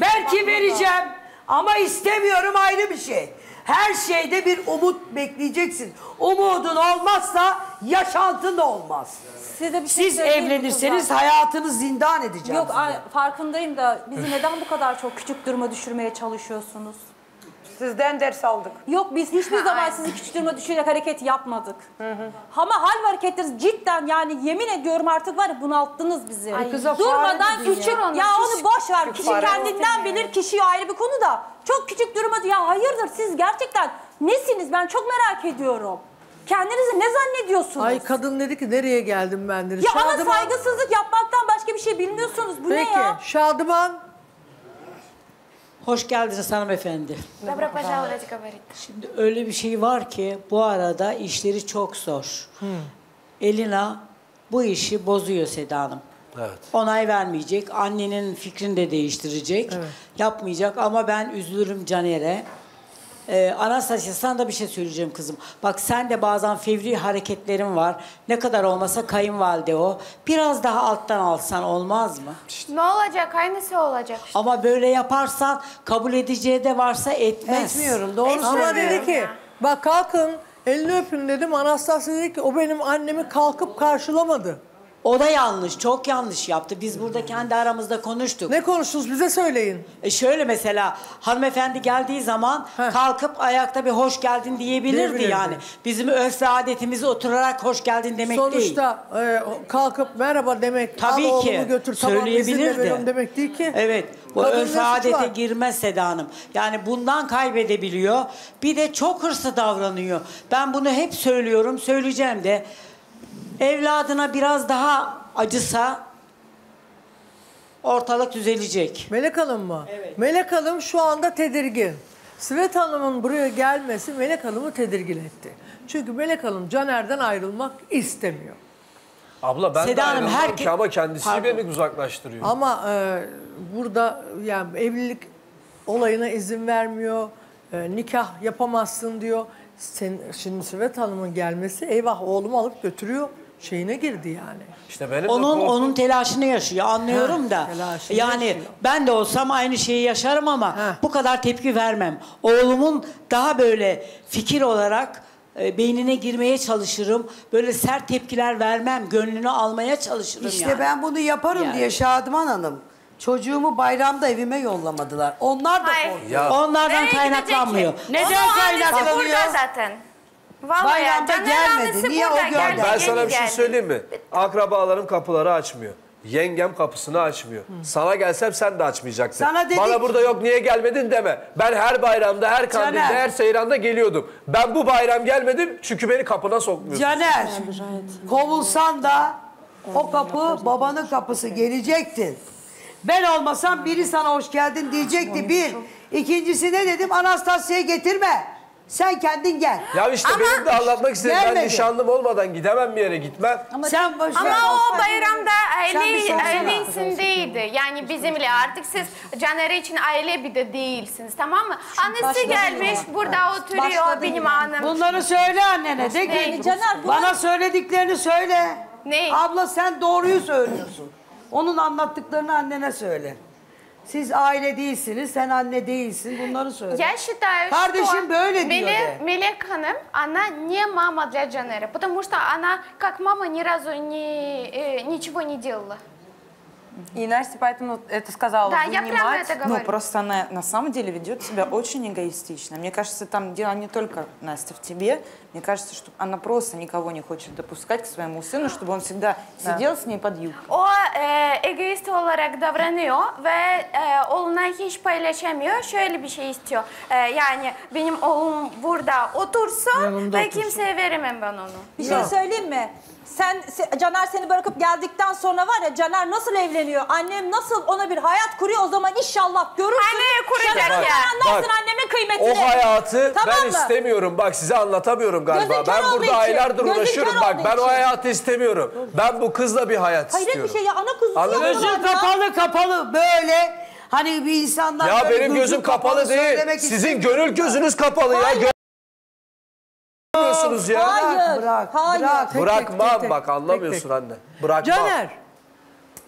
belki vereceğim ama istemiyorum ayrı bir şey. Her şeyde bir umut bekleyeceksin. Umudun olmazsa yaşantın da olmaz. Size bir şey Siz söyleyeyim mi evlenirseniz kızlar? hayatınızı zindan edeceğim. Yok size. ay, farkındayım da bizi neden bu kadar çok küçük duruma düşürmeye çalışıyorsunuz? Sizden ders aldık. Yok biz hiçbir zaman sizi küçük duruma düşürerek hareket yapmadık. Ama hal ve hareketleriniz cidden yani yemin ediyorum artık var ya bunalttınız bizi. Ay, kıza Durmadan fare küçük ya. ya, onu boş ver. Kişi fare kendinden bilir kişi ayrı bir konu da. Çok küçük duruma ya hayırdır siz gerçekten nesiniz ben çok merak ediyorum. Kendinizi ne zannediyorsunuz? Ay kadın dedi ki nereye geldim ben dedi. ya Şadıman- saygısızlık yapmaktan başka bir şey bilmiyorsunuz. Bu Peki ne ya? Şadıman Hoş geldiniz hanımefendi. Добро пожаловать, говорит. Şimdi öyle bir şey var ki bu arada işleri çok zor. Elina bu işi bozuyor Seda Hanım. Evet. Onay vermeyecek, annenin fikrini de değiştirecek, yapmayacak ama ben üzülürüm Caner'e. Ee, Anastasia sana da bir şey söyleyeceğim kızım. Bak sen de bazen fevri hareketlerin var. Ne kadar olmasa kayınvalide o. Biraz daha alttan alsan olmaz mı? Ne olacak? Aynısı olacak. Ama böyle yaparsan kabul edeceği de varsa etmez. Etmiyorum, doğru ama söylüyorum. dedi ki bak kalkın elini öpün dedim. Anastasya dedi ki o benim annemi kalkıp karşılamadı. O da yanlış, çok yanlış yaptı. Biz burada kendi aramızda konuştuk. Ne konuştunuz bize söyleyin. E şöyle mesela hanımefendi geldiği zaman kalkıp ayakta bir hoş geldin diyebilirdi, Diyebilirdi. yani. Bizim örf ve adetimiz oturarak hoş geldin demek değil. Sonuçta e, kalkıp merhaba demek, Tabii al ki. oğlumu götür tamam Söyleyebilirdi. veriyorum demek değil ki. Evet. Bu Kadın ne örf suçu adete var? girmez Seda Hanım. Yani bundan kaybedebiliyor. Bir de çok hırslı davranıyor. Ben bunu hep söylüyorum, söyleyeceğim de. Evladına biraz daha acısa ortalık düzelecek. Melek Hanım mı? Melek Hanım şu anda tedirgin. Svet Hanım'ın buraya gelmesi Melek Hanım'ı tedirgin etti. Çünkü Melek Hanım Caner'den ayrılmak istemiyor. Abla ben Seda de Hanım, ayrılmam herke- ki ama kendisi Pardon. beni uzaklaştırıyor. Ama e, burada yani evlilik olayına izin vermiyor. E, nikah yapamazsın diyor. Sen, şimdi Svet Hanım'ın gelmesi eyvah oğlumu alıp götürüyor şeyine girdi yani. İşte benim de Onun korkum- onun telaşını yaşıyor anlıyorum Ha, da. Yani yaşıyor. ben de olsam aynı şeyi yaşarım ama bu kadar tepki vermem. Oğlumun daha böyle fikir olarak e, beynine girmeye çalışırım. Böyle sert tepkiler vermem. Gönlünü almaya çalışırım İşte yani. ben bunu yaparım Yani. diye Şadıman Hanım. Çocuğumu bayramda evime yollamadılar. Onlar da korkuyor. Ya. Onlardan Nereye kaynaklanmıyor. Neden kaynaklanıyor? burada zaten. Vallahi Bayramda Caner gelmedi. Niye o geldi, Ben sana bir şey söyleyeyim mi? Akrabalarım kapıları açmıyor. Yengem kapısını açmıyor. Sana gelsem sen de açmayacaksın. Sana dedik- Bana burada yok niye gelmedin deme. Ben her bayramda, her kandilde, Caner. her seyranda geliyordum. Ben bu bayram gelmedim çünkü beni kapına sokmuyorsun. Caner, kovulsan da o kapı babanın kapısı gelecektin. Ben olmasam biri sana hoş geldin diyecekti bir. İkincisi ne dedim? Anastasya'yı getirme. Sen kendin gel. Ya işte benim de anlatmak istediğim ben Gelmedi. nişanlım olmadan gidemem bir yere gitmem. sen boş ver. Ama o bayramda Sen bir aile, sorsana. aile içindeydi. Yani bizimle artık siz Caner için aile bir de değilsiniz tamam mı? Annesi başladı gelmiş yine. burada oturuyor Başladı benim yine. hanım. Bunları söyle annene de ki. Caner, Bana söylediklerini söyle. Ne? Abla sen doğruyu söylüyorsun. Onun anlattıklarını annene söyle. Siz aile değilsiniz, sen anne değilsin. Bunları söyle. Я считаю, Kardeşim что böyle diyor de. Мелек, Мелек Hanım, она не мама для Джанера, потому что она как мама ни разу не, э, ничего не делала. И Настя поэтому это сказала. Да, «Вы я прямо мать». это Ну, говорю. просто она на самом деле ведет себя очень эгоистично. Мне кажется, там дело не только, Настя, в тебе. Мне кажется, что она просто никого не хочет допускать к своему сыну, чтобы он всегда Да. сидел с ней под юбкой. O e, egoist olarak davranıyor ve e, oğluna hiç paylaşamıyor. Şöyle bir şey istiyor. E, yani benim oğlum burada otursun Yanımda ve otursun. kimseye veremem ben onu. Bir şey söyleyeyim mi? Sen se- Caner seni bırakıp geldikten sonra var ya Caner nasıl evleniyor? Annem nasıl ona bir hayat kuruyor o zaman inşallah görürsün. Anne kuracak Caner, ya. sen anlarsın Bak, annemin kıymetini. O hayatı Tamam ben mı? istemiyorum. Bak size anlatamıyorum galiba. Gözün kör ben olduğu burada için. aylardır Gözün uğraşıyorum. kör Bak olduğu ben o için. hayatı istemiyorum. Ben bu kızla bir hayat Hayret istiyorum. bir şey ya ana kuzusu Anladın mı? Gözün kapalı kapalı böyle. Hani bir insanlar Ya böyle benim gözü gözüm kapalı değil. söylemek Sizin istemiyor. gönül gözünüz kapalı ya. Anlamıyorsunuz ya. Hayır. Bırak, hayır. bırak. Bırakmam tek, bak anlamıyorsun tek. anne. Bırakmam. Caner,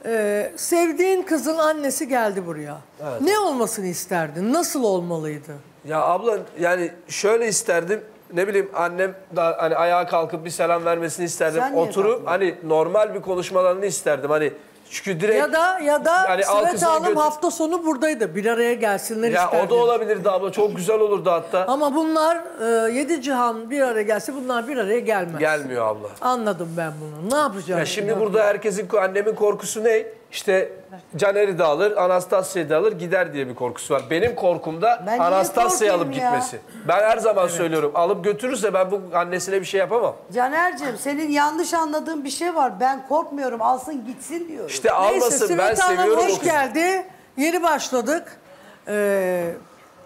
e, sevdiğin kızın annesi geldi buraya. Evet. Ne olmasını isterdin? Nasıl olmalıydı? Ya abla yani şöyle isterdim. Ne bileyim annem da hani ayağa kalkıp bir selam vermesini isterdim. Sen Oturup hani normal bir konuşmalarını isterdim. Hani çünkü direkt ya da ya da yani al Sıvet kızını Hanım götür- hafta sonu buradaydı. Bir araya gelsinler Ya isterdim. o da olabilirdi abla. Çok güzel olurdu hatta. Ama bunlar e, yedi cihan bir araya gelse bunlar bir araya gelmez. Gelmiyor abla. Anladım ben bunu. Ne yapacağım? Ya şimdi burada herkesin annemin korkusu ne? İşte Caner'i de alır, Anastasya'yı da alır gider diye bir korkusu var. Benim korkum da Ben niye Anastasya'yı alıp korkayım ya? gitmesi. Ben her zaman söylüyorum alıp götürürse ben bu annesine bir şey yapamam. Caner'cim senin yanlış anladığın bir şey var. Ben korkmuyorum alsın gitsin diyorum. İşte almasın ben Sibel Hanım seviyorum o hoş kızı. geldi. Yeni başladık. Ee,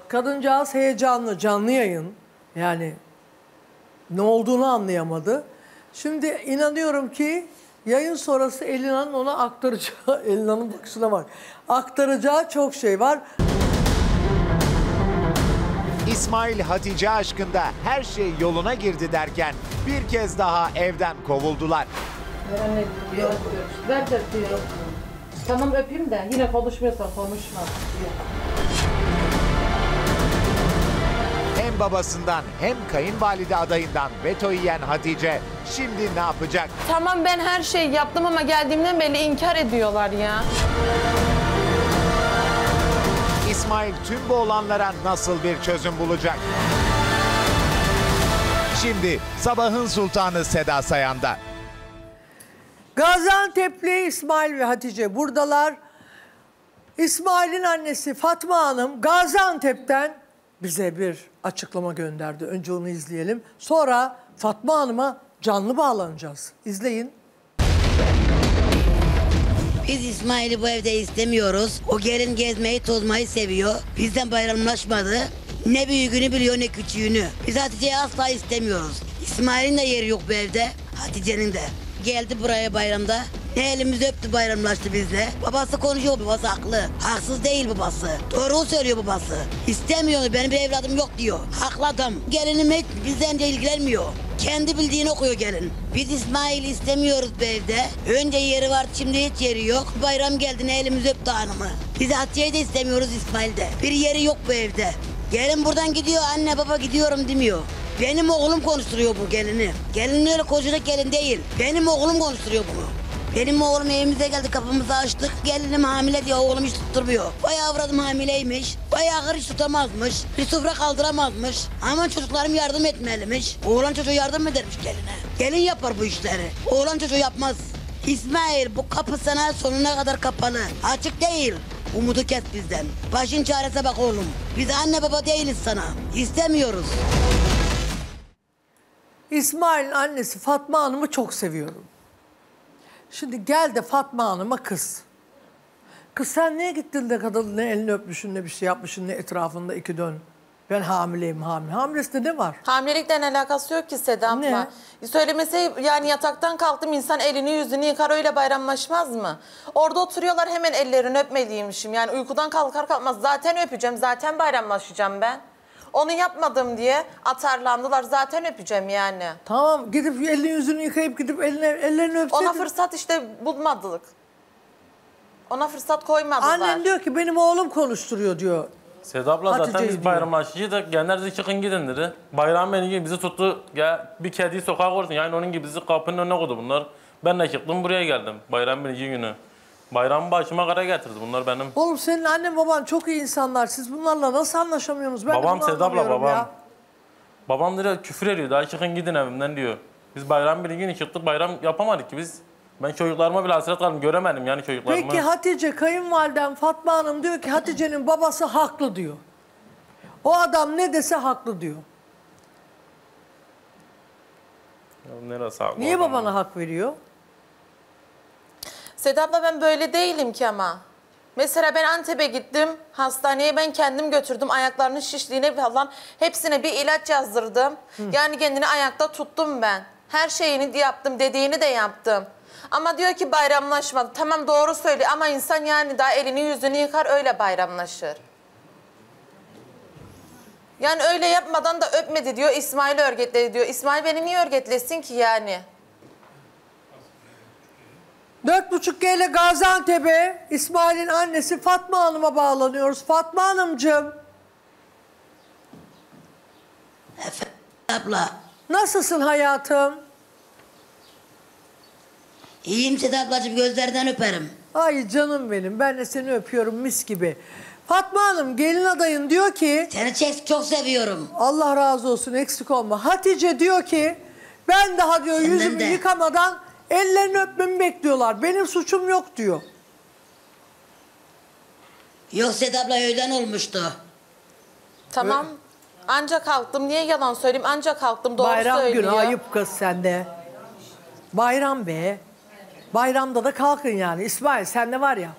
kadıncağız heyecanlı, canlı yayın. Yani ne olduğunu anlayamadı. Şimdi inanıyorum ki yayın sonrası Elina'nın ona aktaracağı, Elina'nın bakışına bak. Aktaracağı çok şey var. İsmail Hatice aşkında her şey yoluna girdi derken bir kez daha evden kovuldular. Ver diyor. Ver de diyor. Tamam öpeyim de yine konuşmuyorsan konuşma. Hem babasından hem kayınvalide adayından veto yiyen Hatice şimdi ne yapacak? Tamam ben her şeyi yaptım ama geldiğimden beri inkar ediyorlar ya. İsmail tüm bu olanlara nasıl bir çözüm bulacak? Şimdi sabahın sultanı Seda Sayan'da. Gaziantep'li İsmail ve Hatice buradalar. İsmail'in annesi Fatma Hanım Gaziantep'ten bize bir açıklama gönderdi. Önce onu izleyelim. Sonra Fatma Hanım'a canlı bağlanacağız. İzleyin. Biz İsmail'i bu evde istemiyoruz. O gelin gezmeyi tozmayı seviyor. Bizden bayramlaşmadı. Ne büyüğünü biliyor ne küçüğünü. Biz Hatice'yi asla istemiyoruz. İsmail'in de yeri yok bu evde. Hatice'nin de. Geldi buraya bayramda. Elimizi öptü bayramlaştı bizle. Babası konuşuyor babası haklı. Haksız değil babası. Doğru söylüyor babası. İstemiyor benim bir evladım yok diyor. Haklı adam. Gelinim hiç bizden de ilgilenmiyor. Kendi bildiğini okuyor gelin. Biz İsmail'i istemiyoruz bu evde. Önce yeri vardı şimdi hiç yeri yok. Bayram geldi ne elimizi öptü hanımı. Biz Hatice'yi de istemiyoruz İsmail'de. Bir yeri yok bu evde. Gelin buradan gidiyor anne baba gidiyorum demiyor. Benim oğlum konuşturuyor bu gelini. Gelin öyle kocalık gelin değil. Benim oğlum konuşturuyor bunu. Benim oğlum evimize geldi kapımızı açtık. Gelinim hamile diye oğlum hiç tutturmuyor. Bayağı avradım hamileymiş. Bayağı hiç tutamazmış. Bir sofra kaldıramazmış. Ama çocuklarım yardım etmelimiş. Oğlan çocuğu yardım edermiş geline? Gelin yapar bu işleri. Oğlan çocuğu yapmaz. İsmail bu kapı sana sonuna kadar kapalı. Açık değil. Umudu kes bizden. Başın çaresine bak oğlum. Biz anne baba değiliz sana. İstemiyoruz. İsmail'in annesi Fatma Hanım'ı çok seviyorum. Şimdi gel de Fatma Hanım'a kız. Kız sen niye gittin de kadın ne elini öpmüşsün ne bir şey yapmışsın ne etrafında iki dön. Ben hamileyim hamile. Hamilesinde ne var? Hamilelikten alakası yok ki Seda abla. Ne? Söylemese yani yataktan kalktım insan elini yüzünü yıkar öyle bayramlaşmaz mı? Orada oturuyorlar hemen ellerini öpmeliymişim. Yani uykudan kalkar kalkmaz zaten öpeceğim zaten bayramlaşacağım ben. Onu yapmadım diye atarlandılar zaten öpeceğim yani. Tamam gidip elini yüzünü yıkayıp gidip eline, ellerini öpseydin. Ona fırsat işte bulmadık. Ona fırsat koymadılar. Annen diyor ki benim oğlum konuşturuyor diyor. Seda abla zaten Hatice'yi biz diyor. bayramlaşıcıydık. Genler dedi çıkın gidin dedi. Bayram beni gibi bizi tuttu. Gel bir kediyi sokağa koydun. Yani onun gibi bizi kapının önüne koydu bunlar. Ben de çıktım buraya geldim. Bayram birinci günü. Bayramı başıma kara getirdi bunlar benim. Oğlum senin annen baban çok iyi insanlar. Siz bunlarla nasıl anlaşamıyorsunuz? Ben de babam bunu Seda abla anlamıyorum babam. ya. Babam direkt küfür ediyor. Daha çıkın gidin evimden diyor. Biz bayram birinci günü çıktık. Bayram yapamadık ki biz. Ben çocuklarıma bile hasret kaldım. Göremedim yani çocuklarımı. Peki Hatice kayınvalidem Fatma Hanım diyor ki Hatice'nin babası haklı diyor. O adam ne dese haklı diyor. Ya Neresi haklı Niye adam? babana hak veriyor? Seda abla ben böyle değilim ki ama. Mesela ben Antep'e gittim. Hastaneye ben kendim götürdüm. Ayaklarının şişliğine falan hepsine bir ilaç yazdırdım. Yani kendini ayakta tuttum ben. Her şeyini yaptım, dediğini de yaptım. Ama diyor ki bayramlaşmadı. Tamam doğru söylüyor ama insan yani daha elini yüzünü yıkar öyle bayramlaşır. Yani öyle yapmadan da öpmedi diyor, İsmail'i örgetledi diyor. İsmail beni niye örgetlesin ki yani? Dört buçuk G ile Gaziantep'e İsmail'in annesi Fatma Hanım'a bağlanıyoruz. Fatma Hanımcığım. Abla. Nasılsın hayatım? İyiyim Seda ablacığım gözlerinden öperim. Ay canım benim ben de seni öpüyorum mis gibi. Fatma Hanım gelin adayın diyor ki... Seni çok, çok seviyorum. Allah razı olsun eksik olma. Hatice diyor ki ben daha diyor Senden yüzümü de. yıkamadan ellerini öpmemi bekliyorlar. Benim suçum yok diyor. Yok Seda abla öğlen olmuştu. Tamam. Ancak kalktım. Niye yalan söyleyeyim? Ancak kalktım. Doğru Bayram söylüyor. günü ayıp kız sende. Bayram be. Bayramda da kalkın yani. İsmail sende var ya.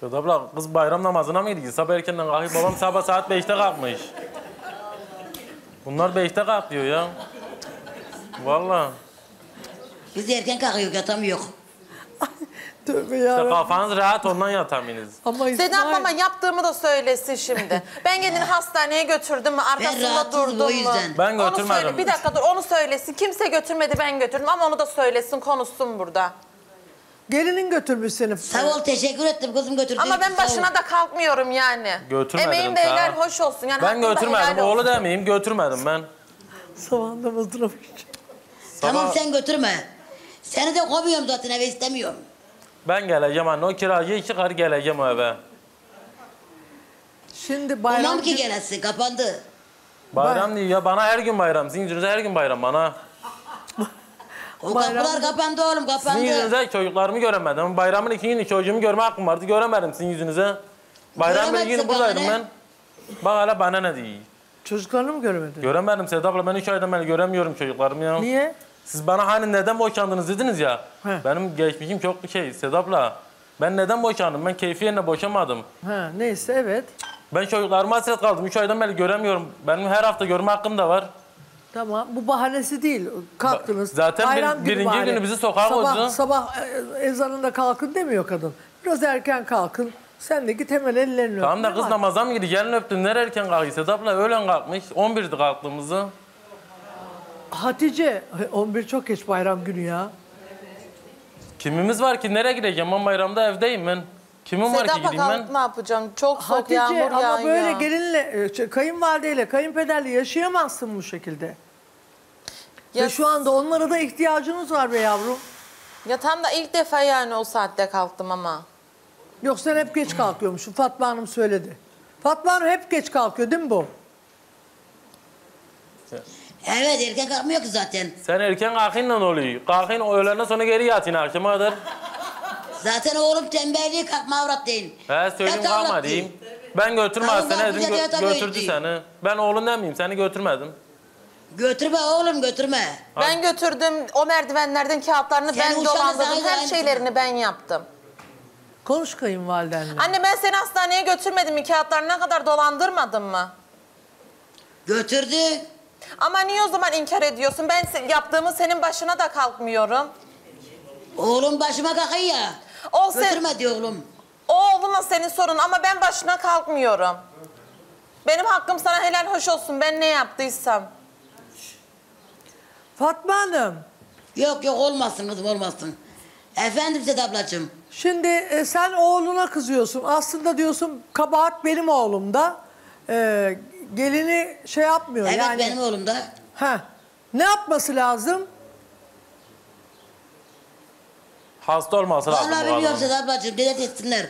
Seda abla kız bayram namazına mı gidiyor? Sabah erkenden kalkıyor. Babam sabah saat 5'te kalkmış. Bunlar 5'te kalk diyor ya. Vallahi. Biz erken kalkıyoruz yatamıyor. Tövbe İşte yarabbim. kafanız rahat ondan yatamıyorsunuz. Ama Seda ablama yaptığımı da söylesin şimdi. Ben kendini hastaneye götürdüm mü? Arkasında rahatsızım durdum o mu? yüzden. Ben Onu götürmedim. söyle- Bir dakika dur onu söylesin. Kimse götürmedi ben götürdüm ama onu da söylesin konuşsun burada. Gelinin götürmüş seni. Sağ ol teşekkür ettim kızım götürdüğün Ama ben için, sağ ol. başına da kalkmıyorum yani. Götürmedim. Emeğim de helal hoş olsun. Yani Ben hakkım da götürmedim. Oğlu demeyeyim götürmedim ben. Sabahında mızramış. Tamam Sabah- sen götürme. Seni de kovuyorum zaten eve istemiyorum. Ben geleceğim anne. O kiracıyı çıkar geleceğim o eve. Şimdi bayram Umam ki gelesin kapandı. Bayram değil ya. Bana her gün bayram. Sizin yüzünüze her gün bayram bana. O kapılar kapandı oğlum Sizin kapandı. yüzünüze çocuklarımı göremedim. Bayramın iki günü çocuğumu görme hakkım vardı. Göremedim sizin yüzünüze. Bayram bir Göremezsin günü buradaydım bana ben. Bak hele bana ne değil. Çocuklarını mı göremedin? Göremedim Seda abla. Ben üç aydan beri göremiyorum çocuklarımı ya. Niye? Siz bana hani neden boşandınız dediniz ya. He. Benim geçmişim çok bir şey Seda abla. Ben neden boşandım? Ben keyfi yerine boşamadım. Ha, neyse evet. Ben çocuklarıma hasret kaldım. Üç aydan beri göremiyorum. Benim her hafta görme hakkım da var. Tamam bu bahanesi değil. Kalktınız. Zaten bir- Bayram günü birinci bari. günü bizi sokağa sabah, koydu. Sabah e, ezanında kalkın demiyor kadın. Biraz erken kalkın. Sen de git hemen ellerini öp. Tamam da kız namaza mı gidiyor? Gelin öptüm. Nereye erken kalkıyor? Seda abla öğlen kalkmış. 11'di kalktığımızı. Hatice 11 çok geç bayram günü ya. Kimimiz var ki? Nereye gideceğim? Ben bayramda evdeyim ben. Kimim var ki abla gideyim ben? ne yapacağım? Çok soğuk Hatice yağmur ama yağıyor. böyle gelinle, e, şey, kayınvalideyle, kayınpederle yaşayamazsın bu şekilde. Ya- Ve şu anda onlara da ihtiyacınız var be yavrum. Ya tam da ilk defa yani o saatte kalktım ama. Yok sen hep geç kalkıyormuşsun. Fatma Hanım söyledi. Fatma Hanım hep geç kalkıyor değil mi bu? Evet erken kalkmıyor ki zaten. Sen erken kalkın ne oluyor? Kalkın öğlenden sonra geri yatın akşama kadar. Zaten oğlum tembelliği kalkma avrat değil. He söyleyeyim Yat avrat değil. diyeyim. Ben götürme Kalın hastaneye kalk, dedim yata gö- büyüdü. seni. Ben oğlun demeyeyim seni götürmedim. Götürme oğlum götürme. Ben götürdüm o merdivenlerden kağıtlarını Sen ben dolandırdım. Her şeylerini ben yaptım. Konuş kayınvalidenle. Anne ben seni hastaneye götürmedim mi? Kağıtlarına kadar dolandırmadım mı? Götürdü. Ama niye o zaman inkar ediyorsun? Ben se- yaptığımı senin başına da kalkmıyorum. Oğlum başıma kakıyor ya. O sen- Götürme diyor oğlum. O oğlunla senin sorun ama ben başına kalkmıyorum. Benim hakkım sana helal hoş olsun ben ne yaptıysam. Fatma Hanım. Yok yok olmasın kızım olmasın. Efendim Sedat ablacığım. Şimdi e, sen oğluna kızıyorsun. Aslında diyorsun kabahat benim oğlumda. E, gelini şey yapmıyor. Evet yani. benim oğlum da. Ha. Ne yapması lazım? Hasta olması lazım Vallahi bu biliyorum adamın. Ablacığım dikkat etsinler.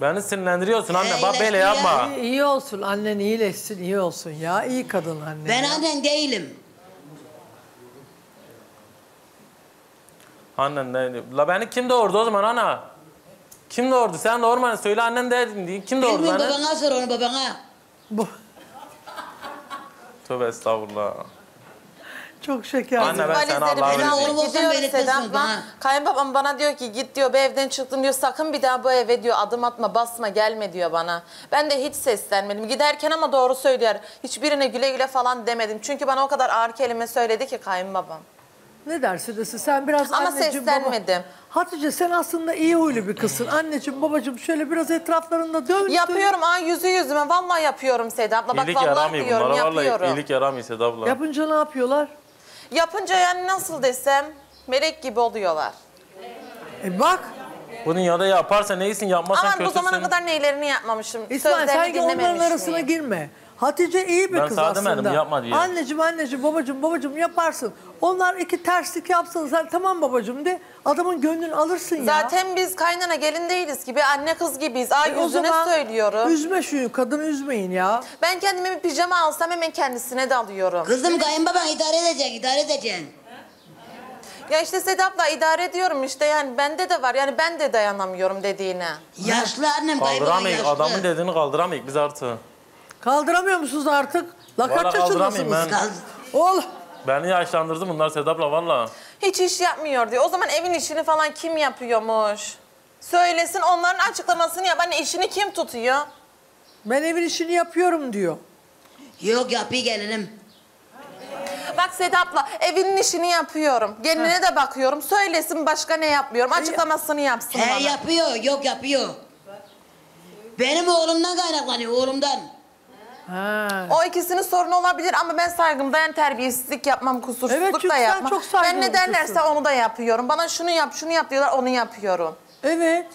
Beni sinirlendiriyorsun anne. Ee, Bak böyle iyileşti ya. yapma. İyi, iyi olsun. Annen iyileşsin. iyi olsun ya. İyi kadın anne. Ben ya. annen değilim. Annen ne? La beni kim doğurdu o zaman ana? Kim doğurdu? Sen doğurmadın. Söyle annen değildin diye. Kim doğurdu Bilmiyorum beni? babana sor onu babana. Tövbe estağfurullah. Çok şeker. Anne ben seni Allah'a Benim emanet oğlum olsam Gidiyor böyle Sedat bana. bana. Kayınbabam bana diyor ki git diyor bu evden çıktım diyor sakın bir daha bu eve diyor adım atma basma gelme diyor bana. Ben de hiç seslenmedim. Giderken ama doğru söylüyor. Hiçbirine güle güle falan demedim. Çünkü bana o kadar ağır kelime söyledi ki kayınbabam. Ne dersin desin. Sen biraz Ama anneciğim seslenmedim. Baba... Hatice sen aslında iyi huylu bir kızsın. Anneciğim babacığım şöyle biraz etraflarında dön. Yapıyorum aa yüzü yüzüme vallahi yapıyorum Sedat abla. Bak İyilik vallahi yaramıyor diyorum bunlara. Vallahi yapıyorum. iyilik yaramıyor Sedat abla. Yapınca ne yapıyorlar? Yapınca yani nasıl desem melek gibi oluyorlar. E bak. Bu dünyada yaparsa neysin yapmazsan Ama bu kötüsün. zamana kadar neylerini yapmamışım. İsmail sen onların arasına miyim? girme. Hatice iyi bir Ben kız aslında. demedim, yapma diye. Anneciğim anneciğim babacığım babacığım yaparsın. Onlar iki terslik yapsın sen tamam babacığım de adamın gönlünü alırsın ya. Zaten biz kaynana gelin değiliz gibi anne kız gibiyiz. Ay E yüzüne söylüyorum. Üzme şu kadını üzmeyin ya. Ben kendime bir pijama alsam hemen kendisine de alıyorum. Kızım kayınbaban idare edecek, idare edeceksin. Ya işte Sedat'la idare ediyorum işte yani bende de var. Yani ben de dayanamıyorum dediğine. Yaşlı annem Kaldıramayız. yaşlı. Adamın dediğini kaldıramayız biz artık. Kaldıramıyor musunuz artık? La Vallahi kaç kaldıramayayım yaşındasınız? ben. Oğlum. Beni yaşlandırdı bunlar Sedat abla valla. Hiç iş yapmıyor diyor. O zaman evin işini falan kim yapıyormuş? Söylesin onların açıklamasını yap. Hani işini kim tutuyor? Ben evin işini yapıyorum diyor. Yok yapıyor gelinim. Bak Sedat'la evinin işini yapıyorum. Geline de bakıyorum. Söylesin başka ne yapmıyorum. Açıklamasını yapsın bana. He yapıyor, yok yapıyor. Benim oğlumdan kaynaklanıyor, oğlumdan. O ikisinin sorunu olabilir ama ben saygımdan terbiyesizlik yapmam, kusursuzluk Evet, çünkü da sen yapmam. çok saygılı ben ne derlerse kızsın. onu da yapıyorum. Bana şunu yap, şunu yap diyorlar, onu yapıyorum. Evet.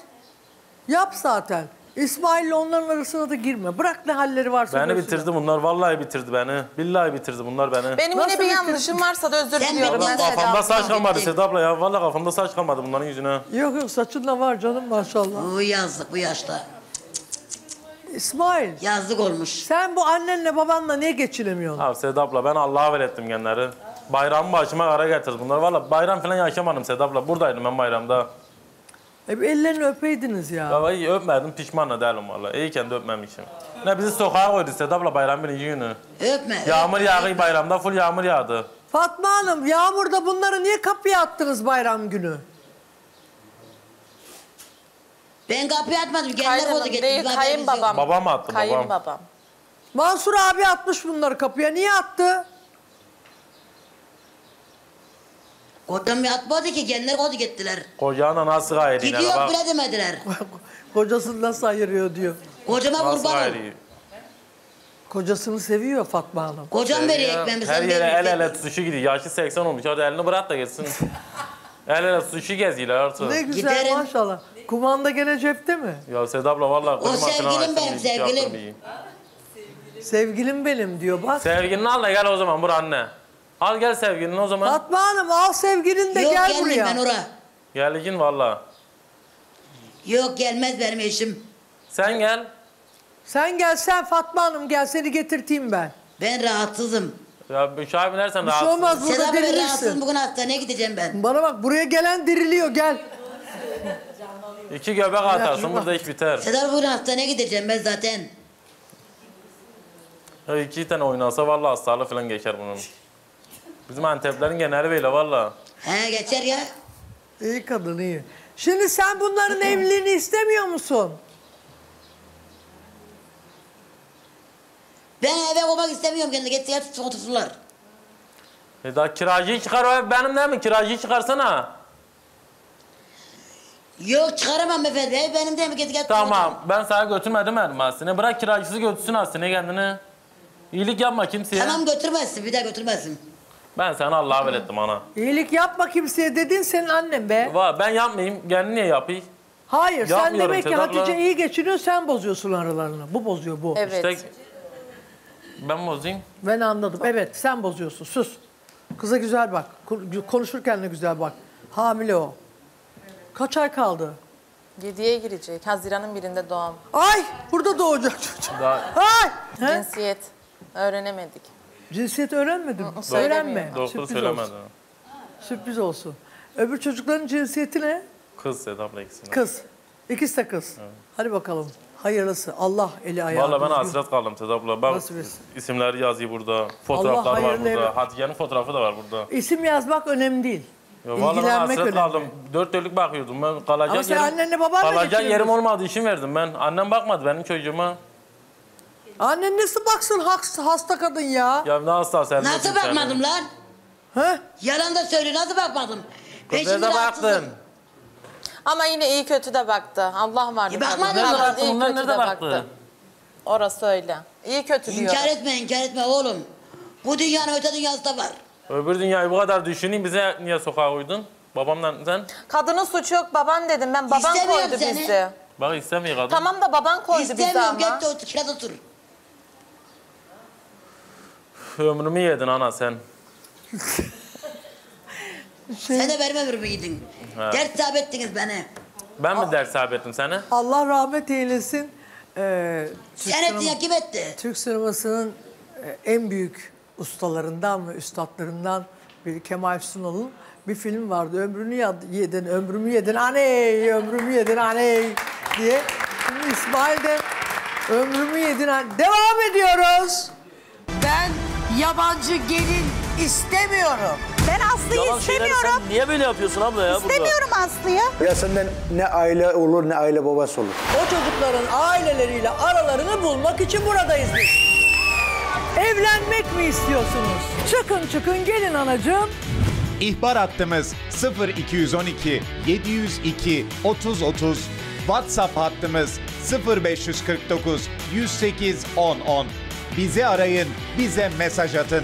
Yap zaten. İsmail'le onların arasına da girme. Bırak ne halleri varsa Beni bitirdi bunlar. Vallahi bitirdi beni. Billahi bitirdi bunlar beni. Benim Nasıl yine bir bir- yanlışım varsa da özür diliyorum ben kafamda saç kalmadı Sedat abla ya. Vallahi kafamda saç kalmadı bunların yüzüne. Yok yok saçında var canım maşallah. Bu yazlık bu yaşta. İsmail. Yazlık olmuş. Sen bu annenle babanla niye geçinemiyorsun? Abi Sedat abla ben Allah'a verettim genleri. Bayramı başıma kara getirdi bunlar. Valla bayram falan yaşamadım Sedat abla. Buradaydım ben bayramda. E bir ellerini öpeydiniz ya. Ya iyi öpmedim pişman da değilim valla. İyiyken de öpmemişim. Ne bizi sokağa koydu Sedat abla bayram birinci günü. Öpme. Yağmur yağıyor bayramda full yağmur yağdı. Fatma Hanım yağmurda bunları niye kapıya attınız bayram günü? Ben kapıyı atmadım. Kaynanam kodu getirdi. değil, kayınbabam. Babam attı babam. Kayınbabam. Mansur abi atmış bunları kapıya. Niye attı? Kocam atmadı ki gelinler kodu gittiler. Kocağına nasıl yine Gidiyor bak. bile demediler. Kocasını nasıl ayırıyor diyor. Kocama Nasıl kurban ol. gayri? Kocasını seviyor Fatma Hanım. Kocam veriyor ekmeğimi Her sen yere el ele tutuşu gidiyor. Yaşı 80 olmuş. Hadi elini bırak da gitsin. el ele tutuşu geziyorlar artık. Ne güzel Giderim. maşallah. Kumanda gene cepte mi? Ya Sedat abla valla falan sevgilim benim, şey sevgilim. Sevgilim benim diyor bak. Sevgilini al da gel o zaman bur anne. Al gel sevgilini o zaman. Fatma Hanım al sevgilin de Yok gel gelmeyeyim buraya. ben oraya. Gelgin valla. Yok gelmez benim eşim. Sen gel. Sen gel sen Fatma Hanım gel seni getirteyim ben. Ben rahatsızım. Ya bir şey binersen Bir şey rahatsız. olmaz burada Sedat Bey dirilirsin. rahatsızım bugün hastaneye gideceğim ben. Bana bak buraya gelen diriliyor gel. İki göbek atarsın burada iş biter. Sedat bugün hastaneye gideceğim ben zaten. Ya iki tane oynasa valla hastalığı falan geçer bunun. Bizim Anteplerin geneli böyle valla. He geçer ya. İyi kadın iyi. Şimdi sen bunların evliliğini istemiyor musun? Ben eve koymak istemiyorum kendini. Gitsin hepsi otursunlar. E daha kiracıyı çıkar o ev benim değil mi? Kiracıyı çıkarsana. Yok çıkaramam efendim. Ev benim değil mi? Git git. Tamam ben sana götürmedim Ermasine. Bırak kiracısı götürsün aslında kendini. İyilik yapma kimseye. Tamam götürmezsin. Bir daha götürmezsin. Ben sana Allah'a havale ettim ana. İyilik yapma kimseye dedin senin annen be. Va ben yapmayayım. Kendi niye yapayım? Hayır sen Yapmıyorum demek ki Sedat Hatice iyi geçiniyor sen bozuyorsun aralarını. Bu bozuyor bu. İşte ben bozayım. Ben anladım. Evet sen bozuyorsun. Sus. Kıza güzel bak. Ko- Konuşurken de güzel bak. Hamile o. Kaç ay kaldı? 7'ye girecek. Haziran'ın birinde doğum. Ay burada doğacak çocuk. Daha Ay. He? Cinsiyet. Öğrenemedik. Cinsiyet öğrenmedin mi? Öğrenme. Doktor Sürpriz söylemedi. olsun. Sürpriz olsun. Öbür çocukların cinsiyeti ne? Kız Sedap'la ikisini. Kız. İkisi de kız. Hadi bakalım. Hayırlısı. Allah eli ayağı. Valla ben hasret kaldım Sedap'la. Bak Nasıl bilsin? isimleri yazıyor burada. Fotoğraflar var burada. Hatice'nin fotoğrafı da var burada. İsim yazmak önemli değil. Ya vallahi ben hasret önemli. kaldım. Dört dörtlük bakıyordum. Ben kalacak Ama sen yerim, annenle babanla kalacak yerim olmadığı için verdim ben. Annem bakmadı benim çocuğuma. Annen nasıl baksın hasta, kadın ya? Ya ne hasta sen? Nasıl bakmadım lan? He? Yalan da söylüyor. Nasıl bakmadım? Ben da rahatsızım. baktın. Ama yine iyi kötü de baktı. Allah var. E, bakmadı mı? Baktı? iyi kötü nerede de baktı? Orası öyle. İyi kötü diyor. İnkar etme, inkar etme oğlum. Bu dünyanın öte dünyası da var. Öbür dünyayı bu kadar düşüneyim bize niye sokağa uydun? Babamla sen? Kadının suçu yok baban dedim ben. Baban İstemiyorum koydu seni. bizi. Bak istemiyor kadın. Tamam da baban koydu bizi İstemiyorum. ama. Git de otur, kirada otur. Ömrümü yedin ana sen. Sen de ömrümü yedin. Ha. Dert sahip ettiniz beni. Ben mi ders sahibi ettim seni? Allah rahmet eylesin. Ee, Türk, Sen ettin ya kim etti? Türk sinemasının e, en büyük ustalarından ve üstadlarından biri Kemal Sunal'ın bir film vardı. Ömrünü yedin, ömrümü yedin, aney, ömrümü yedin, aney diye. Şimdi İsmail de ömrümü yedin, aney. Devam ediyoruz. Ben yabancı gelin istemiyorum. Aslı'yı istemiyorum. niye böyle yapıyorsun abla ya İstemiyorum Aslı'yı. Ya senden ne aile olur ne aile babası olur. O çocukların aileleriyle aralarını bulmak için buradayız biz. Evlenmek mi istiyorsunuz? Çıkın çıkın gelin anacığım. İhbar hattımız 0212 702 30 30. WhatsApp hattımız 0549 108 10 10. Bizi arayın, bize mesaj atın.